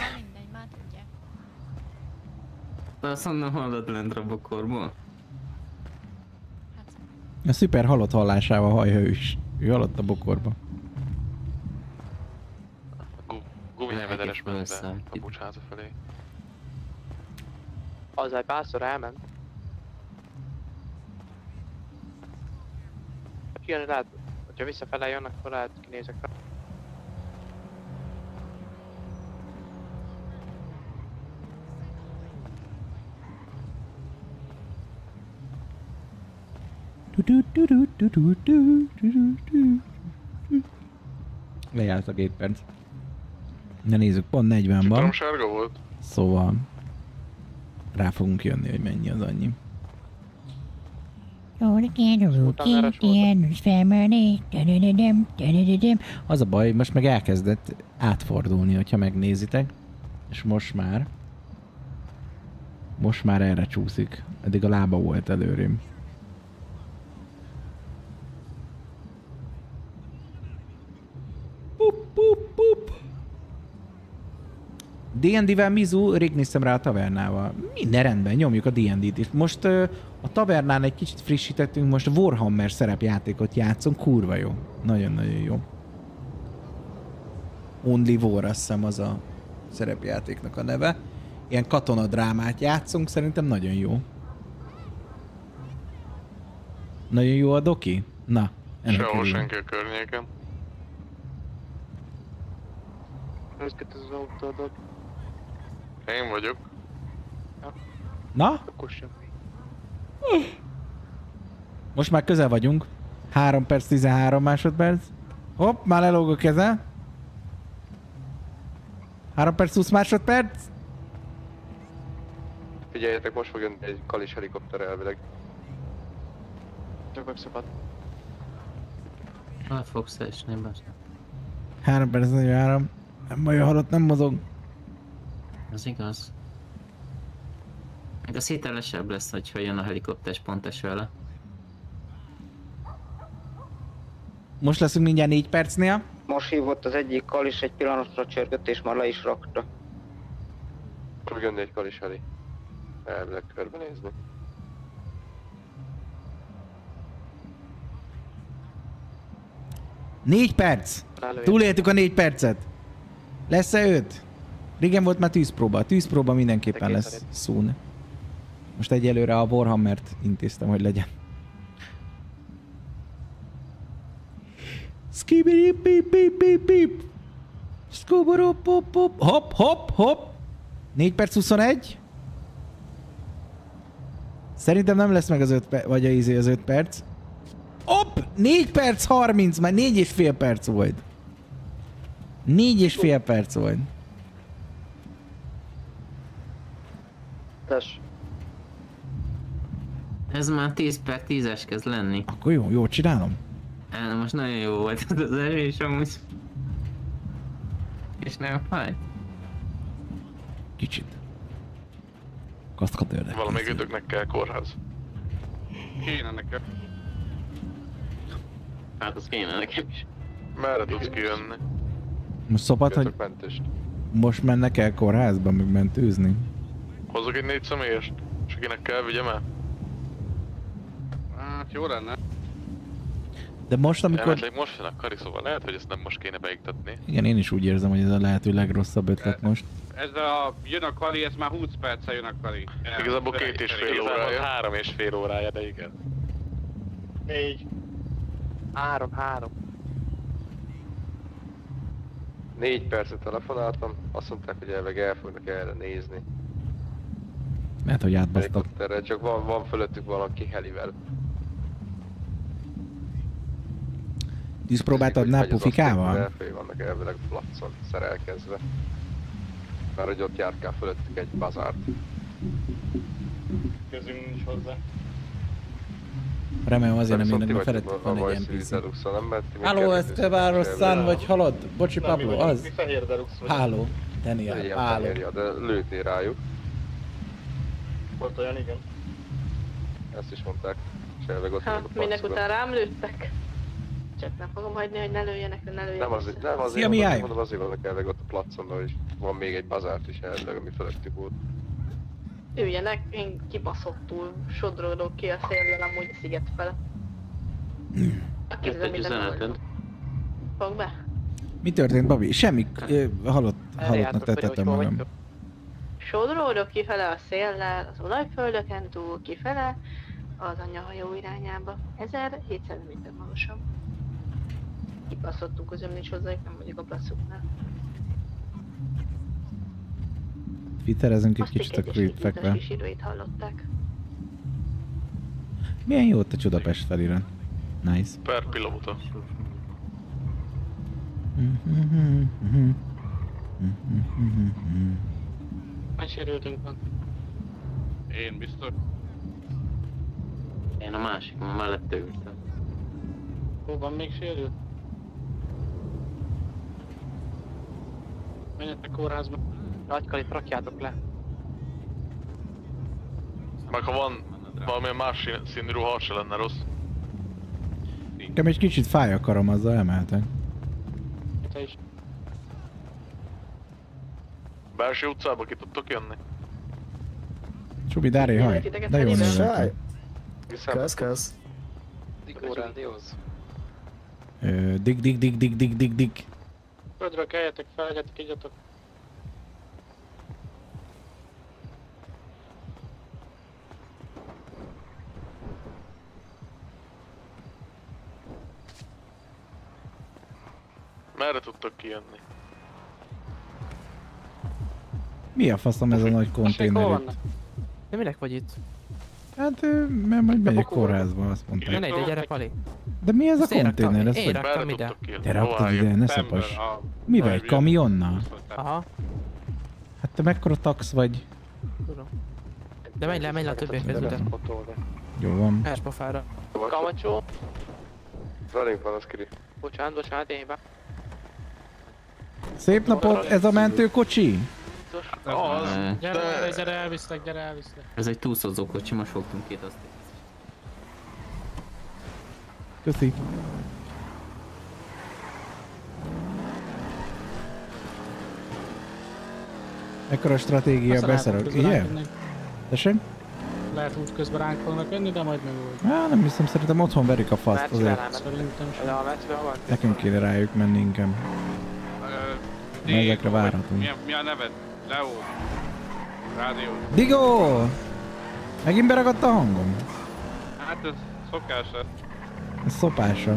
De azt mondom, hallod lent a bokorból.
A szuper halott hallásával hallja ő is. Ő halott a bokorba.
Gumihevederes ment be a bucsháza felé.
Az egy párszor elment. Kijönni lehet, hogyha visszafele jön, akkor lehet kinézek rá.
Lejárt a két perc. Na nézzük, pont 40
Tudom,
van.
sárga volt.
Szóval rá fogunk jönni, hogy mennyi az annyi. Az a baj, most meg elkezdett átfordulni, hogyha megnézitek. És most már... Most már erre csúszik. Eddig a lába volt előrém. D&D-vel Mizu, rég néztem rá a tavernával. Minden rendben, nyomjuk a D&D-t. Most ö, a tavernán egy kicsit frissítettünk, most Warhammer szerepjátékot játszunk, kurva jó. Nagyon-nagyon jó. Only War, azt hiszem az a szerepjátéknak a neve. Ilyen katonadrámát játszunk, szerintem nagyon jó. Nagyon jó a doki? Na, ennek
Sehol senki a környéken.
Ezeket az autódat.
Én vagyok.
Na?
Akkor sem.
Most már közel vagyunk. 3 perc, 13 másodperc. Hopp, már lelóg a keze. 3 perc, 20 másodperc.
Figyeljetek, most fog jönni egy kalis helikopter elvileg.
Csak megszabad.
Ha fogsz esni, bassz.
3 perc, 43. Nem baj, a halott nem mozog.
Az igaz. Meg az hitelesebb lesz, hogyha jön a helikopter pont es vele.
Most leszünk mindjárt 4 percnél.
Most hívott az egyik kal is egy pillanatra csörgött és már le is rakta.
Fog jönni egy kalis heli. Elvileg körbenézni.
Négy perc. Túléltük a négy percet. Lesz-e öt? Régen volt már tűzpróba. A tűzpróba mindenképpen lesz soon. Most egyelőre a Warhammert intéztem, hogy legyen. Skibidi pip pip pip pip. Skubaru pop pop. Hopp hopp hopp. 4 perc 21. Szerintem nem lesz meg az 5 perc, vagy a izé az 5 perc. Hopp! 4 perc 30, már 4 és fél perc volt. 4 és fél perc volt.
Tess.
Ez már 10 per 10-es kezd lenni.
Akkor jó, jó csinálom.
El, most nagyon jó volt ez az erős amúgy. És nem fáj.
Kicsit. Kaszkadőrnek.
Valamelyik ötöknek kell kórház.
Kéne nekem.
Hát az kéne nekem is.
Merre tudsz kijönni?
Most szopat, hogy most mennek el kórházba, meg mentőzni.
Hozzuk egy négy személyest? És akinek kell, vigyem el?
Hát jó lenne.
De most, amikor...
Elméletileg most jön a kari, szóval lehet, hogy ezt nem most kéne beiktatni.
Igen, én is úgy érzem, hogy ez a lehető legrosszabb ötlet most.
Ez a, jön a kali, ez már 20 perce jön a kali.
Igazából két és fél órája. Három és fél órája, de igen.
Négy.
Három, három.
Négy percet telefonáltam, azt mondták, hogy elveg el fognak erre nézni.
Lehet, hogy átbasztak.
Csak van, van fölöttük valaki helivel.
Tűzpróbát adnál
Hogy az
pufikával?
aztékok Elfelé vannak elvileg placon szerelkezve. Mert hogy ott járkál fölöttük egy bazárt.
Közünk nincs hozzá.
Remélem azért nem jönnek, mert
vagytok
felett
a
van egy NPC.
Deluxe-on, nem? Mert ti még
Halló,
kettőt
Esteváros
is
Szán,
elvileg.
vagy halad? Bocsi, Pablo, az?
mi fehér Deluxe vagyunk.
Háló, Daniel, háló.
de lőttél rájuk.
Volt olyan, igen.
Ezt is mondták. És elveg ott a
minek után rám lőttek. Csak nem fogom hagyni, hogy ne lőjenek, ne lőjenek.
Nem azért, nem azért,
Szia,
mondom, mondom, azért vannak elveg ott a placon, hogy van még egy bazárt is elvileg, ami fölöttük volt.
Üljenek, én kibaszottul sodródok ki a széllel amúgy a sziget fele.
Jött egy üzeneted.
Fog be?
Mi történt, Babi? Semmi, ö, halott, halottnak tettem magam.
Sodródok kifele a széllel, az olajföldöken túl, kifele, az anyahajó irányába. 1700 méter magasabb. Kibaszottunk, közöm nincs hozzájuk, nem vagyok a placuknál.
Twitterezünk egy
Azt
kicsit a
egy
creep fekve.
kis időit hallották.
Milyen jó ott a Csodapest felirat. Nice.
Per pilóta.
Hány sérültünk van?
Én biztos.
Én a másik, a mellette ültem.
Hol van még sérült? Menjetek kórházba.
Nagykalit rakjátok le.
Meg ha van valamilyen más szín- színű ruha, se lenne rossz.
Nekem egy kicsit fáj a karom, azzal emeltek.
Te is.
Belső utcába ki tudtok jönni?
Csubi, Dári, haj. De jó nézek.
Kösz, kösz. Dikó rádióz.
Dig, dig, dig, dig, dig, dig, dig.
Földről keljetek fel, legyetek igyatok.
Merre tudtok kijönni?
Mi a faszom ez a nagy konténer itt?
De minek vagy itt?
Hát, mert majd megyek kórházba, azt mondták.
Ne ide, gyere Pali.
De mi ez a konténer?
Én raktam ide.
Te raktad ide, ne szapas. Mivel? Egy kamionnal?
Aha,
Hát te mekkora tax vagy?
tudom. De menj le, menj le a többiekhez után.
Jó van.
Erspofára.
Kamacsó.
Velünk van az Kiri.
Bocsánat, bocsánat, én hibám.
Szép napot, ez a mentőkocsi?
Az,
Gyere, gyere, gyere, elviszlek, gyere, elviszlek.
Ez egy túlszozó kocsi, most fogtunk két azt.
Köszi. Ekkora stratégia beszarok, ugye?
ránk
Tessék?
Lehet útközben ránk fognak jönni, de majd megoldjuk.
Á, nem hiszem, szerintem otthon verik a faszt azért.
Szerintem sem.
De.
Nekünk kéne rájuk menni inkább. Ezekre várhatunk.
Mi a, mi a neved? Leo. Rádió.
Digó! Megint beragadt a hangom?
Hát ez szokás.
Ez szopása.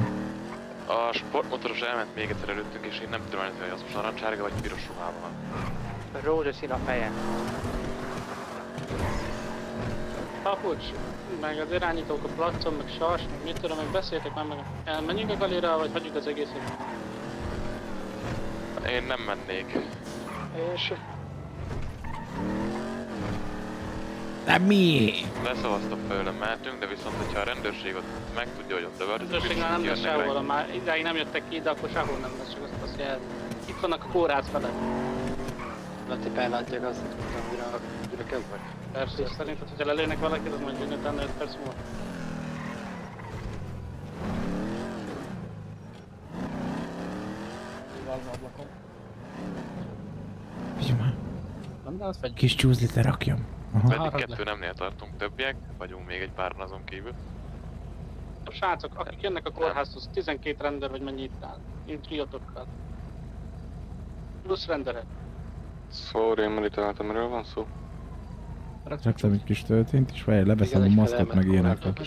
A sportmotoros elment még egyszer előttünk, és én nem tudom elni, hogy az most narancsárga vagy piros ruhában van.
Rózsaszín a feje.
Papucs, meg az irányítók a placon, meg sas, meg mit tudom, meg beszéltek már meg. Elmenjünk a galira, vagy hagyjuk az egészet?
Én nem mennék.
És...
De mi?
Leszavaztam főlem, mehetünk, de viszont hogyha a rendőrség ott meg tudja, hogy ott lövöldözik,
Rendőrség már nem lesz sehol, már idáig nem jöttek ki, de akkor sehol nem lesz, csak azt azt. Itt vannak a kórház felett.
Lati bellátják azt, hogy amire, amire kezdnek.
Persze, és szerinted, hogyha lelőnek valakit, az jönni utána 5 perc múlva.
Figyelj már.
Nem, de az fegy.
Kis csúzlit lerakjam. Aha.
Eddig kettő nemnél tartunk, többiek, vagyunk még egy páran azon kívül.
A srácok, akik jönnek a kórházhoz, 12 rendőr vagy mennyi itt áll. Én triotokkal. Plusz renderek.
Szóval én már itt találtam, miről van szó?
Raktam egy kis töltényt, és várj, leveszem a maszkot meg ilyeneket.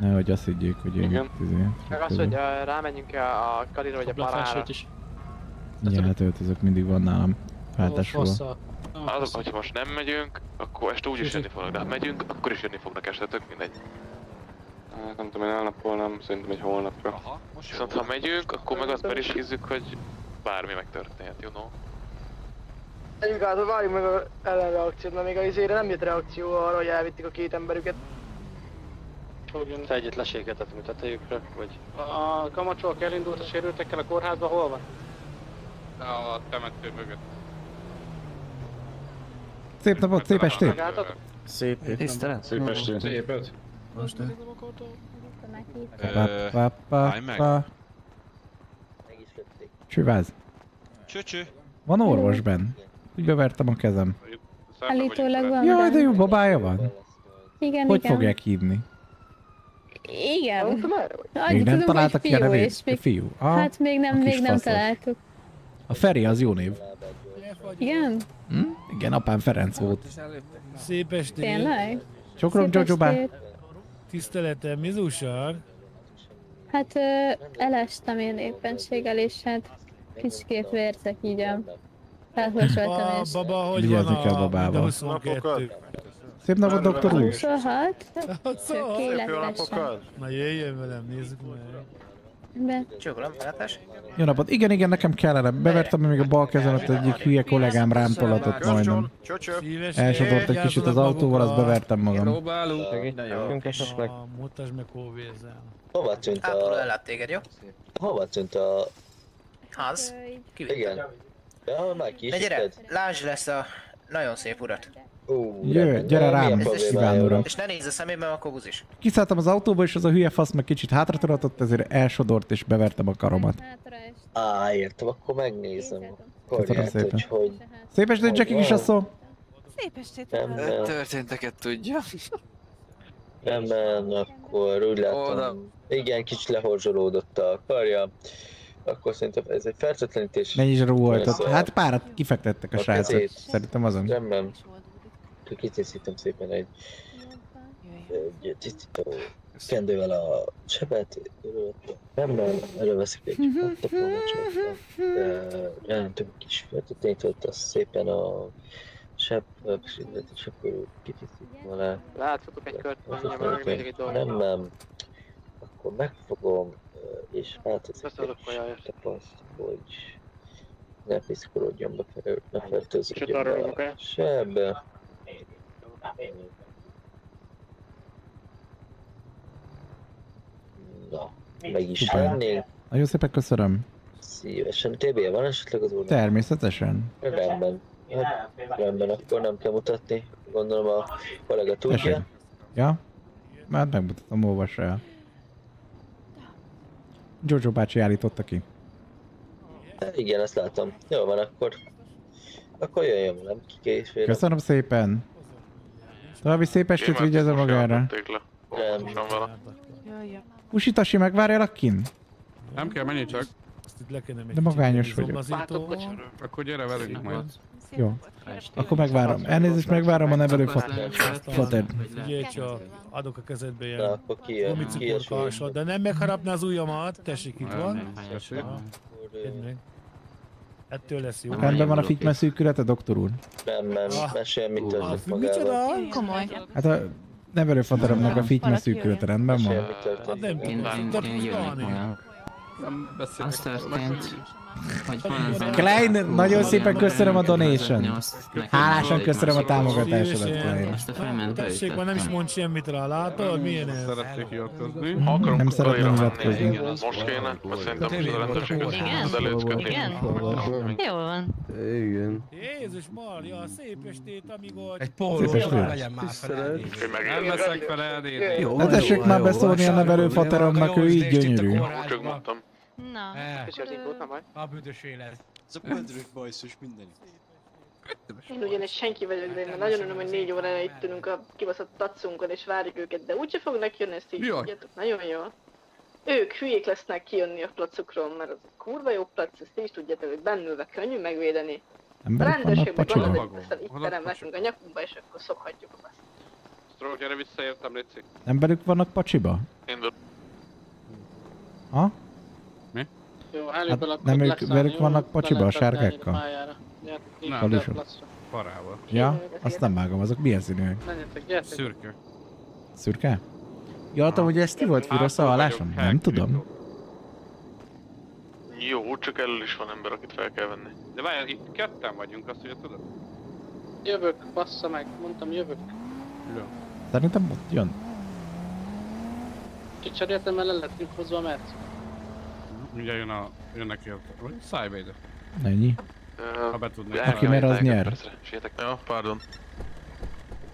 Nehogy azt higgyék, hogy én
Igen.
izé,
Meg az, hogy uh, rámenjünk a, a kalira vagy a parára.
Igen, hát öltözök mindig van nálam. Váltásról.
Az, hogyha most nem megyünk, akkor este úgyis jönni fognak, de ha megyünk, akkor is jönni fognak este, tök mindegy.
Hát nem tudom, én elnapolnám, szerintem egy holnapra. Aha,
Viszont ha megyünk, akkor meg azt berisízzük, hogy bármi megtörténhet, you know?
Menjünk át, várjuk meg a ellenreakciót, mert még a izére nem jött reakció arra, hogy elvitték a két emberüket.
Te egyet leségetettem a tetejükre, vagy...
A kamacsok elindult a sérültekkel a kórházba, hol van?
A temető mögött.
Szép napot, szép estét!
Szép
Tisztelet.
Szép estét.
Szépet.
Most
Pa, pa, pa,
állj meg.
pa. Csüváz.
Csöcsö.
Van orvos benn. Úgy bevertem a kezem.
Állítólag van.
Jaj, de jó babája van.
Igen,
Hogy
igen.
fogják hívni?
Igen.
Még nem
tudom, hogy
találtak ki a
fiú,
nevét?
és még...
Fiú. Ah,
Hát még nem, még nem találtuk.
A Feri az jó név.
Igen?
Hm? Igen, apám Ferenc volt.
Szép estét!
Tényleg?
Csokrom
Szép
Jojo bá.
estét.
Tiszteletem, mi az újság?
Hát ö, elestem én éppenséggel, és hát kicsikét vérzek így a felhosoltam,
A
és...
baba, hogy
Vigyázni
van
kell
a
babával.
a 22?
Szép napot, doktor úr!
26,
Szóval,
tökéletesen.
Na jöjjön velem, nézzük meg.
Be.
Csókolom, látás?
Jó napot. Igen, igen, nekem kellene. Bevertem még a bal kezem, ott egyik hülye kollégám rám tolatott majdnem. Elsodort egy kicsit az autóval, azt bevertem magam.
Mutasd meg, hol vérzel.
Hova tűnt
Ápoló
a...
ellát téged, jó?
Hova tűnt a...
Az.
Igen. Ja, már
De gyere,
kisíted.
lásd lesz a nagyon szép urat.
Ú,
Jöjj, gyere rám, Iván uram.
És ne nézz a szemébe, akkor buzis.
Kiszálltam az autóba, és az a hülye fasz meg kicsit hátra tolatott, ezért elsodort, és bevertem a karomat.
Á, értem, akkor megnézem.
Köszönöm szépen.
hogy hogy...
Szép estét, Jackie kis asszó!
Szép estét!
Nem, nem.
Történteket tudja.
Nem, akkor úgy látom. Igen, kicsit lehorzsolódott a karja. Akkor szerintem ez egy fertőtlenítés.
Mennyi zsarú volt Hát párat kifektettek a
a
srácok. Szerintem azon.
Rendben. Csak kitészítem szépen egy, egy tisztító kendővel a sebet. Rendben, előveszik egy tapomacsot. Ráöntöm egy kis fertőtlenítót, ott azt szépen a sebb, és akkor kitisztítom alá.
Láthatok egy kört.
Nem, nem. Akkor megfogom, és
Beszélek
egy tapaszt, hogy ne piszkolódjon be, ne fertőződjön be
a
sebbe. Na, meg is vennénk.
Nagyon szépen köszönöm.
Szívesen. TB van esetleg az úrnak?
Természetesen.
Rendben. Hát, rendben, akkor nem kell mutatni. Gondolom a kollega tudja.
Ja? Már megmutatom, olvassa el. Jojo bácsi állította ki.
Hát Igen, ezt látom. Jó van, akkor... Akkor jöjjön velem, kikésvére.
Köszönöm szépen. További szép estét vigyázza magára. Usitasi, megvárjálak kin?
Nem kell, menj csak.
De magányos vagyok.
Akkor gyere velünk majd.
Jó. Akkor megvárom. Elnézést, megvárom a nevelő fater.
Figyelj csak, adok a kezedbe ilyen gumicukorka de nem megharapná az ujjamat, tessék itt van.
tessék.
Ettől lesz jó.
Rendben van a fitme szűkülete, doktor úr?
Nem, nem, mesélj, mit történt
Micsoda?
magával.
Komoly.
Hát a nevelő fateromnak a fitme szűkülete rendben van?
Történt.
Nem
Én, én, én jönnek magam. Az történt, hogy van az
Klein, nagyon szépen köszönöm a donation. Hálásan köszönöm a támogatásodat, Klein.
Azt a felment
Tessék, már nem is mond semmit rá, látod? Milyen ez?
Szeretnék hivatkozni.
Nem szeretném nyilatkozni.
Most kéne, mert szerintem most a rendőrség az előzködni.
Igen? Jó van.
Igen.
Jézus Maria, szép estét, amigo...
Egy Szép estét.
legyen már fel.
Nem leszek fel elnézni.
Ne tessék már beszólni a nevelő fateromnak, ő így gyönyörű.
Csak mondtam.
Na.
És az nem majd?
A büdös élet.
Azok göndrük bajszos minden.
Én ugyanis senki vagyok, de én nagyon örülöm, hogy négy órára itt ülünk a kibaszott tacunkon és várjuk őket, de úgyse fognak jönni, ezt így tudjátok, nagyon jó. Ők hülyék lesznek kijönni a placukról, mert az egy kurva jó plac, ezt is tudjátok, hogy bennülve könnyű megvédeni. A rendőrségben gondolod, hogy aztán itt terem nekünk a nyakunkba, és akkor szokhatjuk a baszt.
Stroke, gyere vissza, értem, Léci.
Emberük vannak pacsiba?
Indul.
Ha?
Jó,
Hát
előbb akkor
nem ők, velük vannak pacsiba, a sárgákkal?
Nem.
placra.
Parával.
Ja? Azt nem vágom, azok milyen színűek?
Menjetek, gyertek.
Szürke.
Szürke? Ja, hát hogy ez ti volt Firosz a hallásom? Nem tudom.
Jó, csak elől is van ember, akit fel kell venni.
De várjál, itt ketten vagyunk, azt ugye tudod?
Jövök, bassza meg, mondtam jövök.
Jó.
Szerintem ott jön.
Kicseréltem, mert le lettünk hozva a merci.
Mindjárt jön a... jönnek érte. Vagy ide.
Ennyi.
Ha be tudnék.
Aki mer, az nyer.
Sietek. Ja, pardon.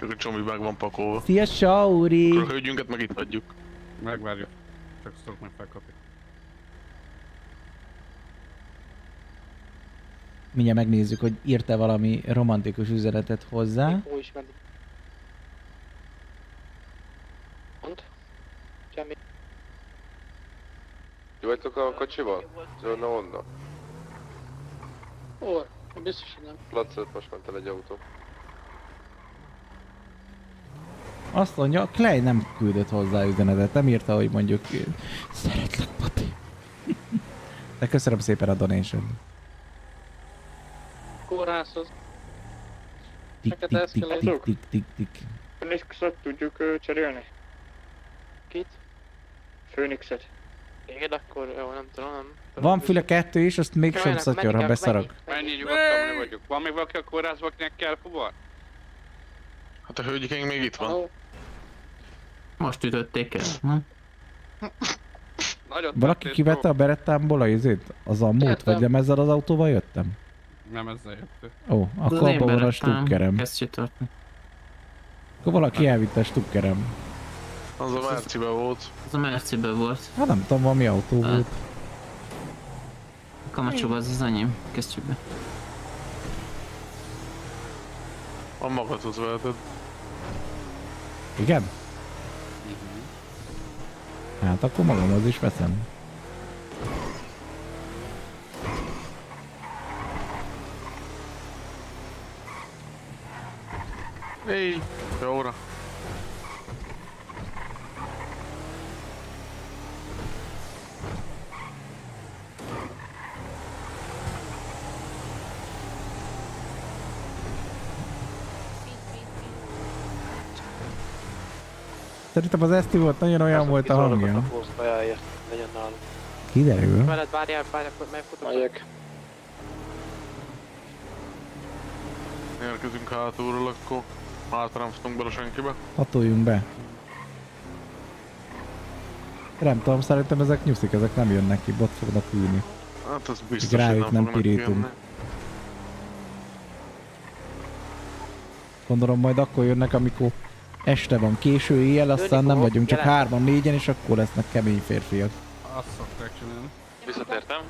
Csak a csomi meg van pakolva.
Szia, Sauri!
Akkor a hölgyünket meg itt hagyjuk.
Megvárjuk. Csak Stroke meg felkapja.
Mindjárt megnézzük, hogy írt-e valami romantikus üzenetet hozzá.
Ó is menni. Mond? Semmi.
Ti vagytok a kocsival? Zöld Honda.
Ó, biztos, hogy nem.
Placot most ment el egy autó.
Azt mondja, Clay nem küldött hozzá üzenetet, nem írta, hogy mondjuk szeretlek, papi. De köszönöm szépen a donation.
Kórházhoz.
Tik, tik, tik, tik, tik, tik, tik.
Phoenixet tudjuk cserélni? Kit? Phoenixet.
Igen, akkor jó, nem tudom, nem.
Van füle kettő is, azt még sem szatyor, ha beszarok.
Mennyi nyugodtan mi vagyunk. Van még valaki a kórházba, akinek kell fuvar?
Hát a hölgyikénk még itt van.
Most ütötték el. Hm?
Valaki kivette a berettámból a izét? Az a múlt, vagy nem ezzel az autóval jöttem?
Nem ezzel jöttő.
Ó, akkor abban van a stukkerem. Akkor valaki elvitte a stukkerem.
Az a Mercibe volt.
Az a Mercibe volt.
Hát nem tudom, valami autó volt.
A kamacsóba az az enyém. Kezdjük be.
A magadhoz veheted.
Igen? Hát akkor magamhoz is veszem.
Éj, jóra.
Szerintem az Eszti volt, nagyon olyan volt a hangja.
Osztályáért legyen nálunk.
Kiderül.
Veled várjál, várjál, megfutok. Megyek.
Érkezünk hátulról, akkor hátra nem futunk bele senkibe.
Hatoljunk be. Nem tudom, szerintem ezek nyuszik, ezek nem jönnek ki, bot fognak ülni.
Hát az biztos,
Csak
hogy
rájuk nem
fognak
pirítunk. Gondolom majd akkor jönnek, amikor este van, késő éjjel, aztán nem vagyunk csak hárman, négyen, és akkor lesznek kemény férfiak.
Azt szokták csinálni.
Visszatértem.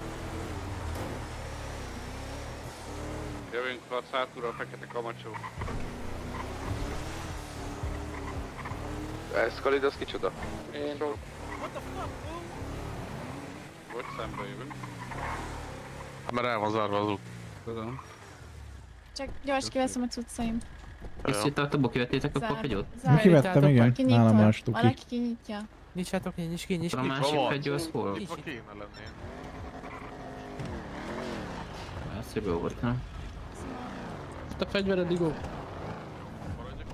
Jövünk a szátúra, a fekete kamacsó.
Escalid az kicsoda?
Én
Hogy szembe jövünk.
Mert el van zárva az út.
Tudom.
Csak gyors kiveszem a cuccaim.
Kivettétek a
Zár-
papígyot?
zár-
Kivettem, igen. Nálam a stuki.
Valaki kinyitja.
Nyissátok ki, nyis ki, nyis ki.
A másik fegyő az hol?
Nyitva kéne lenni.
Mercibe volt, nem?
Te fegyvered, Igó.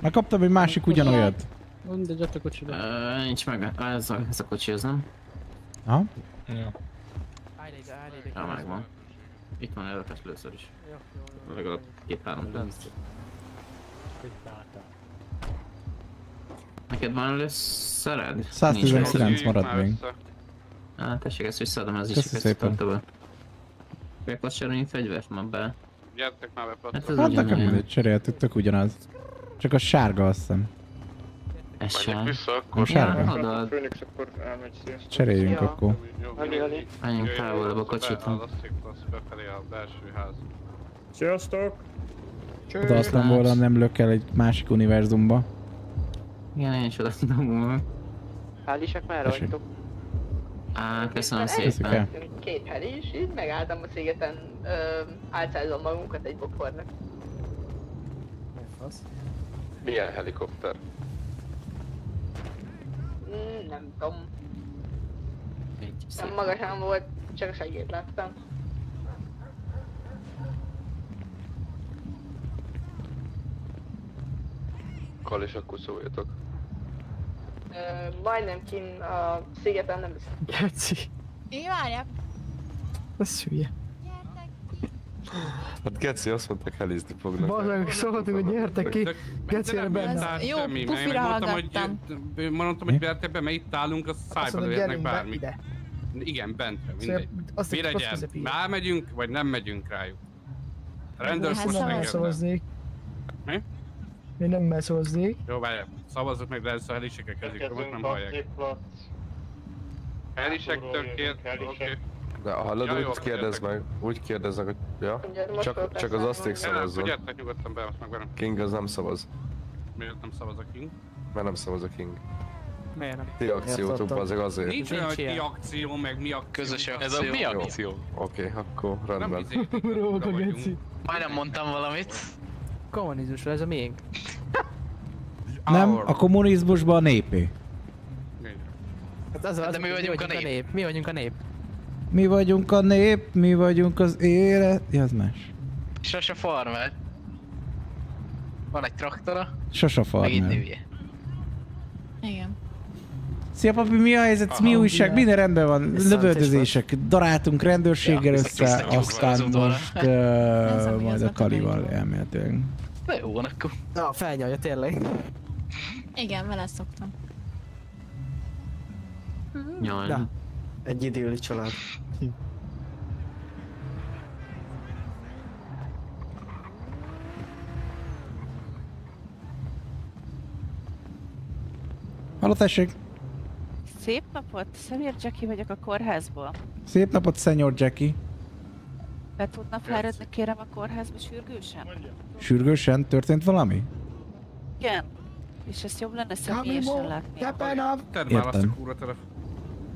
Megkaptam egy másik ugyanolyat.
Mindegy, ott a kocsiba.
Nincs meg, ez a, ez a kocsi, ez nem?
Ha?
Állj ide, állj ide.
Ja, megvan. Itt van előtt először is.
Jó, jó, jó.
Legalább két-három perc. Neked van előszered?
119 marad még.
Hát tessék, ezt visszaadom, ez is
szépen.
be. Meg cserélni fegyvert már be.
Gyertek már be,
Hát ez
Hát
ugyanolyan.
nekem mindegy, cseréltük, tök ugyanaz. Csak a sárga azt hiszem.
Ez
Menjek
sem.
vissza,
Nem
akkor...
sárga?
Főnix akkor elmegy.
Cseréljünk akkor.
Ali, Ali.
menjünk távolabb a kocsit.
Az az befelé a belső ház.
Sziasztok!
De azt nem volna nem lök el egy másik univerzumba.
Igen, én is oda tudom volna.
Hálisek merre
Tessék.
vagytok?
Á, köszönöm szépen.
el.
Két heli is, így megálltam a szigeten, álcázom magunkat egy bokornak.
Milyen helikopter?
Mm, nem tudom,
Egy
nem magasan volt, csak a segét láttam.
Kal és akkor szóljatok.
Ö, majdnem kin a szigeten nem is.
Geci.
Én várjál.
Ez hülye.
Hát Geci azt mondták, helizni fognak.
Bazdmeg, szóltunk, hogy gyertek ki. Geci,
nem
benne.
Jó,
semmi,
pufira
meg mondtam,
hallgattam.
hogy, mondtam, hogy gyertek be, mert itt állunk,
Azt
szájba lőhetnek
be
bármi.
ide.
Igen, bentre,
Szóval
mindegy.
azt
Mi
egy rossz
legyen?
közepén.
Rámegyünk, vagy nem megyünk rájuk? A rendőr
Hát
most
szavaz.
Nem
engedne.
szavaznék.
Mi?
Én nem elszavaznék.
Jó, várjál, szavazzuk meg, de először a helisekkel kezdjük, most nem hallják. Helisektől kér, oké.
De hallod,
Ja, jó,
úgy kérdezz meg, úgy kérdeznek, hogy ja, csak, csak az aszték
nem,
szavazzon.
Gyertek nyugodtan be, azt meg velem.
King az nem szavaz,
Miért nem szavaz a King?
mert nem szavaz a King.
Miért nem?
Ti akciótok azért azért.
Nincs olyan, hogy mi akció, meg mi akció.
Közös
Ez
akció.
a mi
akció?
Oké, akkor
Nem
rendben.
izé, vagyunk.
geci.
Majdnem mondtam valamit.
Kommunizmusról, ez a miénk.
Nem, a kommunizmusban a népé.
Hát az, az,
De mi vagyunk a nép.
Mi vagyunk a nép.
Mi vagyunk a nép, mi vagyunk az élet... Ja, az más.
Sose farmer. Van egy traktora,
Sose
meg
farmer.
nője.
Igen.
Szia papi, mi a helyzet? Mi újság? Minden rendben van. Lövöldözések. Daráltunk rendőrséggel össze, aztán most uh, majd a Kalival elméletileg.
Na jó van akkor. Na, felnyalja tényleg.
Igen, vele szoktam.
Nyolc.
Na, egy idilli család.
Halló, tessék!
Szép napot, Szemér Jackie vagyok a kórházból.
Szép napot, Senior Jackie.
Be tudna fáradni kérem a kórházba sürgősen?
Sürgősen történt valami?
Igen. És ezt jobb lenne személyesen látni.
Tedd már azt a
Értem.
kúra telefon.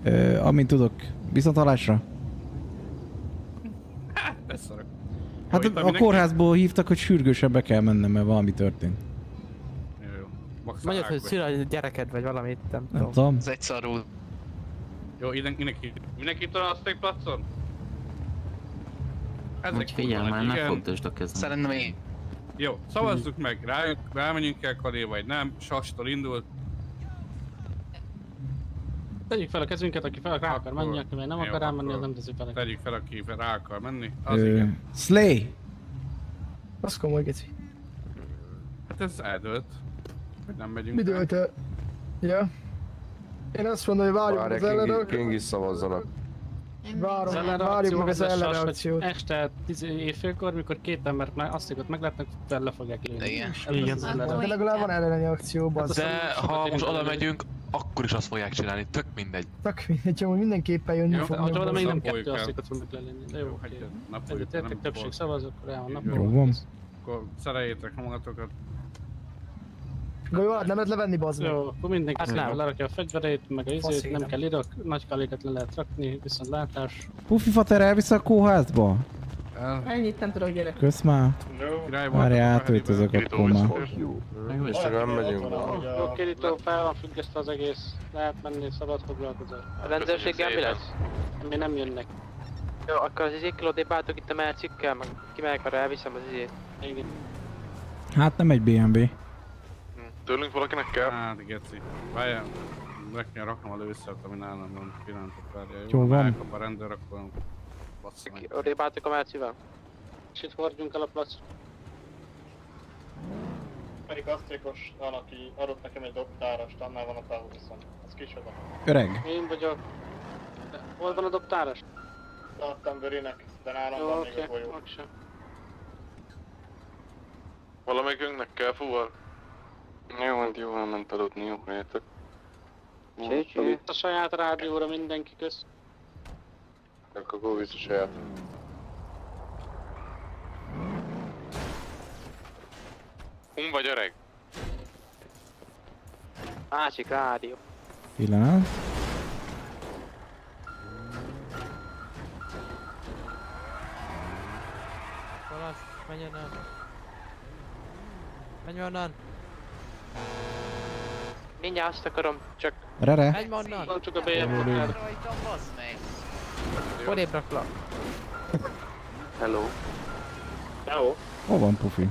Ö, amint tudok. Viszont hallásra.
Beszarok.
Hát
itt
a, a
mindenki?
kórházból hívtak, hogy sürgősen be kell mennem, mert valami történt.
Mondjad, hogy szül a gyereked, vagy valamit, nem
Nem
tudom.
tudom.
Ez egy szarul.
Jó, mindenki, mindenki talán a placon? Ez
Hogy
egy
figyelj már, ne fogdosd a kezem.
Szerintem én.
Jó, szavazzuk meg, rá, rámenjünk el Kalé vagy nem, Sastól indult.
Tegyük fel a kezünket, aki fel rá akar menni, aki nem akar rámenni, az nem teszi fel.
Tegyük fel, aki rá akar menni. Az
Ö,
igen.
Slay!
Az komoly geci.
Hát ez eldőlt. Hogy nem megyünk
Mi
el.
dőlt el? Ja. Én azt mondom, hogy várjuk az ellenőr.
King is szavazzanak.
Várom,
Az
várjuk meg az
hogy
ellenreakciót.
Este 10 éjfélkor, mikor két embert már azt hogy meglátnak, fel le fogják lőni.
Igen. Igen.
az ellenreakció.
De legalább van ellenreakció, bazd.
De ha most oda megyünk, akkor is azt fogják csinálni, tök mindegy.
Tak mindegy, amúgy mindenképpen jönni
Jó,
fog.
de ha oda még nem kettő
el.
asszikat fognak lelőni. De jó, oké.
napoljuk,
többség szavaz, akkor el van
Jó van.
Akkor szereljétek magatokat.
Jó, hát nem lehet levenni, bazd.
Jó, akkor mindenki
Hát nem.
lerakja a fegyverét, meg a izét, nem kell irak, nagy kaléket le lehet rakni, viszont látás.
Pufi fater elvisz a kórházba?
Ennyit nem tudok gyerek.
Kösz már. Várj, átöltözök akkor már.
És csak nem megyünk.
Jó, kirító fel van függesztve az egész, lehet menni, szabad foglalkozás.
A rendőrséggel mi lesz?
Mi nem jönnek.
Jó, akkor az izé kilódébb álltok itt a mercikkel, meg kimegyek arra elviszem az izét.
Igen.
Hát nem egy BMW.
Tőlünk valakinek kell?
Hát, geci. Várjál, meg kell raknom a lőszert, ami nálam van. Pillanatot várjál.
Jó van.
Ha elkap a rendőr, akkor bassza meg.
Odébb álltok a mercivel?
És itt hordjunk el a plac.
Melyik asztékos van, aki adott nekem egy doktárast, annál van a távoliszon. Az kicsoda.
Öreg.
Én vagyok. De Hol van a dobtáros?
Adtam Börinek, de nálam
Jó,
van
oké,
még a golyó.
Valamelyikünknek kell fuvar? Jó, van, jó, van, ment aludni, jó, jöttök.
Csícsí. A saját rádióra mindenki kösz.
Akkor go vissza saját. Hun vagy öreg?
Másik rádió.
Pillanat.
Valasz, menj onnan. Menj onnan.
Mindjárt azt akarom, csak...
Rere.
Menj onnan.
Csak a
lőd.
Odébb raklak.
Hello. Hello.
Hol van Pufi?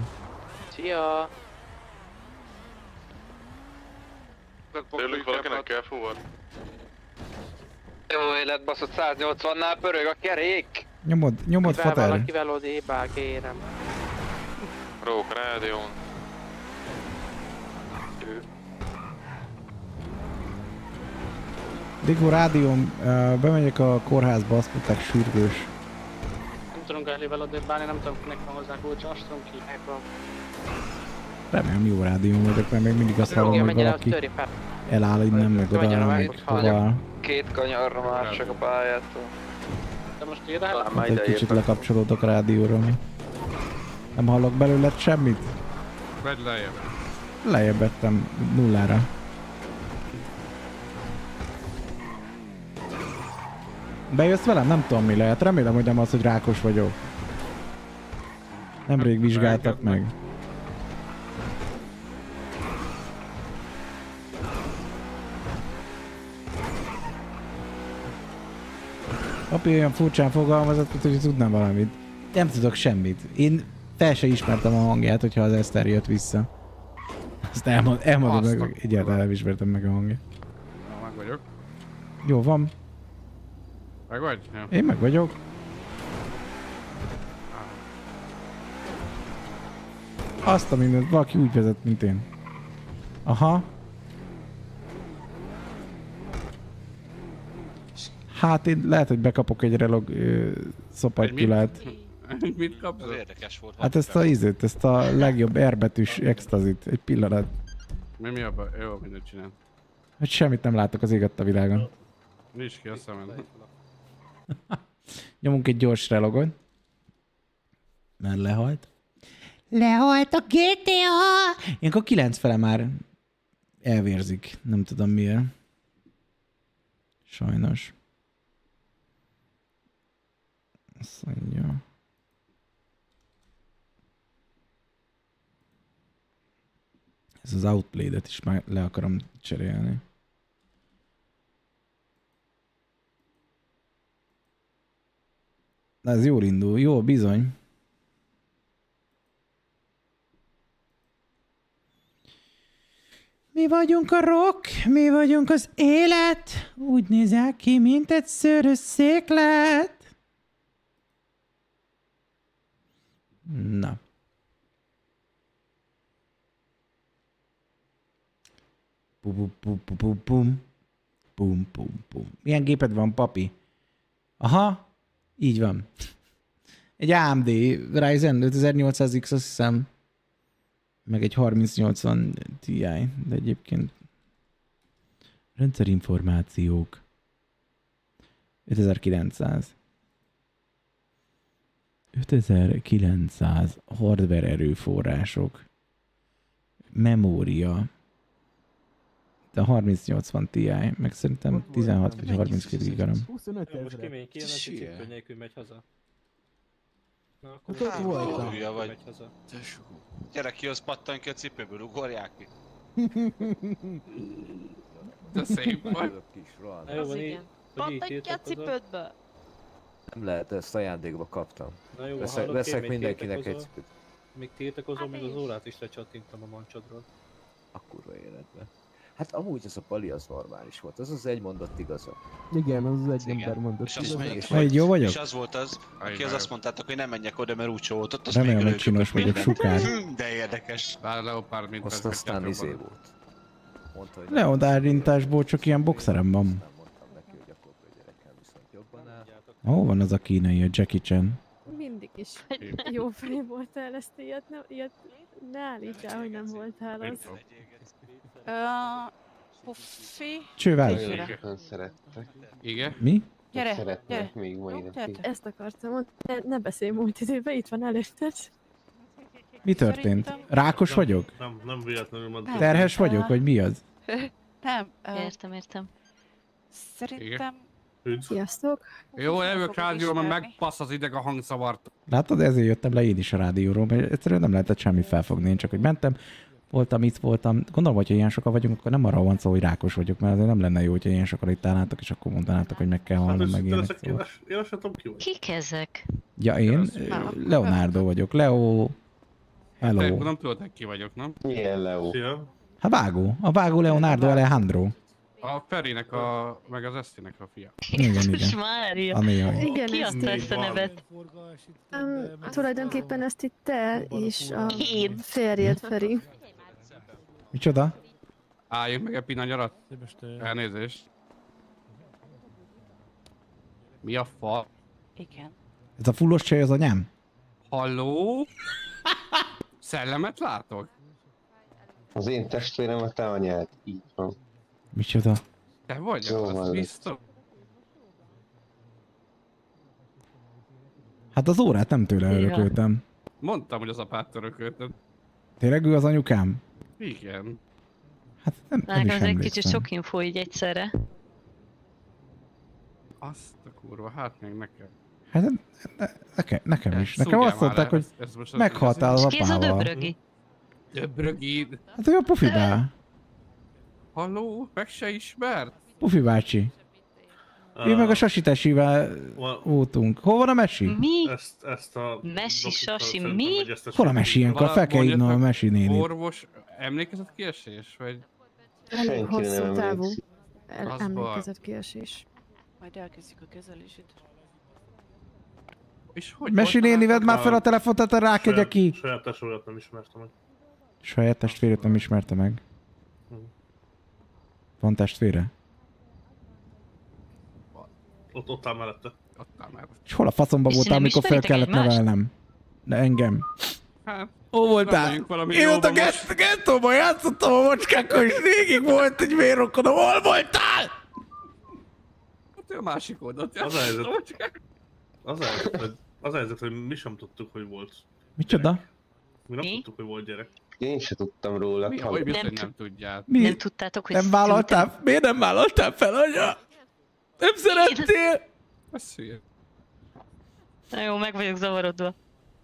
Szia!
Tőlünk valakinek kell fuvar?
Jó élet baszott 180-nál pörög a kerék.
Nyomod, nyomod
Kivel
fater.
valakivel odébb áll, kérem.
Rók, rádión.
Digó rádióm, uh, bemegyek a kórházba, azt mondták sürgős.
Nem tudunk elével odébb állni, nem tudom kinek van hozzá kulcsa, azt tudom ki.
Megvan.
Remélem jó rádióm vagyok, mert még mindig azt hallom, hogy valaki eláll innen, meg oda,
Menjen a
meg hova.
Két kanyarra már csak a pályától.
De most írd el?
Hát egy kicsit lekapcsolódok a rádióra. Nem hallok belőle semmit?
Vedd lejjebb.
Lejjebb vettem nullára. Bejössz velem? Nem tudom mi lehet. Remélem, hogy nem az, hogy rákos vagyok. Nemrég vizsgáltak meg. Papi olyan furcsán fogalmazott, hogy tudnám valamit. Nem tudok semmit. Én fel se ismertem a hangját, hogyha az Eszter jött vissza. Azt elmond, elmondom
Azt
meg, egyáltalán nem ismertem meg a hangját.
Na, vagyok.
Jó van.
Meg vagy? Jó.
Én meg vagyok. Azt a mindent, valaki úgy vezet, mint én. Aha. Hát én lehet, hogy bekapok egy relog ö, szopattyulát.
Mit kapsz?
Ez érdekes volt.
Hát ezt a ízét, ezt a legjobb R betűs extazit. Egy pillanat.
Mi mi abban? Jó, mindent csinál.
Hogy semmit nem látok az ég a világon.
Nincs ki a szemed.
Nyomunk egy gyors relogot. Mert lehalt. Lehalt a GTA! Ilyenkor 9 fele már elvérzik. Nem tudom miért. Sajnos. Azt mondja. Ez az outplay-et is már le akarom cserélni. Na ez jól indul. Jó, bizony. Mi vagyunk a rock, mi vagyunk az élet, úgy nézel ki, mint egy szőrös széklet. Na. Pum, pum, pum, pum, pum. Pum, pum, pum. Milyen géped van, papi? Aha, így van. Egy AMD Ryzen 5800X, azt hiszem. Meg egy 3080 Ti, de egyébként rendszerinformációk. 5900. 5900 hardware erőforrások. Memória. De 3080 Ti, meg szerintem 16 vagy 32 gigaram.
25
Jó, most
ezre.
kimény kéne, hogy cipő nélkül megy haza. Na, akkor
Hát voltam.
Hülye vagy. Gyere ki, az pattanj ki a cipőből, ugorják ki.
De szép vagy.
Hogy így
Pattanj ki a cipődből!
Nem lehet, ezt ajándékba kaptam.
Na jó,
veszek, veszek mindenkinek egy cipőt.
Még tiltakozol, még az órát is lecsattintam a mancsodról.
A kurva életben. Hát amúgy ez a pali az normális volt, az az egy mondat igaza.
Igen, az az egy ember mondott.
És, azt mondjuk,
Vagy jó vagyok?
és az volt az, aki az azt mondtátok, hogy nem menjek oda, mert úgy volt ott, az
Remélem,
még
hogy csinos vagyok, sukár.
De érdekes.
Bár Leopard mint
Azt aztán izé volt. Mondta, hogy
csak ilyen boxerem van.
mondtam neki, hogy akkor gyerekkel viszont jobban áll.
Hol van az a kínai, a Jackie Chan?
Mindig is jó fej voltál, ezt ilyet, nem, ilyet ne állítsál, hogy nem voltál az.
Puffi.
Csővel.
Sokan szerettek.
Igen?
Mi?
Gyere,
Szeretnek
gyere.
még mai napig.
Ezt akartam mondani, ne, ne beszélj múlt időben, itt van előtted.
Mi történt? Rákos vagyok?
Nem, nem véletlenül mondtam.
Terhes vagyok, vagy mi az?
Nem. ö,
Értem, értem.
Szerintem...
Sziasztok!
Jó, elvök
fogok
rádió, mert
ismerni.
megpassz az ideg a hangszavart.
Látod, ezért jöttem le én is a rádióról, mert egyszerűen nem lehetett semmi felfogni, én csak hogy mentem, voltam, itt voltam. Gondolom, hogyha ilyen sokan vagyunk, akkor nem arra van szó, hogy rákos vagyok, mert azért nem lenne jó, hogyha ilyen sokan itt állnátok, és akkor mondanátok, hogy meg kell halnom, meg
Először
ilyenek.
ezek,
Szóval.
én, én azt tudom ki vagy.
Kik ezek?
Ja, én Leonardo vagyok. Leo...
Te
Hello.
nem tudod, ki vagyok, nem?
Milyen Leo?
Szia.
Hát vágó. A vágó Leonardo Alejandro.
A Ferinek a... meg az Esztinek a fia.
Igen, igen.
Mária.
A néha.
Igen,
Ki adta ezt a nevet?
Um, tulajdonképpen ezt itt te és a
Én.
férjed, Feri.
Micsoda?
Álljunk meg egy pillanat. Elnézést. Mi a fa?
Igen.
Ez a fullos csaj az anyám?
Halló? Szellemet látok?
Az én testvérem a te anyád. Így van.
Micsoda?
Te vagy
Jó
az, biztos.
Hát az órát nem tőle örököltem.
Mondtam, hogy az apát örökölted.
Tényleg ő az anyukám?
Igen.
Hát nem, nem
Nekem
is
ez egy kicsit sok info így egyszerre.
Azt a kurva, hát még nekem.
Hát ne- nekem, nekem is. Nekem azt mondták, hogy
most az-
meghaltál az
És ki ez a
apával.
döbrögi?
Döbrögid.
Hát ő a Pufi bá.
Halló? Meg se ismert?
Pufi bácsi. Ő meg a Sasitesivel voltunk. Hol van a Mesi?
Mi?
Ezt, ezt a...
Mesi, sasi, mi?
Hol a Mesi ilyenkor? Fel kell írnom a Mesi nénit.
Orvos, emlékezett kiesés? Vagy?
Elég hosszú távú. emlékezett kiesés.
Majd elkezdjük a kezelését.
És hogy
Mesi néni, vedd már fel a telefont, tehát rákegye ki.
Saját tesóját nem ismertem meg.
Saját testvérét nem ismerte meg. Van testvére?
Ott, ott áll mellette.
Ott áll mellette.
És hol a faszomba voltál,
nem
amikor fel kellett
egymást?
nevelnem? De engem.
Hát,
Ó voltál. Én ott a gett- gettóban játszottam a macskákkal, és végig volt egy vérrokonom. Hol voltál?
Hát a másik oldalt
Az a helyzet, az a helyzet, hogy, az a helyzet, hogy mi sem tudtuk, hogy volt.
Micsoda?
Mi nem tudtuk, hogy volt gyerek.
Én se tudtam róla.
Mi, hogy biztos, hogy nem tudjál.
Mi?
Nem tudtátok, hogy
Nem vállaltál? Miért nem vállaltál fel, anya? Nem szerettél?
Ez hülye.
Na jó, meg vagyok zavarodva.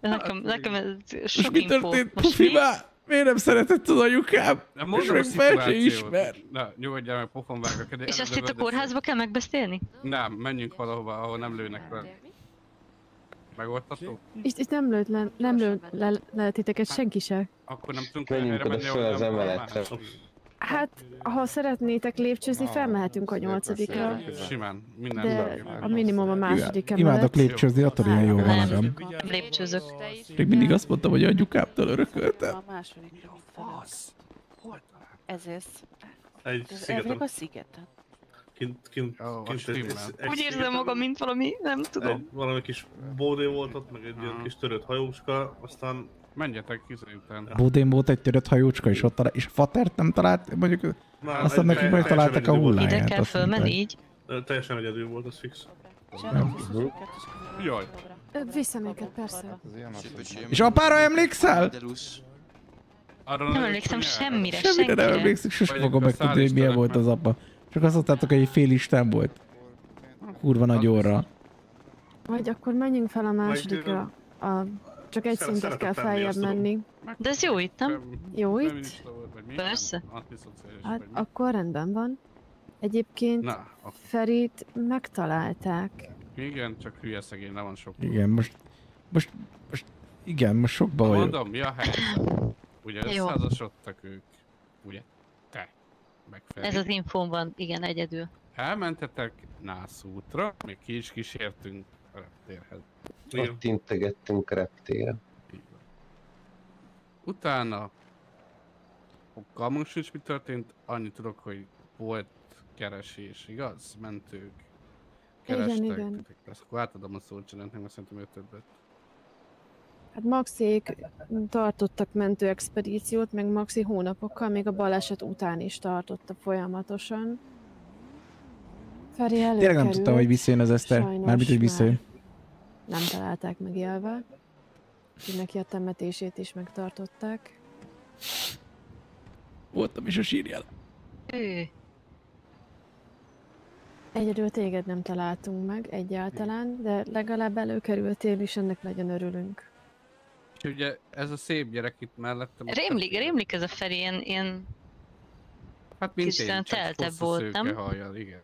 Nekem, nekem ez sok
mi
info.
történt? Pufi
mi?
már? Miért nem szeretett az anyukám?
Nem
És
mondom a
meg fel ismer.
Na, nyugodjál meg, pofon vágok. de
És
ez
azt itt a kórházba kell megbeszélni?
Nem, menjünk valahova, ahol nem lőnek le. Megoldható?
Itt, itt nem lőtt le, nem lőtt le, le titeket senki se.
Akkor nem tudunk
Menjünk
helyre
oda
menni,
föl
ahol
az
nem
emeletre.
Hát, ha szeretnétek lépcsőzni, felmehetünk a nyolcadikra.
Simán, minden.
De a minimum a második
Imádok
emelet.
lépcsőzni, attól ilyen jó van
Nem,
magam.
lépcsőzök.
Még mindig azt mondtam, hogy anyukámtól örököltem.
A második.
Fasz.
Ez ez.
Egy szigeten.
a szigeten.
Kint, kint, kint egy
Úgy érzem magam, mint valami, nem tudom.
Egy, valami kis bódé volt ott, meg egy ilyen kis törött hajóska, aztán...
Menjetek ki szerintem.
Bódén volt egy törött hajócska, és ott talál, és fatert nem talált, mondjuk
Na,
aztán nekik
egy-
megtalálták a hulláját.
Ide kell fölmenni így?
Teljesen egyedül volt, az fix.
Jaj.
Vissza őket, persze.
És apára emlékszel?
Arra
Nem emlékszem semmire,
Semmire nem emlékszik, sose fogom megtudni, hogy milyen volt az apa. Csak azt mondtátok, hogy egy fél isten volt. Kurva nagy orra.
Vagy akkor menjünk fel a másodikra. A, csak egy
Szere-
szintet kell feljebb menni.
De ez jó itt, nem?
Jó itt?
Persze.
Hát akkor rendben van. Egyébként
Na, akkor.
Ferit megtalálták.
Igen, csak hülye szegény, le van sok.
Igen, most, most, most, igen, most sokba vagyok.
Mondom, mi a helyzet? Ugye összeházasodtak ők. Ugye? Te. Meg Feri.
Ez az infón van, igen, egyedül.
Elmentetek Nász útra, még ki is kísértünk a reptérhez.
Ott integettünk a reptéren.
Utána fogalmunk sincs, mi történt, annyit tudok, hogy volt keresés, igaz? Mentők.
Igen,
Kerestek.
igen.
Ezt akkor átadom a szót csinálni, mert szerintem ő többet.
Hát Maxék tartottak mentőexpedíciót, meg Maxi hónapokkal, még a baleset után is tartotta folyamatosan. Feri előkerült.
Tényleg nem tudtam, hogy visszajön az Eszter.
Sajnos
Mármint, hogy
már
visszajön.
Nem találták meg élve. Úgyhogy neki a temetését is megtartották.
Voltam is a sírjel.
Ő.
Egyedül téged nem találtunk meg egyáltalán, de legalább előkerültél, és ennek nagyon örülünk.
És ugye ez a szép gyerek itt mellettem.
Rémlik, rémlik ez a Feri, ilyen, ilyen
Hát mint
kicsit
én, csak
volt, nem?
hajjal, igen.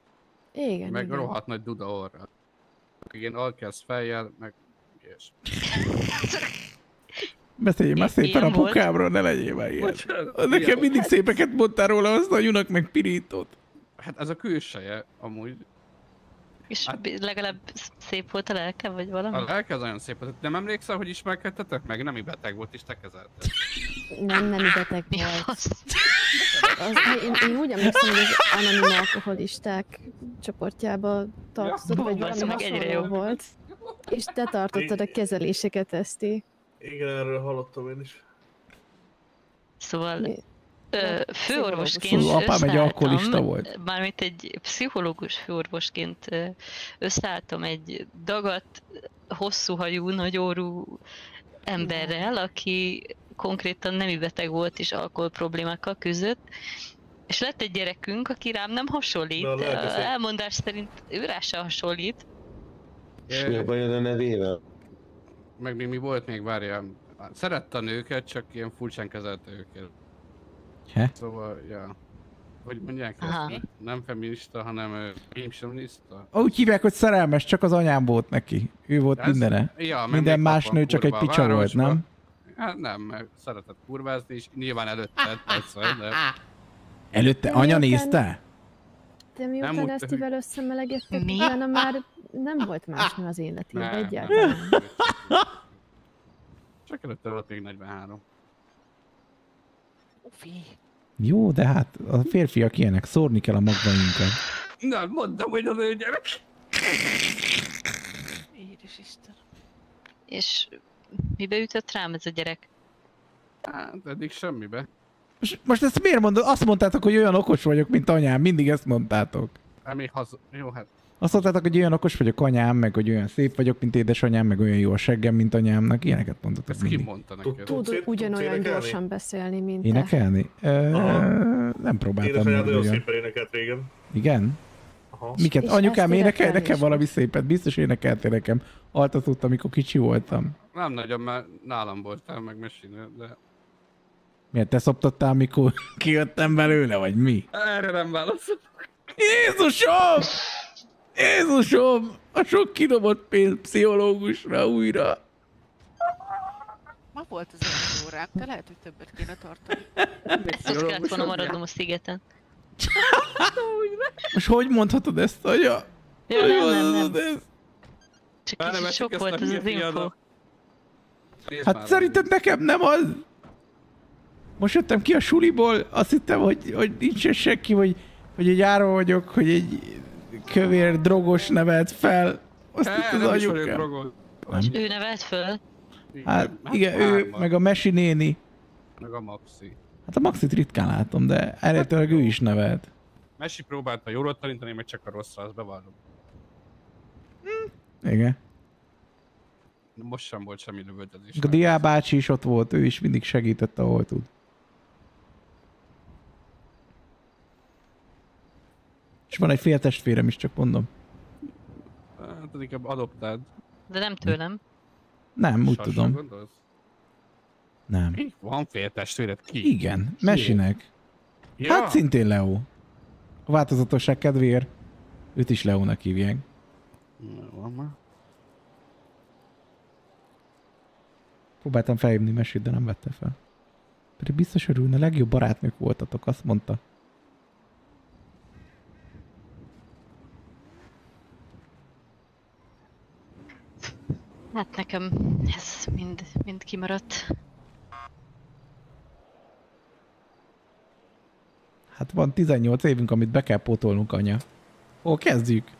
Igen,
meg
igen.
rohadt nagy duda orra. Igen, alkezd fejjel, meg ilyes.
Beszélj már szépen a pukámról, ne legyél már ilyen.
Bocsánat,
Nekem
ilyen
mindig
volt.
szépeket mondtál róla, azt a nyunak meg pirítót.
Hát ez a külseje, amúgy.
És legalább szép volt a lelke, vagy valami?
A lelke az nagyon szép. volt. Nem emlékszel, hogy ismerkedtetek meg? Nem beteg volt, és te kezelted.
Nem, nem beteg volt. Az, én, én úgy emlékszem, hogy az anonim alkoholisták csoportjába tartozott,
Ja,
vagy valami hasonló volt. És te tartottad a kezeléseket, Eszti.
Igen, erről hallottam én is.
Szóval ö, főorvosként
Szóval apám egy alkoholista volt.
Mármint egy pszichológus főorvosként összeálltam egy dagat, hosszú hajú, nagyórú emberrel, aki konkrétan nemi beteg volt és alkohol problémákkal küzdött. És lett egy gyerekünk, aki rám nem hasonlít.
Na, lelke szép.
Elmondás szerint ő rá se hasonlít.
És mi a bajod a nevével?
Meg még mi volt még, várjál. Szerette a nőket, csak ilyen furcsán kezelte őket.
He?
Szóval, ja. Hogy mondják
Aha.
ezt? Nem feminista, hanem fémsionista.
Úgy hívják, hogy szerelmes, csak az anyám volt neki. Ő volt
Ez-
mindene.
ja,
Minden más nő csak egy
a
picsa volt, nem?
Hát nem, mert szeretett kurvázni, és nyilván előtted, persze, de...
Előtte anya nézte?
De miután
úgy
Esztivel összemelegettek,
Mi?
utána már nem volt más nő az életében
Nem.
egyáltalán.
Csak előtte volt még 43.
Ufi.
Jó, de hát a férfiak ilyenek, szórni kell a magvainkat.
Na, mondtam, hogy az ő gyerek.
Édes Isten.
És mibe ütött rám ez a gyerek?
Hát, eddig semmibe.
Most, most ezt miért mondod? Azt mondtátok, hogy olyan okos vagyok, mint anyám. Mindig ezt mondtátok.
Hát még haza... Jó, hát...
Azt mondtátok, hogy olyan okos vagyok anyám, meg hogy olyan szép vagyok, mint édesanyám, meg olyan jó a seggem, mint anyámnak. Ilyeneket mondtatok
Ezt ki
mindig.
mondta neked?
Tud ugyanolyan gyorsan beszélni, mint te.
Énekelni? Nem próbáltam
Édesanyád
olyan.
szépen énekelt régen.
Igen?
Aha.
Miket?
És
Anyukám énekel nekem valami szépet. Biztos énekeltél nekem. Altatott, amikor kicsi voltam.
Nem nagyon, mert nálam voltál meg mesinő, de...
Miért te szoptattál, amikor kijöttem belőle, vagy mi?
Erre nem válaszolok.
Jézusom! Jézusom! A sok kidobott pénz pszichológusra újra.
Ma volt az első óránk, de lehet, hogy többet kéne tartani.
Ott kellett volna maradnom a szigeten.
Most hogy mondhatod ezt, anya?
Ja, nem, nem, nem.
ezt?
Csak kicsit sok
ezt
volt ez az info.
Nézd
Hát
már
szerinted nekem nem az? Most jöttem ki a suliból, azt hittem, hogy, hogy nincsen senki, hogy, hogy egy áron vagyok, hogy egy kövér drogos nevelt fel. Azt itt
Eh,
az
nem is
anyukám.
drogol.
Nem.
Ő nevelt föl?
Hát igen, ő,
hárman.
meg a Mesi néni.
Meg a Maxi.
Hát a Maxit ritkán látom, de eredetileg ő is nevelt.
Mesi próbálta jól tanítani, meg csak a rosszra, azt bevallom.
Igen.
Most sem volt semmi lövöldözés.
A Diá bácsi is ott volt, ő is mindig segített, ahol tud. És van egy féltestvérem is, csak mondom.
Hát inkább adoptáld.
De nem tőlem.
Nem, úgy
Sasra
tudom.
Gondolsz?
Nem.
Mi? Van féltestvéred? Ki?
Igen, Mesinek.
Ja.
Hát szintén Leo. A változatosság kedvéért. Őt is Leónak hívják.
Van már.
Próbáltam felhívni Mesit, de nem vette fel. Pedig biztos örülne, legjobb barátnők voltatok, azt mondta.
Hát nekem ez mind, mind kimaradt.
Hát van 18 évünk, amit be kell pótolnunk, anya. Hol kezdjük?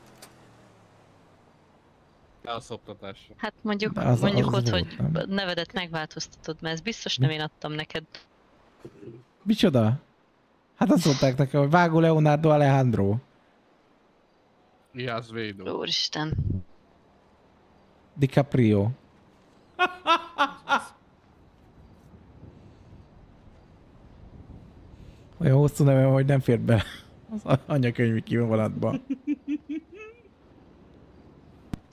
Elszoptatásra.
Hát mondjuk,
De az-
mondjuk
az
ott,
volt,
hogy
nem?
nevedet megváltoztatod, mert ezt biztos nem én adtam neked.
Micsoda? Hát azt mondták nekem, hogy Vágó Leonardo Alejandro.
Iász Védó.
Úristen.
DiCaprio. Olyan hosszú nevem, hogy nem fér be az anyakönyvi kivonatba.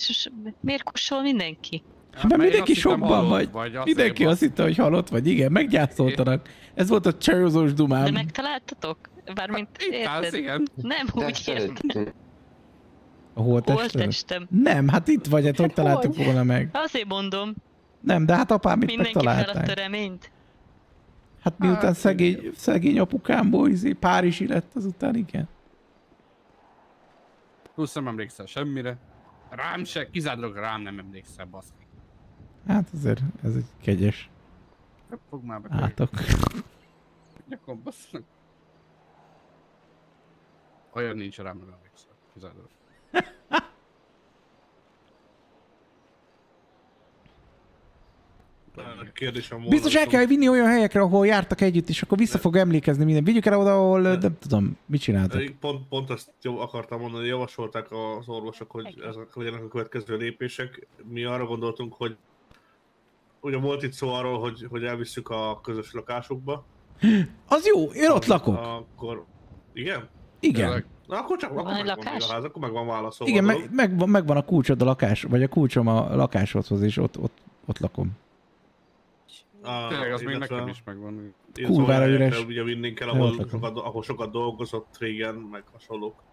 És miért kussol mindenki?
Hát mert mindenki sokban vagy.
vagy, azért
Mindenki azt hitte, hogy halott vagy. Igen, meggyászoltanak. Ez volt a cserozós
De
dumám.
megtaláltatok? Bármint
állsz,
érted?
igen.
Nem úgy értem.
A?
Holttestem.
Nem, hát itt vagy, hát hogy találtuk
hogy?
volna meg?
Azért mondom,
Nem, de hát apám itt
mindenki feladta
megtalálták.
reményt.
Hát miután szegény, szegény apukámból izé, Párizsi lett azután, igen.
Plusz nem emlékszel semmire. Rám se, kizárólag rám nem emlékszel, baszki.
Hát azért ez egy kegyes
Fog már be.
átok.
Nyakon bassznak. Olyan nincs rám, nem emlékszel. Kizárólag.
Kérdésem volna.
Biztos el kell vinni olyan helyekre, ahol jártak együtt, és akkor vissza fog emlékezni minden. Vigyük el oda, ahol nem tudom, mit csináltak.
Pont, pont ezt akartam mondani, javasolták az orvosok, hogy ezek legyenek a következő lépések. Mi arra gondoltunk, hogy ugye volt itt szó arról, hogy, hogy elvisszük a közös lakásukba.
Az jó, én ott lakok.
Akkor... Igen?
Igen.
Na akkor csak
Van
akkor megvan
lakás?
még a ház, akkor meg van válaszolva.
Igen, meg, meg, megvan a kulcsod a lakás, vagy a kulcsom a lakásodhoz, és ott, ott, ott lakom.
Á,
Tényleg, az még nekem is megvan.
Kurvára üres.
Ugye vinnénk el, ahol
ott lakom.
sokat, ahol sokat dolgozott régen, meg hasonlók.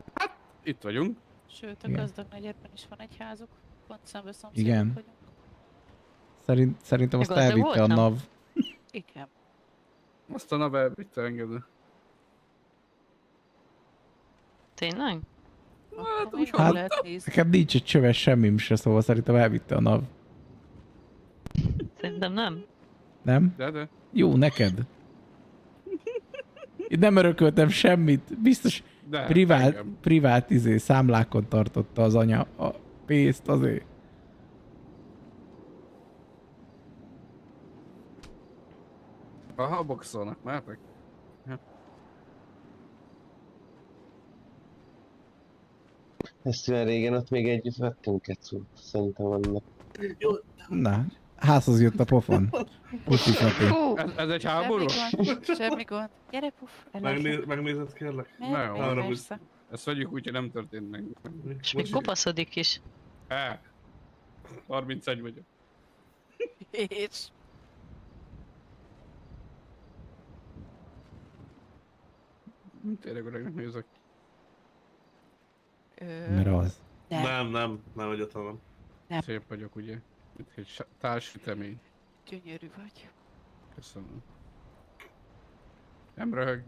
Itt vagyunk.
Sőt, a gazdag negyedben is van egy házuk. Pont szembe szomszédok
Igen.
vagyunk.
Szerint, szerintem azt elvitte a? NAV.
Igen.
Azt a nave, mit te engedő?
Tényleg?
Hát, nekem nincs egy csöves semmim se, szóval szerintem elvitte a nav.
Szerintem nem.
Nem?
De, de.
Jó, neked. Én nem örököltem semmit. Biztos
De,
privát,
engem.
privát izé, számlákon tartotta az anya a pénzt azért.
Aha, boxolnak, mertek? Ja.
Ezt olyan régen ott még együtt vettünk kecút, szerintem annak.
Na, házhoz jött a pofon. Fati.
Ez, ez egy háború?
Semmi gond, semmi gond. Gyere, puff,
Megné- megnézed kérlek?
Na jó.
Arra
Ezt vegyük úgy, hogy nem történt meg.
És még kopaszodik is.
E. 31 vagyok.
És...
Tényleg öregnek nézek.
Mert az.
Nem, nem, nem egyáltalán nem.
Nem.
Szép vagyok, ugye? Mint egy társütemény.
Gyönyörű vagy.
Köszönöm. Nem röhög.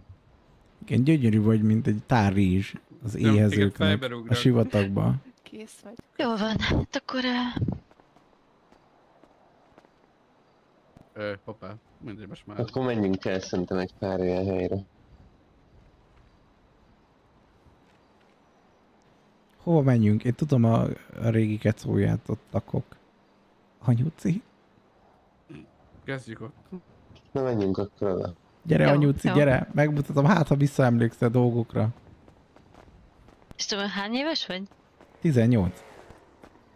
Igen, gyönyörű vagy, mint egy tár rizs az
Nem,
éhezőknek a sivatagba.
Kész vagy.
Jó van, hát akkor... Uh,
Ö, hoppá, mindegy, most már.
Akkor menjünk el szerintem egy pár olyan helyre.
Hova menjünk? Én tudom a, a régi kecóját, ott lakok. Anyuci?
Kezdjük ott.
Na menjünk akkor oda.
Gyere,
Jó,
anyuci,
jó.
gyere! Megmutatom, hát ha visszaemlékszel dolgokra.
és tudom, hány éves vagy?
18.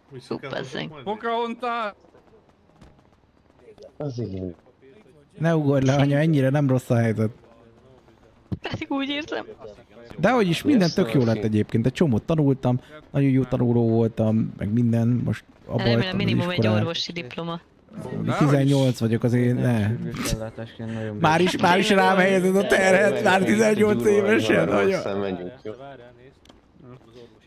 Hú, bazzeg.
Pocahontas!
Az igen.
Ne ugorj le, anya, ennyire nem rossz a helyzet.
Pedig úgy érzem.
De hogy is, minden tök jó lett egyébként. Egy csomót tanultam, nagyon jó tanuló voltam, meg minden. Most abba
Remélem minimum egy orvosi diploma.
18 vagyok azért, ne. Már is, már is rám helyezed a terhet, már 18 évesen, anya.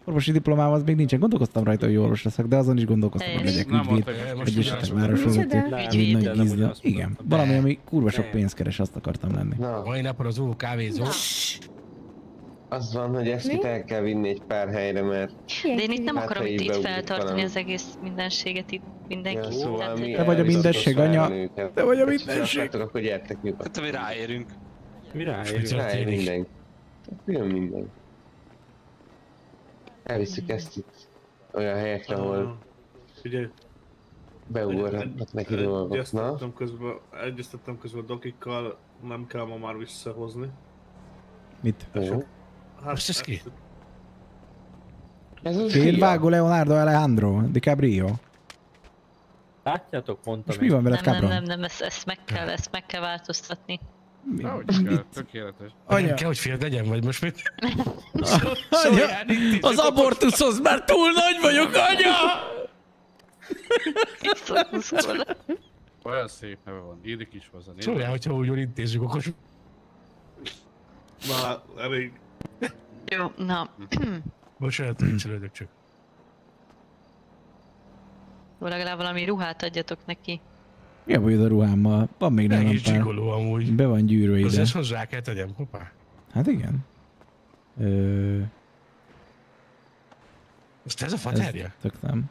Orvosi diplomám az még nincsen, gondolkoztam rajta, hogy orvos leszek, de azon is gondolkoztam, hogy legyek ügyvéd,
hogy
egy esetlegváros vezető, egy nagy gizda. Igen, valami, ami kurva sok pénzt keres, azt akartam lenni.
Mai
napon az úr kávézó.
Az van, hogy ezt itt el kell vinni egy pár helyre, mert...
De én itt nem
Hát,
akarom itt, itt feltartani
valami.
az egész mindenséget itt mindenkit.
Ja, szóval mi
hogy-
Te vagy a mindenség, anya. Te vagy a
mindenség.
mindenség.
Akkor gyertek nyugodtan.
Hát mi ráérünk.
Mi
Ráér
ráérünk?
minden. Jön minden. Elviszük ezt itt olyan helyekre, ahol
Figyelj.
beugorhatnak neki dolgok, na?
Egyeztettem közben, egyeztettem közben a dokikkal, nem kell ma már visszahozni.
Mit?
Hát,
Most ez ki?
Ez az
Két vágó Leonardo Alejandro DiCaprio.
Látjátok, mondtam
És mi van veled,
nem, nem,
Cabron?
nem, nem, ezt, ezt meg kell, ezt meg kell változtatni.
Ahogy kell, tökéletes.
Anya. Kell, hogy fél legyen, vagy most mit?
Anya, az abortuszhoz már túl nagy vagyok, anya!
Olyan szép neve van, illik is hozzá. nézd.
Szóljál, hogyha úgy jól intézzük, okos.
Na, elég.
Jó, na.
Bocsánat, viccelődök csak.
Jó, legalább valami ruhát adjatok neki.
Mi a bajod a ruhámmal? Van még nálam pár.
csigoló amúgy.
Be van gyűrve
Az
ide.
ezt hozzá kell tegyem, hoppá.
Hát igen. Ö...
Azt ez a faterja?
Ez tök nem.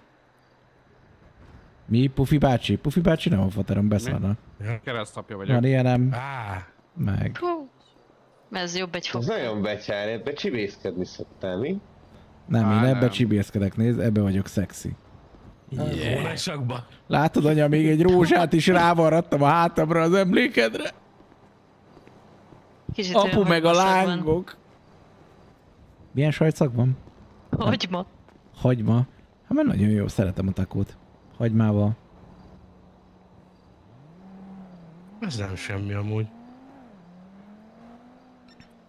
Mi? Pufi bácsi? Pufi bácsi nem a faterom, beszarna.
Keresztapja vagyok.
Van ilyenem.
Á.
Meg.
Ez jobb egy
Ez
fog.
nagyon becsár, ebbe csibészkedni szoktál, mi?
Nem,
Á,
én ebbe
nem.
csibészkedek, nézd, ebbe vagyok szexi.
Yeah.
Látod, anya, még egy rózsát is rávarrattam a hátamra az emlékedre.
Kicsit
Apu
olyan
meg a lángok. Milyen sajtszak van?
Hagyma.
Hagyma. Hát mert nagyon jó, szeretem a takót. Hagymával.
Ez nem semmi amúgy.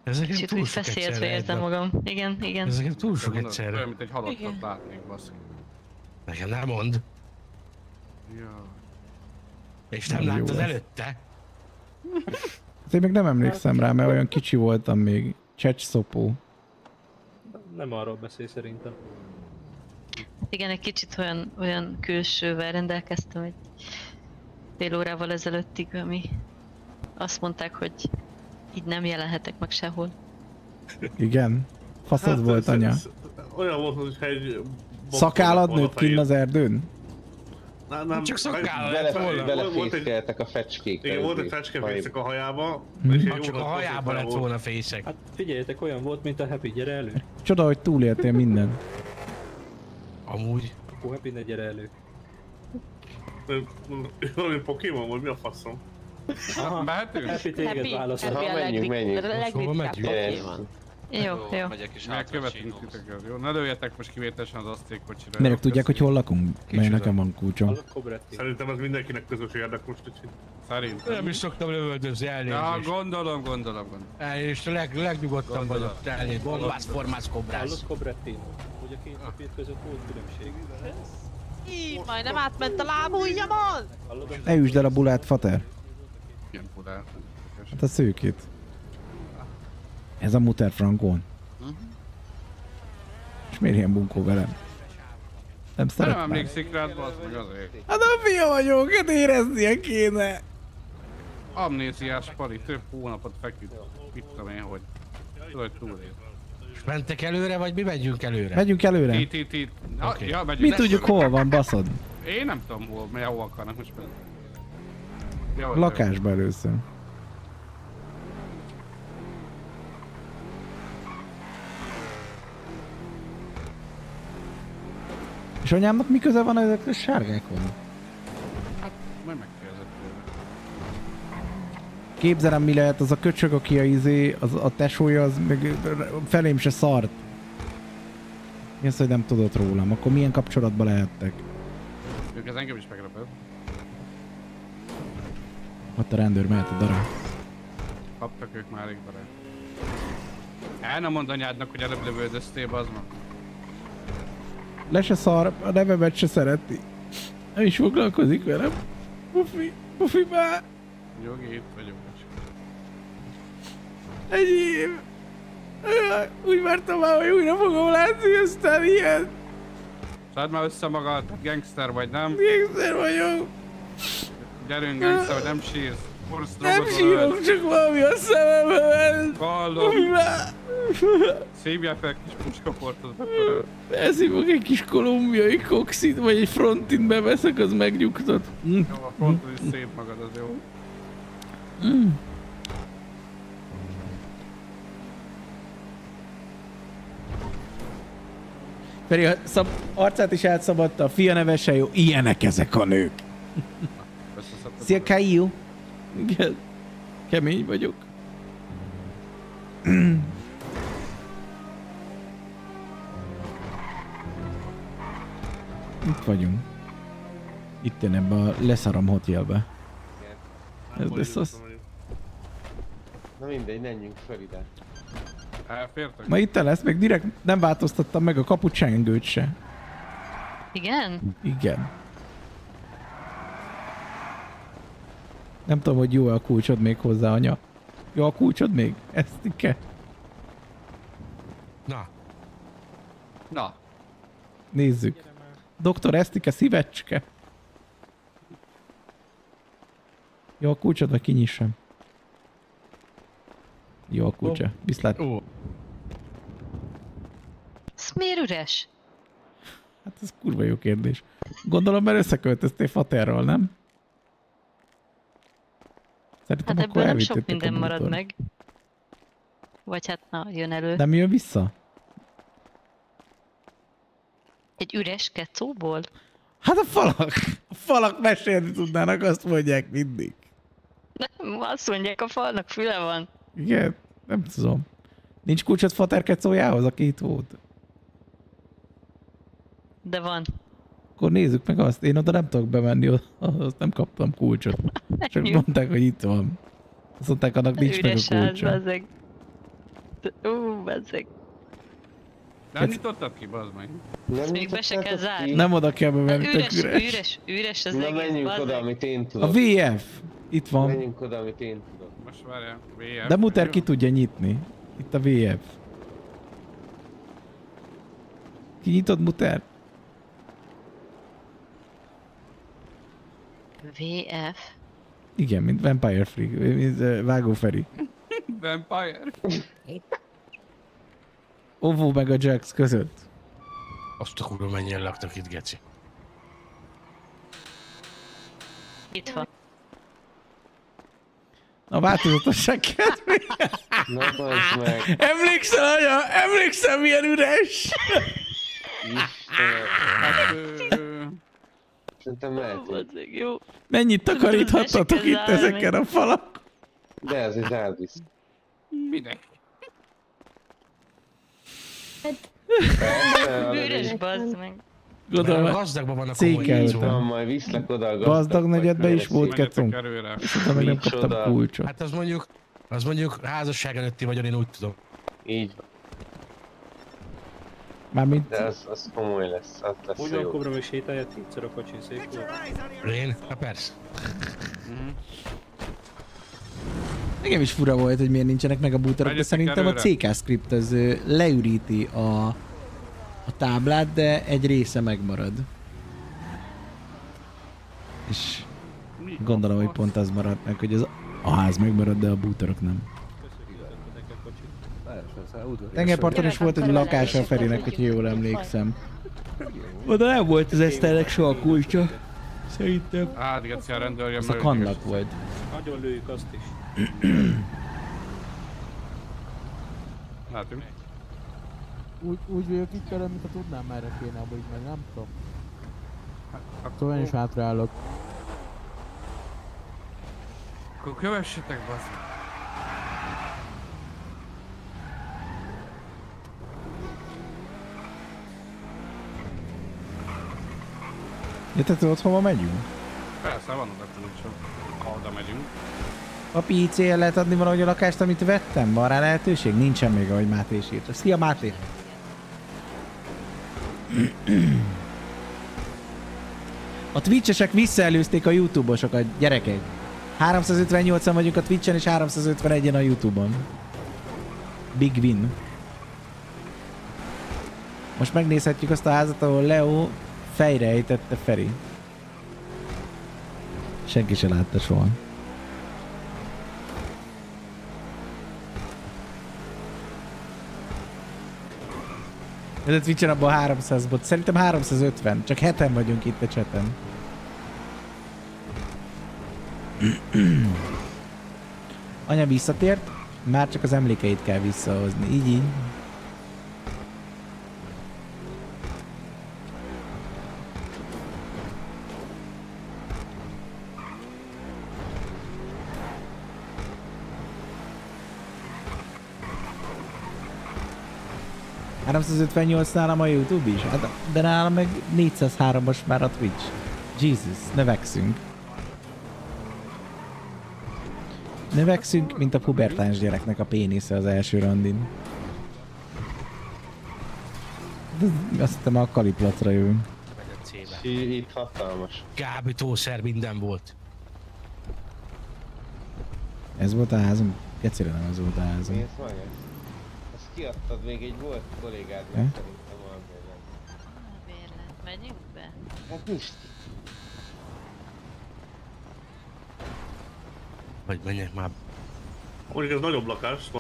Ezeket
Kicsit
túl
úgy
egyszerre
érzem magam. Igen, igen.
Ezeket túl sok egyszerre.
Olyan, mint egy halottat látnék, baszki.
Nekem nem mond.
Ja.
És nem
Nem
láttad előtte?
Hát én még nem emlékszem rá, mert olyan kicsi voltam még. Csecs szopó.
Nem arról beszél szerintem.
Igen, egy kicsit olyan, olyan külsővel rendelkeztem egy fél órával ezelőttig, ami azt mondták, hogy így nem jelenhetek meg sehol.
Igen. Faszod
Hát,
volt,
ez-
anya.
ez Olyan volt, mintha egy...
Szakállad nőtt kinn az erdőn?
Nem, nem,
Csak
bele-
volna.
egy-
Belefészkeltek a fecskékbe.
Igen, volt egy fecske fészek a hajába.
Hm.
egy
Ha csak a hajába lett volna fészek.
Hát figyeljetek, olyan volt, mint a Happy, gyere elő.
Csoda, hogy túléltél minden.
Amúgy.
Akkor Happy, ne gyere elő.
Valami Pokémon, vagy mi a faszom?
Mehetünk?
Happy téged válaszol.
Ha menjünk, menjünk. Gyere.
Jó, jó.
Megyek is
Megkövetünk titeket, jó? Ne lőjetek most kivételesen az asztékkocsira.
Mert ők tudják, hogy hol lakunk? Mert nekem van kulcsom.
Szerintem ez mindenkinek közös érdek most, úgyhogy...
Szerintem.
Nem is szoktam lövöldözni,
Ja,
elnézést.
gondolom, gondolom, gondolom.
Elnézést, a leg, legnyugodtabb
Gondolom.
vagyok. Elnézést, bombász, formász, kobrász.
Hallod, Cobrettino? Hogy a két papír között volt különbség.
Így, majdnem átment a lábujjamon!
Ne üsd el a bulát, fater.
Ilyen pudár.
Hát a szőkét. Ez a muter frankón. És miért ilyen bunkó velem? Nem
Nem
szeretem.
emlékszik rád, bazd meg azért.
Hát a fia vagyok, hát éreznie kéne.
Amnéziás pali, több hónapot feküdt. Mit tudom én, hogy. Tudod, túlél.
És mentek előre, vagy mi megyünk előre?
Megyünk előre.
Itt, itt, itt.
Oké.
ja, megyünk.
Mi tudjuk hol van, baszod?
Én nem tudom hol, mert hol akarnak most menni.
Lakásba először. És anyámnak mi köze van ezekre a sárgákhoz?
Hát, majd megkérdezek tőle.
Képzelem mi lehet az a köcsög, aki a izé, az, a tesója, az meg felém se szart. Mi az, hogy nem tudott rólam? Akkor milyen kapcsolatban lehettek?
Ők ez engem is meglepett.
Ott a rendőr mehet a darab.
Kaptak ők már elég barát. El nem mond anyádnak, hogy előbb lövöldöztél, bazd meg.
Le se szar, a nevemet se szereti. Nem is foglalkozik velem. Pufi, pufi már.
Jogi, itt vagyok.
Egy év. Úgy vártam már, hogy újra fogom látni, aztán ilyen.
Szedd már össze magad, gangster vagy, nem?
Gangster vagyok.
Gyerünk, gangster vagy, nem sírsz.
Nem sírok, csak valami a szememben.
Hallom. Szívjál fel kis puskaportot.
Elszívok egy kis kolumbiai koxit, vagy egy frontin beveszek, az megnyugtat.
Jó, a fronton is szép magad, az jó.
Mm. Feri, a szab- arcát is átszabadta, a fia neve se jó. Ilyenek ezek a nők. Szia, Caillou. Igen. Kemény vagyok. Itt vagyunk. Itt én ebbe a leszarom hotelbe. Ez lesz az.
Na mindegy, menjünk fel ide.
Elfértek?
Ma itt lesz, meg direkt nem változtattam meg a kapucsengőt se.
Igen?
Igen. Nem tudom, hogy jó-e a kulcsod még hozzá, anya. Jó a kulcsod még? Esztike?
Na.
Na.
Nézzük. Doktor Esztike szívecske. Jó a kulcsod, vagy kinyissam? Jó a kulcsa. Viszlát.
Ó.
Ez miért üres?
Hát ez kurva jó kérdés. Gondolom, mert összeköltöztél Faterral, nem? Szerintem
Hát ebből nem sok minden marad meg. Vagy hát na, jön elő.
Nem jön vissza?
Egy üres kecóból?
Hát a falak! A falak mesélni tudnának, azt mondják mindig.
Nem, azt mondják, a falnak füle van.
Igen, nem tudom. Nincs kulcsod Fater kecójához, aki itt volt?
De van.
Akkor nézzük meg azt. Én oda nem tudok bemenni, ott- azt nem kaptam kulcsot. Csak mondták, hogy itt van. Azt mondták, annak nincs meg
Üres
a kulcsa.
bazzeg. Ú, bazzeg.
Nem nyitottad ki, bazd meg.
Ezt még be se kell zárni.
Nem oda kell
Hát
bemenni, tök
üres,
üres.
üres, üres az
Na
egész,
menjünk oda, amit én
A
tudok.
VF. Itt van.
Menjünk oda, amit én tudok.
Most várjál, VF.
De Muter ki tudja nyitni. Itt a VF. Kinyitod Muter?
VF.
Igen, mint Vampire Freak, mint uh, Vágó Feri.
Vampire.
Ovo meg a Jax között.
Azt a kurva mennyien laktak itt, geci.
Itt van.
A változatosság kedvéért.
Na, bazd meg.
Emlékszel, anya? Emlékszel, milyen üres?
Szerintem mehetünk.
Jó.
Mennyit takaríthattatok itt ezeken a falak?
De ez egy Elvis.
Minek?
Üres, bazd meg.
Gondolom,
gazdagban van a
cékel
komoly
után.
Van, majd viszlek oda a
Gazdag negyedben is volt kecunk. meg nem kaptam kulcsot.
Hát az mondjuk, az mondjuk házasság előtti vagyon, én úgy tudom.
Így van.
Mármint
De az, az komoly lesz, az lesz
Úgy
a
van. Kobra még sétálját tízszer a kocsin szép.
Én? Hát persze.
Nekem is fura volt, hogy miért nincsenek meg a bútorok, de szerintem a
előre.
CK script az leüríti a, a táblát, de egy része megmarad. És gondolom, hogy pont az marad meg, hogy az a ház megmarad, de a bútorok nem. Tengerparton is volt egy lakása a Ferinek, hogyha jól emlékszem. Oda nem volt az Eszternek soha kulcsa. Szerintem.
Hát, geci, a rendőr jön
Az a kannak volt.
Nagyon lőjük azt is.
Látunk.
Úgy, úgy vagyok itt velem, mintha tudnám merre kéne abba így, meg nem tudom.
Hát
Szóval én is hátraállok.
Akkor kövessetek, bassz.
Ja, te tudod, hova megyünk?
Persze, van oda kulcsok. Ha oda megyünk.
A PC-el lehet adni valahogy a lakást, amit vettem? Van rá lehetőség? Nincsen még, ahogy Máté is írta. Szia Máté! A Twitch-esek visszaelőzték a YouTube-osokat, gyerekek. 358-an vagyunk a Twitch-en és 351-en a YouTube-on. Big win. Most megnézhetjük azt a házat, ahol Leo fejre ejtette Feri. Senki se látta soha. Ez a Twitch-en abban 300 bot. Szerintem 350. Csak heten vagyunk itt a chaten. Anya visszatért, már csak az emlékeit kell visszahozni. Így, így. ...358 nálam a Youtube is? Hát, de nálam meg 403-as már a Twitch. Jesus, növekszünk. Növekszünk, mint a pubertáns gyereknek a pénisze az első randin. Azt hittem a kaliplacra jövünk.
Itt hatalmas.
Kábítószer minden volt.
Ez volt a házunk? Kecire nem ez volt a házunk.
Nézd meg ezt. Kiadtad még egy volt kollégádnak
Eh?
szerintem a bérlet.
Menjünk be?
Hát nincs.
Vagy menjek már.
Mondjuk ez nagyobb lakás.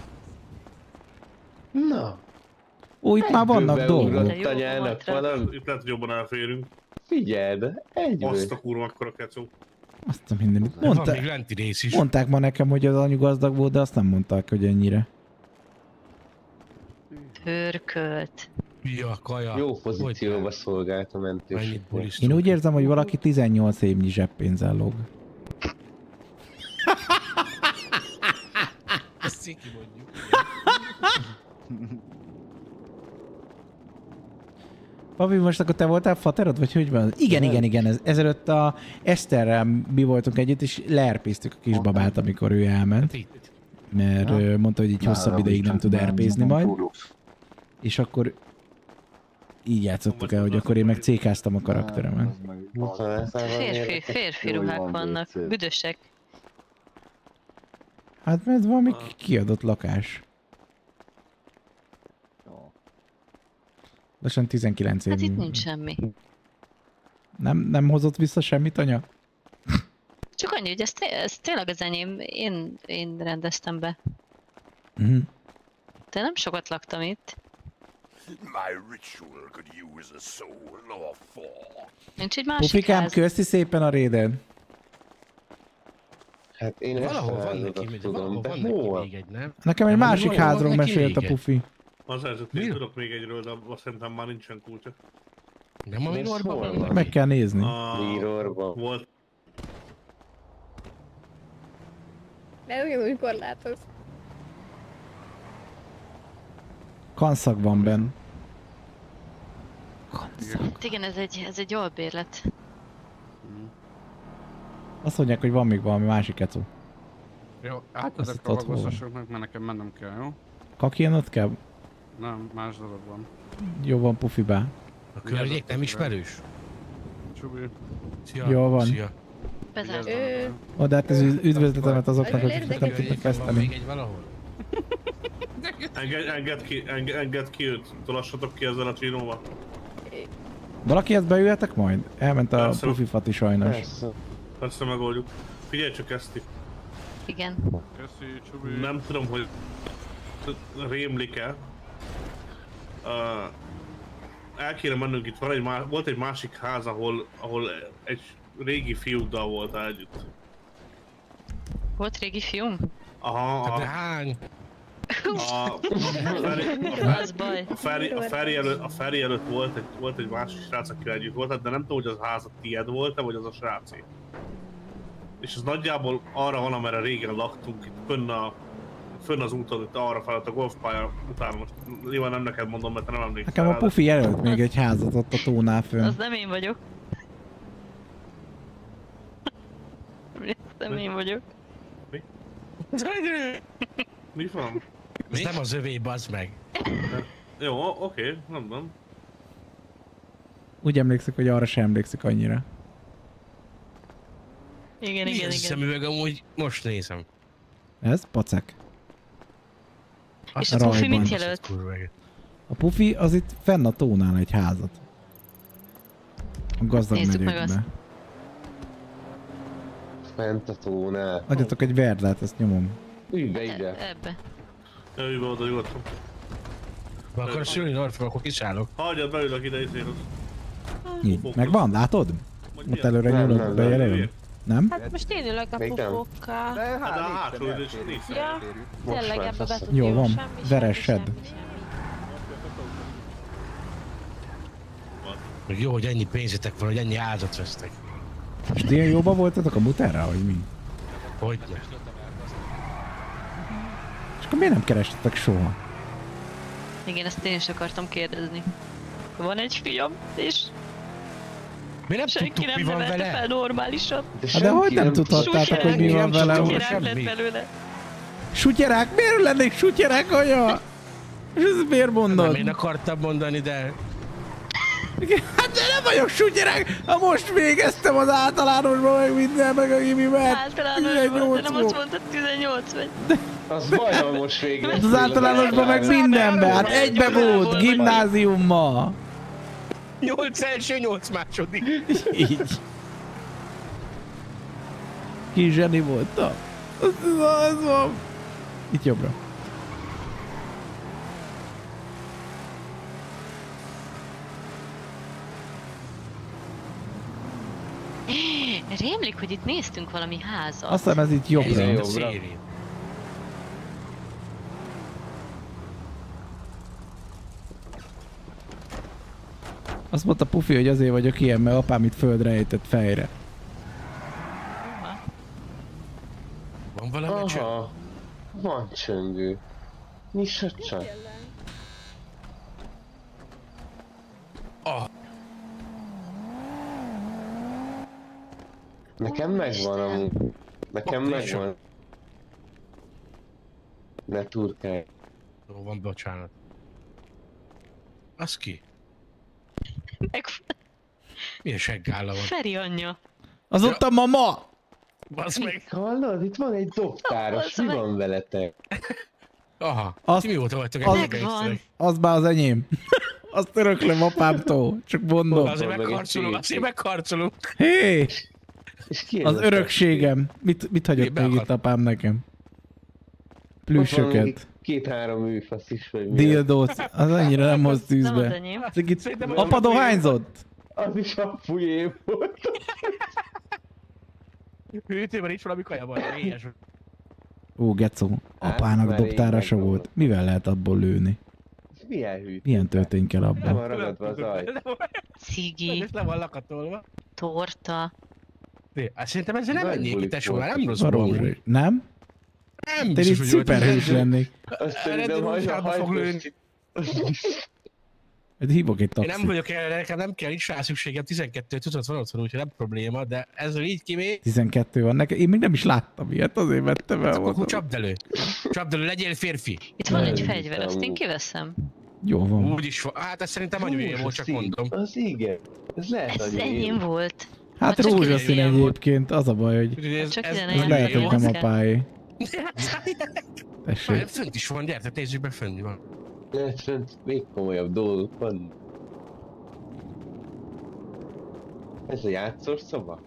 Na.
Ó, itt már vannak dolgok.
Beugrott anyának valami.
Itt lehet, hogy jobban elférünk.
Figyeld, egyből.
Azt a kurva akkora kecó.
Azt a mindenit.
Van
Mondta,
még lenti rész is.
mondták ma nekem, hogy az anyu gazdag volt, de azt nem mondták, hogy ennyire.
Hörkölt.
Ja, kaja.
Jó pozícióba szolgált a mentőség.
Én úgy érzem, hogy valaki 18 évnyi zseppénzzel lóg.
Ezt ciki mondjuk.
Papi, most akkor te voltál faterod, vagy hogy van? Igen, igen, igen. Ez, ezelőtt a Eszterrel mi voltunk együtt, és leerpéztük a kisbabát, amikor ő elment. Mert
Ja.
ö, mondta, hogy így hosszabb ideig nem tud erpézni majd. És akkor így játszottuk el, hogy akkor én meg cékáztam a karakteremet.
Férfi, férfi ruhák vannak, büdösek.
Hát mert valami kiadott lakás. Lassan 19 év.
Hát itt nincs semmi.
Nem, nem hozott vissza semmit, anya?
Csak annyi, hogy ez, té- ez tényleg az enyém, én, én rendeztem be.
Mhm.
De nem sokat laktam itt.
My ritual could use a soul or four.
Nincs egy másik
Pufikám,
ház.
köszi szépen a réden.
Hát én
Valahol
a
van neki, még-
tudom, de
van neki még egy, nem?
Nekem egy
Nem,
másik házról mesélt a. Pufi.
Az helyzet, hogy tudok még egyről, de azt szerintem már nincsen kulcsa.
Nem a
ez hol
van?
Meg kell nézni.
A...
Mirrorban.
Volt.
De ugyanúgy korlátoz.
Kanszak van benn.
Hát igen, ez egy, ez egy albérlet.
Azt mondják, hogy van még valami másik ecó.
Jó, átadok a
ott
vagoszosoknak, mert nekem mennem kell, jó?
Kakianot kell?
Nem, más dolog van.
Jó van, Pufi bá.
A környék nem ismerős?
Csubi.
Szia.
Jól van.
Szia.
Bezárt.
Ő...
Oda hát ez üd- üdvözletemet azoknak, akik nem tudnak
Van még egy valahol?
Enged, enged ki, enged, enged ki őt. Tolassatok ki ezzel a csinóval.
Valaki ezt beülhetek majd? Elment a
Persze.
Pufi Fati sajnos.
Persze.
Persze megoldjuk. Figyelj csak ezt
Igen.
Köszi, Csubi.
Nem tudom, hogy rémlik-e. Uh, el kéne mennünk itt, van egy má- volt egy másik ház, ahol, ahol egy régi fiúddal volt együtt.
Volt régi film?
Aha,
Hát de
a,
hány?
A, a, Feri, a,
Az
Feri, a, Feri előtt, a Feri előtt volt egy, volt egy másik srác, akivel együtt volt, de nem tudom, hogy az ház a tiéd volt-e, vagy az a srácé. És ez nagyjából arra van, amerre régen laktunk, itt fönn, a, fönn az úton, itt arra felett a golfpálya után. Most nyilván nem neked mondom, mert nem emlékszel
Nekem a Pufi jelölt még egy házat ott a tónál
Az
fönn.
nem én vagyok. Ez nem én vagyok.
Mi van?
Ez nem az övé, bazd meg.
Jó, oké, nem tudom.
Úgy emlékszek, hogy arra sem emlékszik annyira.
Igen, igen, igen.
szemüveg amúgy? Most nézem.
Ez? Pacek.
És a Pufi
rajban.
mit jelölt?
A Pufi az itt fenn a tónál egy házat. A gazdag
Nézzük meg azt.
megyékbe.
Fent a tónál.
Adjatok egy verdát, ezt nyomom.
Ülj be ide.
Ebbe.
Jöjj be oda nyugodtan.
Be akarsz ülni, Norfa, akkor kiszállok.
Hagyjad, beülök ide izéhoz.
Így. Megvan? Látod? Ott előre nyúlok,
nem, nem.
bejelölöm. Nem?
Hát most én ülök a
nem.
pufókkal.
Hát de a hátul is nincs.
Ja,
Most
tényleg ebbe be
Jó van,
semmi,
veresed.
Meg jó, hogy ennyi pénzetek van, hogy ennyi áldot vesztek.
És ti ilyen jóba voltatok a muterra, hogy mi?
Hogyne.
Akkor miért nem kerestetek soha?
Igen, ezt én is akartam kérdezni. Van egy fiam, és
Mi nem
senki
tudtuk,
nem
mi van
nevelte
vele?
fel normálisan.
Hát de hogy nem tudhattátok, hogy mi van vele?
Sutyerák lett belőle.
Sutyerák? Miért lennék sutyerák, anya? És ez miért mondod?
Nem én akartam mondani, de...
Hát de nem vagyok sutyerák! Ha most végeztem az általánosban, meg minden, meg a gimiben.
Általánosban, de nem azt mondtad 18 vagy.
Az baj, ha most végre.
Az általánosban meg mindenben, hát egybe volt, gimnáziummal.
8 első, 8 második.
Így. Kis zseni voltam. Az, az, az van. Itt jobbra.
Rémlik, hogy itt néztünk valami házat.
Azt hiszem ez itt jobbra.
Ez a széri.
Azt mondta Pufi, hogy azért vagyok ilyen, mert apám itt földre ejtett fejre.
Van valami?
Aha. Van csöngő. Nyissa csak.
Ah,
Nekem megvan amúgy. Nekem megvan. Ne turkálj.
jó, van, bocsánat. Az ki?
Meg
Milyen seggálla van?
Feri anyja.
Az ott a mama!
Basz meg!
Hallod? Itt van egy dobtáros. Mi van veletek?
Aha,
Azt-
ti mióta vagytok
az-
a gangsterek?
Az már az enyém. Azt öröklöm apámtól. Csak mondom.
Azért megharcolunk, azért megharcolunk.
Hé!
És ki ez
Az örökségem. Mit, mit hagyott még itt apám nekem?
Itt két-három műfasz is, vagy mi.
Dildót, az annyira nem hoz tűzbe. apa
a
dohányzott?
Az is a fujé volt.
Hűtőben is valami kaja van, éhes.
Ó, Gecó, apának se volt. Mivel lehet abból lőni?
Milyen hűtő?
Milyen történik el
Le van
abban?
ragadva az aj.
Cigi,
És le van lakatolva.
torta.
Né, hát szerintem ezzel nem
Nagy
menjék ki, tesó, már nem rossz.
Nem?
Nem
Te
biztos,
itt
hogy
szuperhős lennék.
Azt szerintem hajt
fog lőni.
Majd hívok egy
Én
taxit.
nem vagyok erre, nekem nem kell, nincs rá szükségem, 12 tudod van otthon, úgyhogy nem probléma, de ezzel így kivé,
12 van nekem. Én még nem is láttam ilyet, azért vettem el.
akkor
Mondom.
csapd elő. Csapd elő, legyél férfi.
Itt van egy fegyver, azt én kiveszem.
Jó van.
Úgy is van. Hát ez szerintem anyué volt, csak mondom.
Az igen. Ez lehet
Ez enyém volt.
Hát
csak
rózsaszín egyébként, az a baj, hogy
Ez,
Csak
lehet, hogy nem apáé.
Már
Tessék.
fönt is van, gyertek, nézzük meg, fönt van.
Lehet fönt még komolyabb dolgok van. Ez a játszós szoba?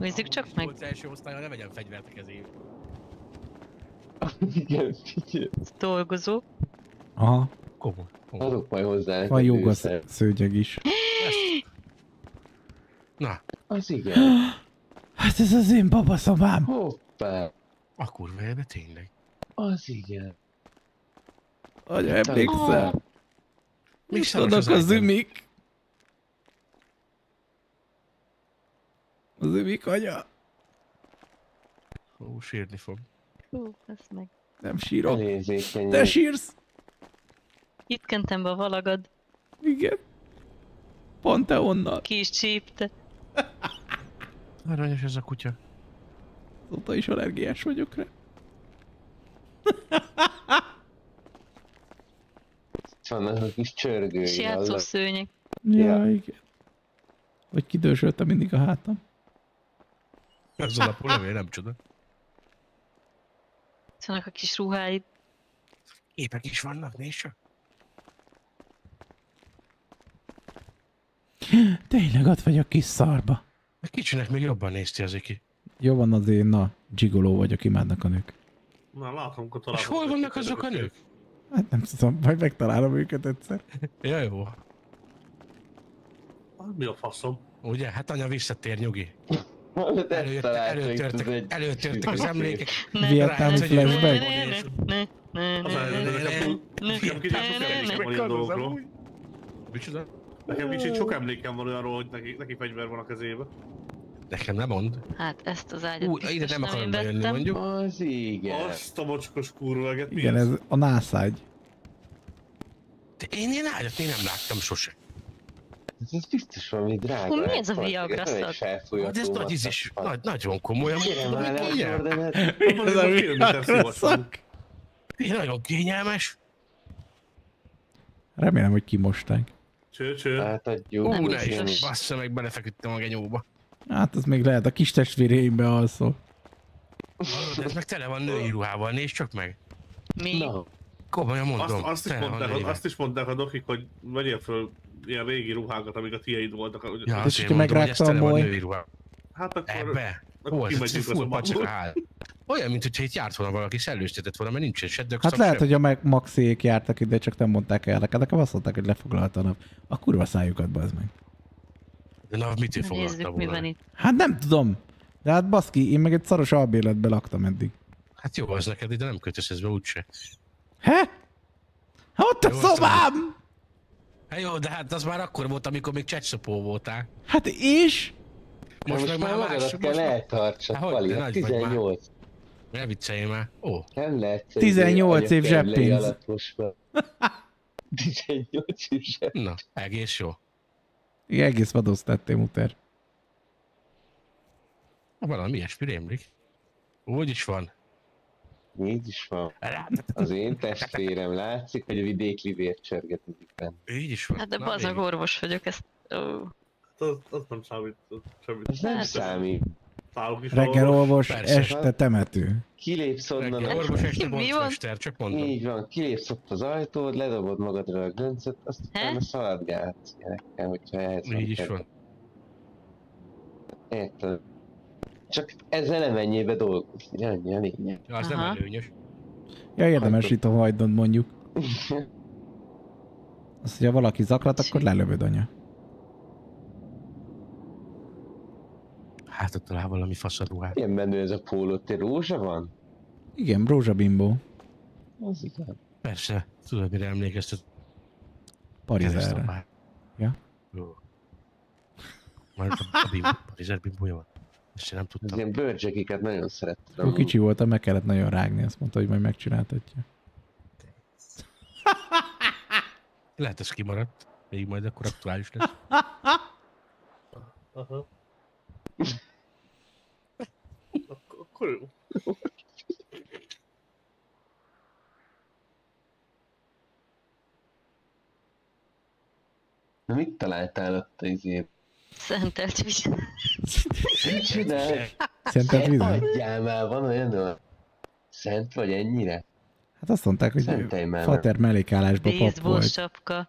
Nézzük csak meg.
Volt első osztályon, ne vegyen fegyvert a kezébe.
Igen, figyelj.
Dolgozó.
Aha,
Komoly.
Adok majd hozzá
van joga szőnyeg is.
Na,
Az igen.
Hát ez az én babaszobám.
Hoppá.
a kurva élbe tényleg.
Az igen.
Anya, emlékszel? Itt
szaros
vannak
az
a
ágyban.
zümik. A zümik, anya.
Ó, sírni fog.
Hú, ez meg.
Nem sírok. Te sírsz?
Itt kentem be a valagad.
Igen. Pont te onnan.
Ki is csípte.
Aranyos ez a kutya.
Azóta is allergiás vagyok rá.
Itt vannak a kis csörgői.
És játszó
hallod?
szőnyeg.
Ja, igen. Hogy kidősölte mindig a hátam.
Ez alapul levél, nem csoda.
Itt vannak a kis ruháid.
Képek is vannak, nézd csak.
Tényleg ott vagyok kis szarba.
A kicsinek még jobban néz ki az ki.
Jó van az én, na, gigoló vagyok, imádnak a nők.
Na, látom, hogy
És hol vannak azok a nők?
Hát nem tudom, majd megtalálom őket egyszer.
Ja, jó.
Mi a faszom?
Ugye? Hát anya visszatér, nyugi.
Az
előtörtek, előtörtek az emlékek.
Vietnámi flashback.
Az nekem kicsit sok emlékem van ilyen dolgokról.
Micsoda?
Nekem kicsit sok emlékem van olyanról, hogy neki, neki fegyver van a kezébe.
Nekem nem mond.
Hát ezt az ágyat
Ú, ide nem
én
bejönni, mondjuk.
Az igen.
Azt a mocskos kurveget, mi
Igen, ez a nászágy.
De én ilyen ágyat én nem láttam sose.
Ez, ez biztos valami drága.
Hú, mi ez a Viagra szag?
De ez nagy ízés, nagy, nagyon komolyan
Gyere már le? Jordan, hát
Ez a Viagra szak.
Nagyon kényelmes.
Remélem, hogy kimosták.
Cső, cső.
átadjuk.
Ú, ne
biztos.
is, bassza meg, belefeküdtem a genyóba.
Hát az még lehet, a kis testvéreimbe alszol.
Hallod, ez meg tele van női ruhával, nézd csak meg.
Mi?
Na,
Komolyan
Azt,
mondom,
azt, is
tele van
mondták,
nőivel.
azt is mondták a dokik, hogy vegyél föl ilyen régi ruhákat, amik a tiéd voltak.
Ja,
És hogyha
mondom, hogy.
Hát akkor...
Ebbe?
akkor
Hol? Ez full
a
pacsak hál. Olyan, mint hogyha itt járt volna valaki, szellőztetett volna, mert nincsen se
Hát lehet, hogy a meg Maxiék jártak ide, csak nem mondták el neked. Nekem azt mondták, hogy lefoglalta a nap. A kurva szájukat, bazd meg.
De na, mit ő foglalta
mi
volna?
itt.
Hát nem tudom. De hát baszki, én meg egy szaros albérletbe laktam eddig.
Hát jó, az neked ide nem kötesz ezbe úgyse.
He? Ha ott a
Jó,
szobám!
Hát jó, de hát az már akkor volt, amikor még csetszopó voltál.
Hát és?
Most, meg már más.
magadat
Most
kell
már...
eltartsad,
Hát
Pali,
de
hát
nagy vagy már.
18.
Ne vicceljél már. Ó,
Nem lehet.
18 év zseppénz.
alatt most már. 18 év zseppénz.
na, egész jó.
Igen, egész vadoszt tettél, muter.
Valami ilyesmi rémlik. Úgy is van.
Így is van. Az én testvérem látszik, hogy a vidéki vért csörgetik benne.
Így is van.
Hát de bazag orvos vagyok, ezt... Ó.
Az, az nem számít. Az semmit.
Ez nem
Hát-
számít.
Náluk is
Reggel orvos,
Persze.
este temető.
Kilépsz onnan,
Reggel orvos, este
Mi van?
boncmester, csak mondom.
így van, kilépsz ott az ajtód, ledobod magadra a göncöt, azt utána szaladgálhatsz ilyenekkel, hogyha ehhez
Így is van.
Érted? Csak ezzel nem ennyibe dolgozni, annyi a lényeg.
Ja, az nem
Aha.
előnyös.
Ja, érdemes itt a hagynod mondjuk. Azt, hogyha valaki zaklat, akkor lelövöd anya.
Hát ott talál valami faszaruhát.
Ilyen menő ez a póló, te rózsa van?
Igen, rózsabimbó.
Az igen.
Persze, tudod mire emlékeztet?
Parizerre.
Keresztapát.
Ja.
Jó. Majd a, a bimbo, Parizer bimbója van. Ezt nem
Az
tudtam.
ilyen bőrcsekiket nagyon szerettem.
Akkor kicsi voltam, meg kellett nagyon rágni, azt mondta, hogy majd megcsináltatja.
Lehet ez kimaradt. Még majd akkor aktuális lesz.
Aha. Ak- Akkor jó.
Na mit találtál ott az izé?
Szentelt vizet.
Micsoda?
Szentelt vizet?
Adjál már, van olyan, szent vagy ennyire?
Hát azt mondták, hogy Fater mellékállásban pap
Baseball
volt.
sapka.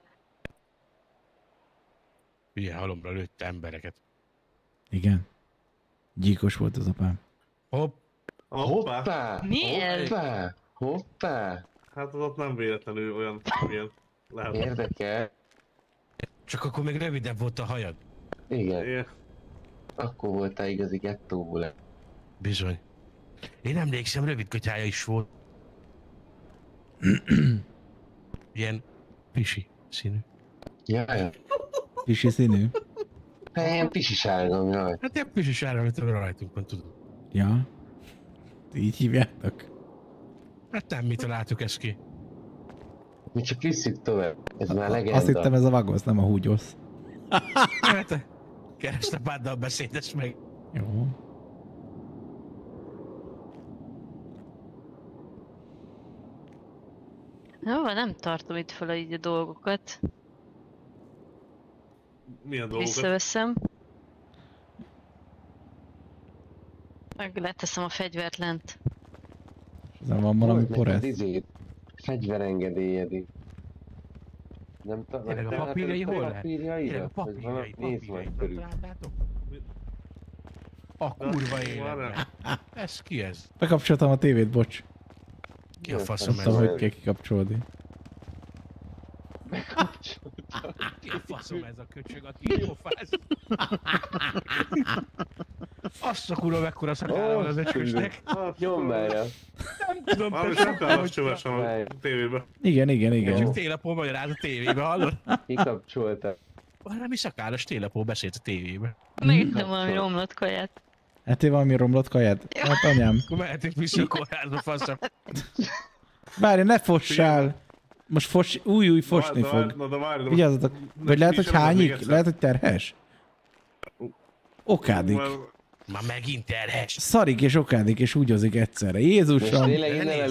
Ugye halomra lőtte embereket.
Igen. Gyíkos volt az apám.
Hopp.
Hoppá!
Miért?
Hoppá! Hoppá!
Hát az ott nem véletlenül olyan ilyen lehet.
Érdekel.
Csak akkor még rövidebb volt a hajad.
Igen.
Igen.
Akkor voltál igazi gettóból.
Bizony. Én emlékszem, rövid kötyája is volt. Ilyen pisi színű.
Jaj,
Pisi színű.
Ilyen pisi sárga, jaj.
Hát ilyen pisi sárga, amit rajtunk van, tudod.
Ja. Így hívjátok?
Hát nem, mi találtuk ezt ki.
Mi csak visszük tovább. Ez már legenda.
Azt hittem ez a vagosz, nem a húgyosz.
Hát, keresztapáddal beszédes meg.
Jó.
Jó, nem tartom itt fel a, így a dolgokat.
Milyen dolgokat?
Visszaveszem. Meg leteszem a fegyvert lent.
Ezen van valami
Volt neked
poresz.
izé, Fegyverengedélyed itt. Nem tudom.
Tényleg a papírjai hol lehet? Tényleg a
Papírjai?
papírjai. Láttátok? A kurva életben. Ez ki ez?
Bekapcsoltam a tévét, bocs.
Ki a
Nem
faszom ez?
tudom, hogy kell kikapcsolni.
Ki a faszom ez a köcsög, aki így pofáz? Azt a kurva mekkora szakára az öcskösnek.
Nyommára.
Nem tudom,
Valami
persze,
sokkal
hogy-
csöves a tévében.
Igen, igen, igen.
Csak télapó magyaráz a tévébe, hallod?
Kikapcsolta.
Valami szakáros télapó beszélt a tévébe.
Megittem valami romlott kaját.
Ettél valami romlott kaját? Hát anyám.
Mehetünk vissza a kórházba, faszom.
Várj, ne fossál! Most fos, új, új fosni
Na,
fog.
na, de várj, de
Vigyázzatok. Vagy lehet, hogy hányik? Lehet, hogy terhes? Okádik.
Már megint terhes.
Szarik és okádik és úgyozik egyszerre. Jézusom!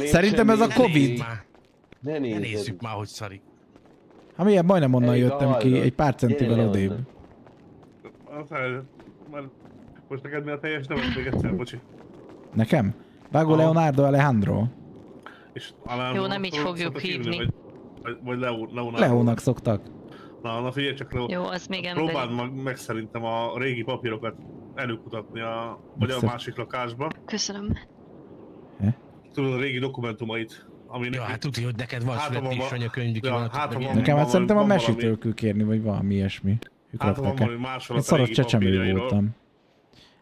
Szerintem ez a Covid.
Ne
Ne nézzük már, hogy szarik.
Hát milyen majdnem onnan
Elég
jöttem ki, egy pár centivel odébb.
Most neked mi a teljes nevet még egyszer, bocsi.
Nekem? Vágó. Leonardo Alejandro.
És
Jó, nem így fogjuk hívni.
Vagy, vagy, Leo, Leonardo.
Leónak szoktak.
Na, na figyelj csak, Leo.
Jó, az még emberi.
Próbáld meg, meg szerintem a régi papírokat előkutatni a, vagy a másik lakásba.
Köszönöm.
Tudod, a régi dokumentumait, ami
Ja, hát tudja, hogy neked van
Hát, van-
anyakönyv,
ja,
van,
hát, van-
Nekem hát szerintem a kell kérni, vagy valami ilyesmi. Ők
Hát, van valami másolat
Egy
a
szaros
régi
csecsemő
papírjairól.
voltam.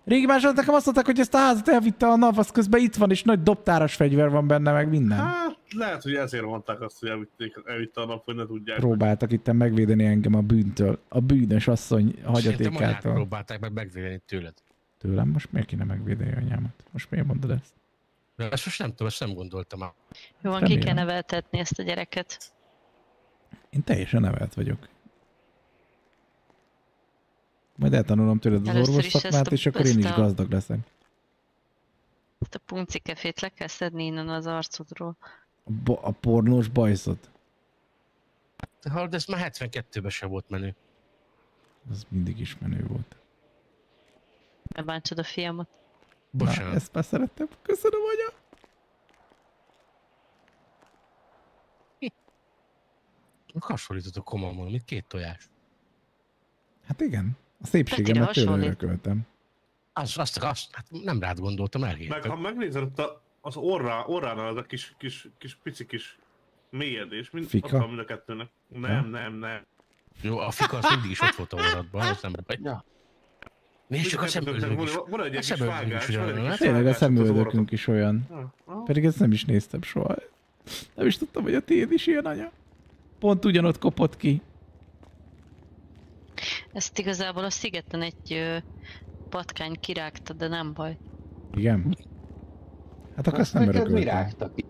Régi másolat nekem azt mondták, hogy ezt a házat elvitte a NAV, az közben itt van, és nagy dobtáras fegyver van benne, meg minden.
Hát, lehet, hogy ezért mondták azt, hogy elvitték, elvitte a nap, hogy ne tudják.
Próbáltak itt megvédeni engem a bűntől, a bűnös asszony hagyatékától.
próbálták meg megvédeni tőled.
Tőlem most miért kéne megvédeni anyámat? Most miért mondod ezt?
De ezt most nem tudom, ezt nem gondoltam már.
Jó van, ki kell neveltetni ezt a gyereket.
Én teljesen nevelt vagyok. Majd eltanulom tőled az orvos szakmát, és akkor én is gazdag leszek.
Ezt a puncikefét le kell szedni innen az arcodról.
A, bo- a pornós bajszot.
De hallod, ez már 72-ben sem volt menő.
Az mindig is menő volt.
Ne bántsad a fiamat.
Bocsánat.
Na, ezt már szerettem. Köszönöm, anya.
Hasonlított a komamon, mint két tojás.
Hát igen. A szépségemet tőle
hasonlít.
örököltem.
Az, azt, azt, hát nem rád gondoltam,
Meg
elhihetem.
ha megnézed ott a az orrá, orránál az a kis, kis, kis pici kis mélyedés, mind,
Fika?
ott van mind a kettőnek. Nem, nem, nem.
Jó, a fika az mindig is ott volt a orradban, az nem baj.
Ja.
Nézd csak a szemöldök is.
Van- egy kis vágás,
hát?
Tényleg a szemüldökünk is olyan. Pedig ezt nem is néztem soha. Nem is tudtam, hogy a tiéd is ilyen anya. Pont ugyanott kopott ki.
Ezt igazából a szigeten egy ö, patkány kirágta, de nem baj.
Igen. Hát akkor ezt nem
neked mi
örököltem.
rágta ki?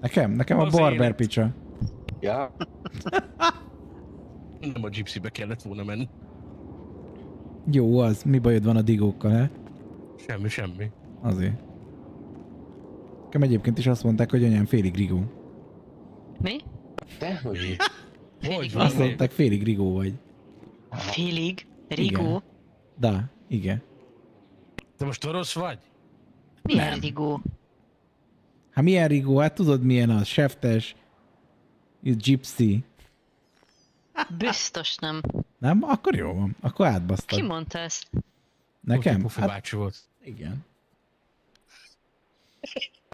Nekem? Nekem a
Az
barber
élet.
picsa.
Ja.
Nem a gypsybe kellett volna menni.
Jó az. Mi bajod van a digókkal, he?
Semmi, semmi.
Azért. Nekem egyébként is azt mondták, hogy anyám félig rigó.
Mi?
Te hogy?
Hogy
Azt mondták, félig rigó vagy.
Félig? Rigó?
Igen. Da, igen.
Te most orosz vagy?
Milyen rigó?
Hát milyen rigó? Hát tudod milyen az? Seftes, gypsy.
Biztos nem.
Nem? Akkor jó van. Akkor
Ki
átbasztad.
mondta ezt?
Nekem?
Pufi
Hát,
bácsi volt.
igen.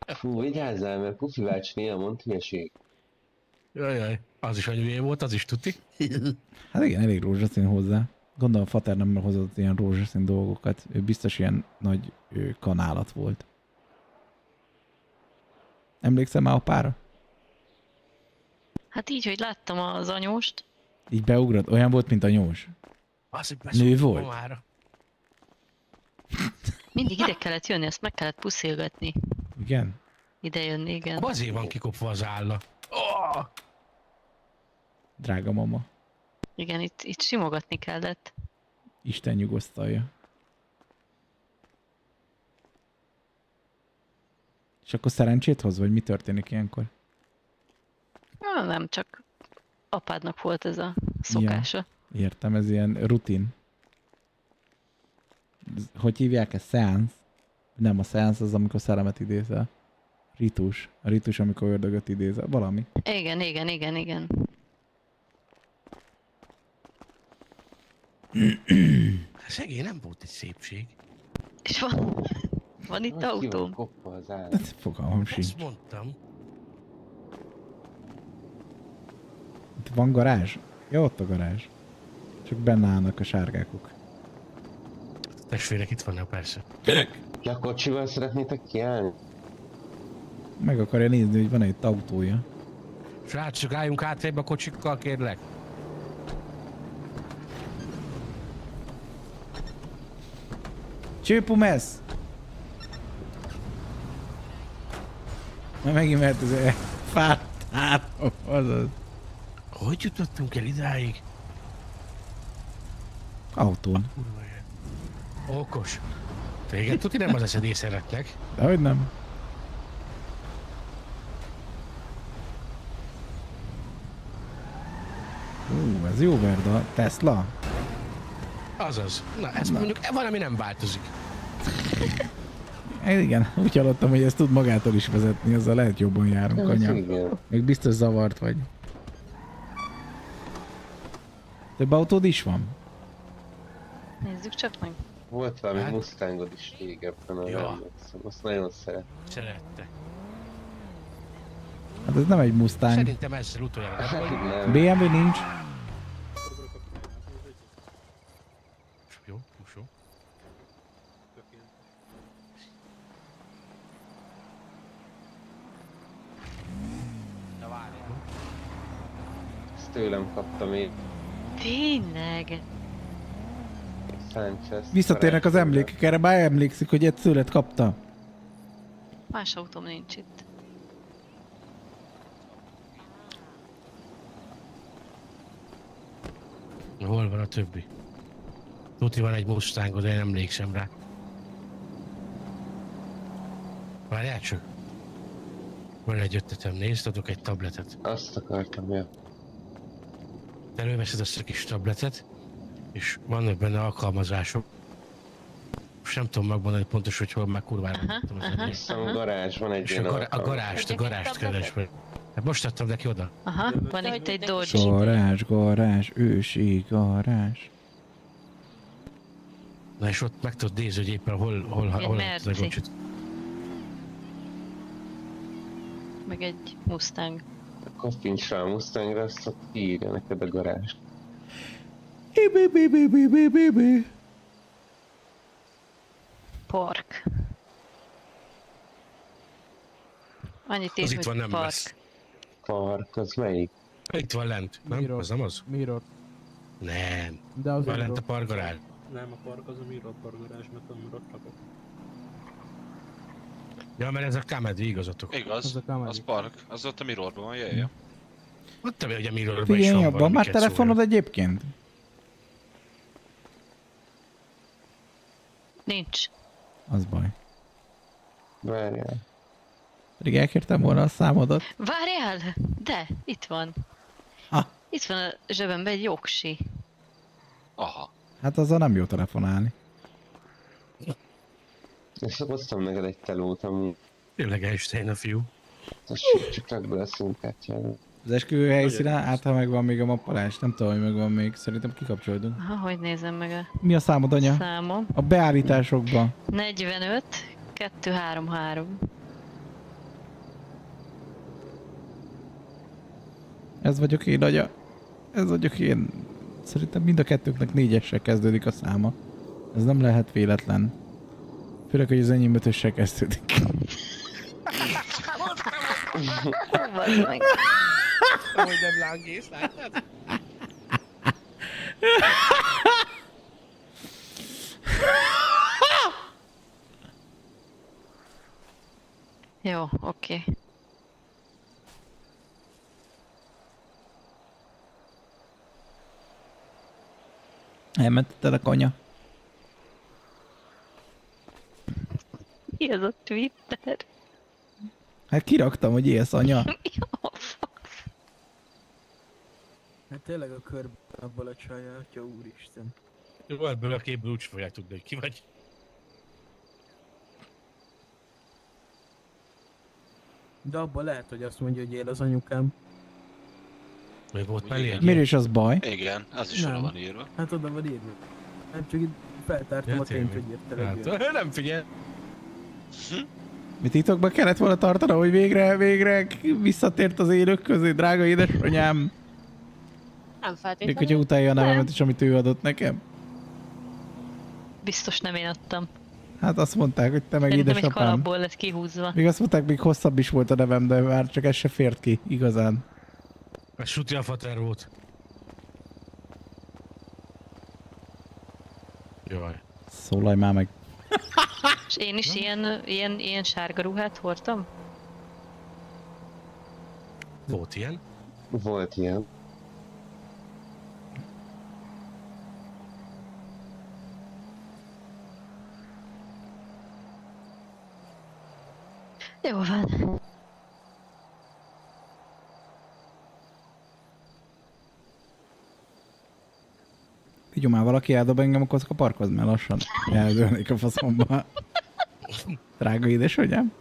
Fú, vigyázzál, mert Pufi bácsi néha mond hülyeség.
Jajjaj, az is anyué volt, az is tuti.
Hát igen, elég rózsaszín hozzá. Gondolom Fater nem hozott ilyen rózsaszín dolgokat. Ő biztos ilyen nagy ő, kanálat volt. Emlékszem már apára?
Hát így, hogy láttam az anyóst.
Így beugrott? Olyan volt, mint a nyós.
Az, hogy
Nő volt?
Mamára.
Mindig ide kellett jönni, ezt meg kellett puszilgatni.
Igen?
Ide jönni, igen.
Azért van kikopva az álla. Oh!
Drága mama.
Igen, itt, itt simogatni kellett.
Isten nyugosztalja. És akkor szerencsét hoz, vagy mi történik ilyenkor?
Na, nem, csak apádnak volt ez a szokása.
Ja, értem, ez ilyen rutin. Hogy hívják ezt? Szeánsz? Nem, a szeánsz az, amikor szerelmet idézel. Ritus. A ritus, amikor ördögöt idézel. Valami.
Igen, igen, igen, igen.
Szegény nem volt egy szépség.
És van, van itt autóm.
kopva az áll.
Hát fogalmam
Ezt
sincs.
mondtam.
Itt van garázs? Ja, ott a garázs. Csak benne állnak a sárgákok.
Testvérek itt vannak persze.
Ja, a kocsival szeretnétek kiállni?
Meg akarja nézni, hogy van egy autója.
Srácok, álljunk átrébb a kocsikkal, kérlek.
Csőpumesz! Na megint mert ez fárt három, azaz.
Hogy jutottunk el idáig?
Autón.
Okos. Téged tuti nem az eszedé szeretnek.
Dehogy nem. Ú, ez jó verda. Tesla?
Azaz. Na, ez mondjuk valami nem változik.
Eh, igen, úgy hallottam, hogy ezt tud magától is vezetni, azzal lehet jobban járunk, anya. Még biztos zavart vagy. Több autód is van?
Nézzük csak meg.
Volt valami
Hát-
Mustangod is régebben, a
Ja.
azt nagyon szeret.
Szerette.
Hát ez nem egy Mustang.
Szerintem ezzel utoljára. Nem.
BMW nincs.
Jó, most jó.
Ezt tőlem kaptam én.
Tényleg?
Sanchez.
Visszatérnek az emlékek, erre már emlékszik, hogy egy szület kapta.
Más autóm nincs itt.
Hol van a többi? Tuti van egy Mustangod, de én emlékszem rá. Várjál csak. Van egy ötletem, nézd, adok egy tabletet.
Azt akartam, ja.
Előveszed azt a kis tabletet, és vannak benne alkalmazások. Most nem tudom megmondani pontos, hogy hol meg kurvára az
aha.
Hiszem a garázs van egy
És a,
ilyen
gar- a garást, a garást keres meg. Hát most adtam neki oda.
Aha, van itt egy Dodge.
Garázs, garázs, ősi garázs.
Na és ott meg tudod nézni, hogy éppen hol, hol, hol, hol a gocsit.
meg egy Mustang.
Kattints rá a Mustangra, azt írja neked a garázs.
Park. Annyit
Az itt van, nem
park.
lesz.
Park, az melyik?
Itt van lent, nem?
Mirror.
Az nem az?
Mirror.
Nem.
De az
van lent a pargarál.
Nem, a park az a Mirror pargarázs, mert a Mirror.
Ja, mert ez a Kamedi igazatok.
Igaz,
Az a Kamedi.
az park, az ott a Mirrorban van, jöjjön. Ja.
Ott te hogy a Mirrorban is
Figyelj,
van
van,
valami
már telefonod egyébként?
Nincs.
Az baj.
Várjál.
Pedig elkértem volna a számodat.
Várjál! De, itt van.
Ah.
Itt van a zsebemben egy jogsi.
Aha.
Hát azzal nem jó telefonálni.
És hoztam neked egy telót, ami...
Tényleg Einstein a fiú.
Tessék, csak rakd be a színkártyába.
Az esküvő helyszíne, hát ha megvan még a mappalás, nem tudom, hogy megvan még, szerintem kikapcsolódunk.
Ha, hogy nézem meg a
Mi a számod, anya?
számom?
A beállításokban.
45, 233.
Ez vagyok én, anya. Ez vagyok én. Szerintem mind a kettőknek négyessel kezdődik a száma. Ez nem lehet véletlen. Főleg, hogy az enyém ötössel kezdődik.
Bazd meg.
Hogy nem lángész, látod?
Jó, oké.
Elmentetted a kanya?
Mi ez a Twitter?
Hát kiraktam, hogy élsz, anya.
Hát tényleg a körben abból a csajjal, atya úristen.
Jó, ebből a képből úgy fogják tudni, hogy ki vagy.
De abban lehet, hogy azt mondja, hogy él az anyukám.
Még volt
Miért is az baj?
Igen, az is
Nem.
oda van írva.
Hát oda van írva. Hát csak itt feltártam
Ja,
a tényt, hogy
Hát, nem figyel.
Mi titokban kellett volna tartani, hogy végre, végre visszatért az élők közé, drága édesanyám.
Nem
Még
feltétlenül.
hogyha utálja a nevemet is, amit ő adott nekem.
Biztos nem én adtam.
Hát azt mondták, hogy te meg
Szerintem egy
édesapám.
kalapból lett kihúzva.
Még azt mondták, még hosszabb is volt a nevem, de már csak ez se fért ki, igazán.
Ez a fater volt. Jaj.
Szólalj már meg.
És én is ilyen, ilyen, ilyen sárga ruhát hordtam?
Volt ilyen?
Volt ilyen.
Jó van.
Így már valaki eldob engem, akkor a parkhoz, mert lassan eldőlnék a faszomba. Drága édesanyám.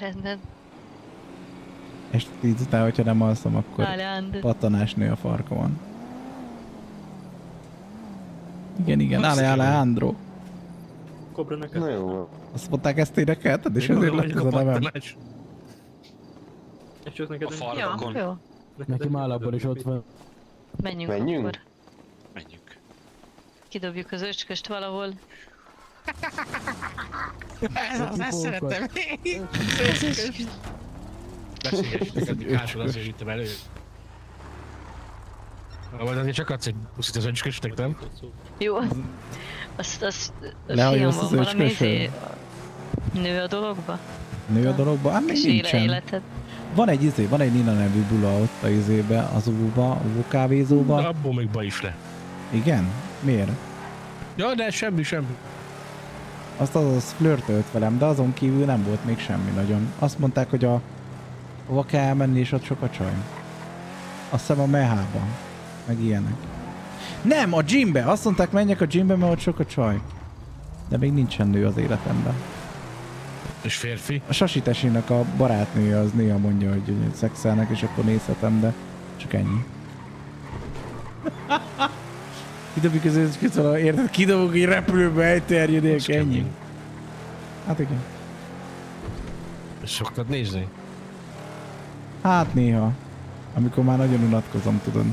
Rendben.
Este tíz után, hogyha nem alszom, akkor
Alejandro.
pattanás nő a farkamon. Igen, igen, Ale Alejandro.
Kobra neked.
Na jó.
Azt mondták, ezt énekelted, és
Én
ezért lett ez a
a
nevem.
És csak neked
A farkakon.
Jó, jó.
Neki málából is ott van.
Menjünk,
Menjünk?
akkor.
Menjünk.
Kidobjuk az öcsköst valahol.
Ez az, ezt szeretem. Beszélges, neked hátul azért vittem elő. Majd azért csak adsz egy puszit az öcskösnek, nem?
Jó. Azt, azt,
Lehajózsz
fiam,
az öcskösön?
izé, Nő a dologba?
Nő a dologba? Hát még nincsen.
életed.
Van egy izé, van egy Nina nevű bula ott a izébe, az óvóba, a óvó kávézóba.
De abból még baj is le.
Igen? Miért?
Ja, de semmi, semmi.
Azt az, az flörtölt velem, de azon kívül nem volt még semmi nagyon. Azt mondták, hogy a hova kell elmenni, és ott sok a csaj. Azt hiszem a mehába. Meg ilyenek. Nem, a gymbe! Azt mondták, menjek a gymbe, mert ott sok a csaj. De még nincsen nő az életemben.
És férfi?
A Sasi tesinek a barátnője az néha mondja, hogy szexelnek, és akkor nézhetem, de csak ennyi. Kidobjuk az őszköt, érted? Kidobjuk egy repülőbe egy terjedék, ennyi. Hát igen.
Szoktad nézni?
Hát néha. Amikor már nagyon unatkozom, tudod.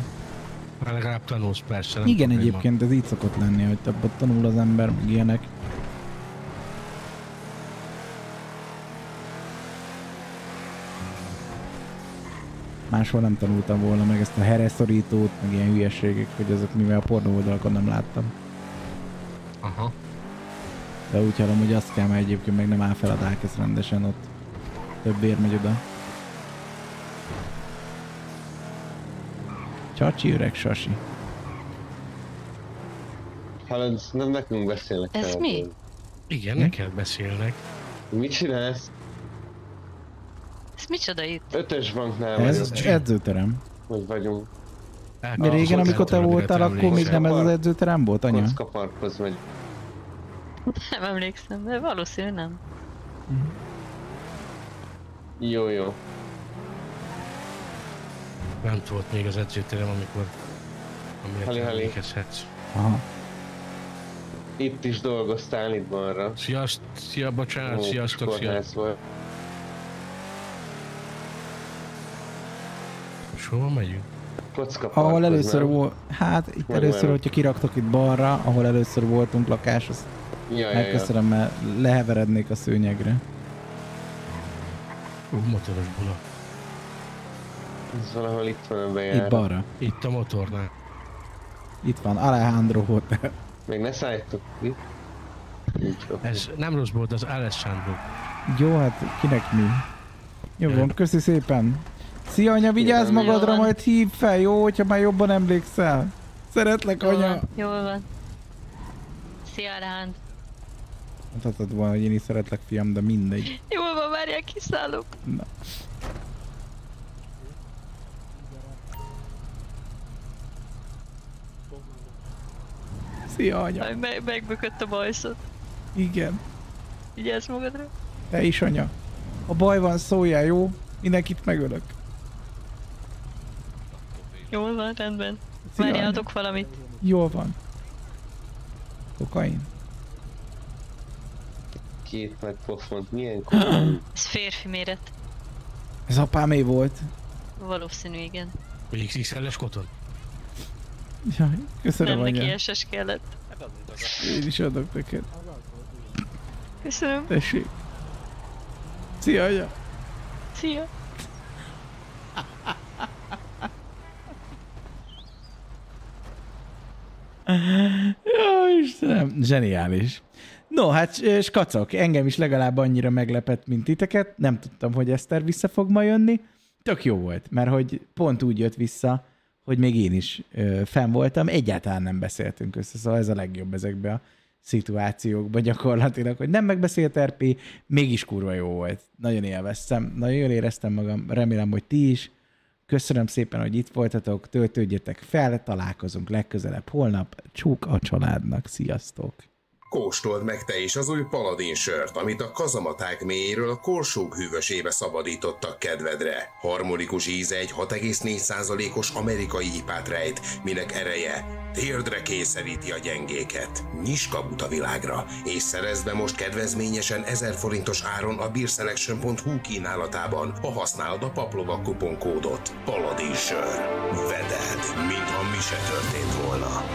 Már legalább tanulsz persze, nem
Igen,
probléma.
egyébként ez így szokott lenni, hogy többet tanul az ember, meg ilyenek. Máshol nem tanultam volna meg ezt a hereszorítót, meg ilyen hülyeségek, hogy azok mivel a pornó oldalakon nem láttam.
Aha.
De úgy hallom, hogy azt kell, mert egyébként meg nem áll fel a Dákesz rendesen ott. Több ér megy oda. Csacsi öreg sasi.
Hallod, nem nekünk beszélnek.
Ez mi?
Igen, neked beszélnek.
Mit csinálsz?
Ez micsoda itt?
Ötös banknál
Ez
vagyok.
edzőterem.
Hogy vagyunk.
Mi régen, amikor te voltál, akkor még nem ez az edzőterem volt, anya?
Kocka parkhoz megy.
Nem emlékszem, de valószínű nem.
Jó, jó.
Nem volt még az edzőterem, amikor... Amire
Hali, hali.
emlékezhetsz.
Aha.
Itt is dolgoztál itt balra.
Sziaszt, szia, bocsánat, sziasztok, szia.
volt.
És hova megyünk?
Kocka
Ahol először
nem?
volt, hát itt
Vagy
először, hogyha kiraktok itt balra, ahol először voltunk lakás, azt
Ja, ja, ja.
megköszönöm, mert leheverednék a szőnyegre.
Ú, motoros bula.
Ez valahol itt van a.
Itt balra.
Itt a motornál.
Itt van Alejandro Hotel.
Még ne szálltok ki.
Ez nem rossz volt, az Alessandro.
Jó, hát kinek mi? Jó van, köszi szépen. Szia anya, vigyázz
Jó
magadra,
van.
majd hív fel, jó, hogyha már jobban emlékszel. Szeretlek,
Jól
anya.
van, jól van. Szia, Ránd.
Mondhatod volna, hogy én is szeretlek, fiam, de mindegy.
Jól van, várják, kiszállok.
Na. Szia, anya.
Aj, Me- megbökött a bajszot.
Igen.
Vigyázz magadra.
Te is, anya. Ha baj van, szóljál, jó? Mindenkit megölök.
Jól van, rendben.
Anya.
Várjátok valamit.
Jól van. Kokain.
Két meg pofont. Milyen komoly.
Ez férfi méret.
Ez apámé volt.
Valószínű, igen.
Vagy XXL-es koton?
Jaj, köszönöm,
nem neki
anya.
SS kellett.
Én is adok neked.
Köszönöm.
Tessék. Szia, anya.
Szia.
Jó, Istenem, zseniális. No, hát ö, skacok, engem is legalább annyira meglepett, mint titeket. Nem tudtam, hogy Eszter vissza fog ma jönni. Tök jó volt, mert hogy pont úgy jött vissza, hogy még én is ö, fenn voltam, egyáltalán nem beszéltünk össze, szóval ez a legjobb ezekben a szituációkban gyakorlatilag, hogy nem megbeszélt RP, mégis kurva jó volt. Nagyon élveztem, nagyon jól éreztem magam, remélem, hogy ti is. Köszönöm szépen, hogy itt voltatok, töltődjetek fel, találkozunk legközelebb holnap. Csúk a családnak, sziasztok!
Kóstold meg te is az új paladin sört, amit a kazamaták mélyéről a korsók hűvösébe szabadítottak kedvedre. Harmonikus íze egy 6,4%-os amerikai ipát rejt, minek ereje térdre kényszeríti a gyengéket. Kaput a világra, és szerezd be most kedvezményesen 1000 forintos áron a beerselection.hu kínálatában, ha használod a paplova kuponkódot. Paladin sör. Veded, mintha mi se történt volna.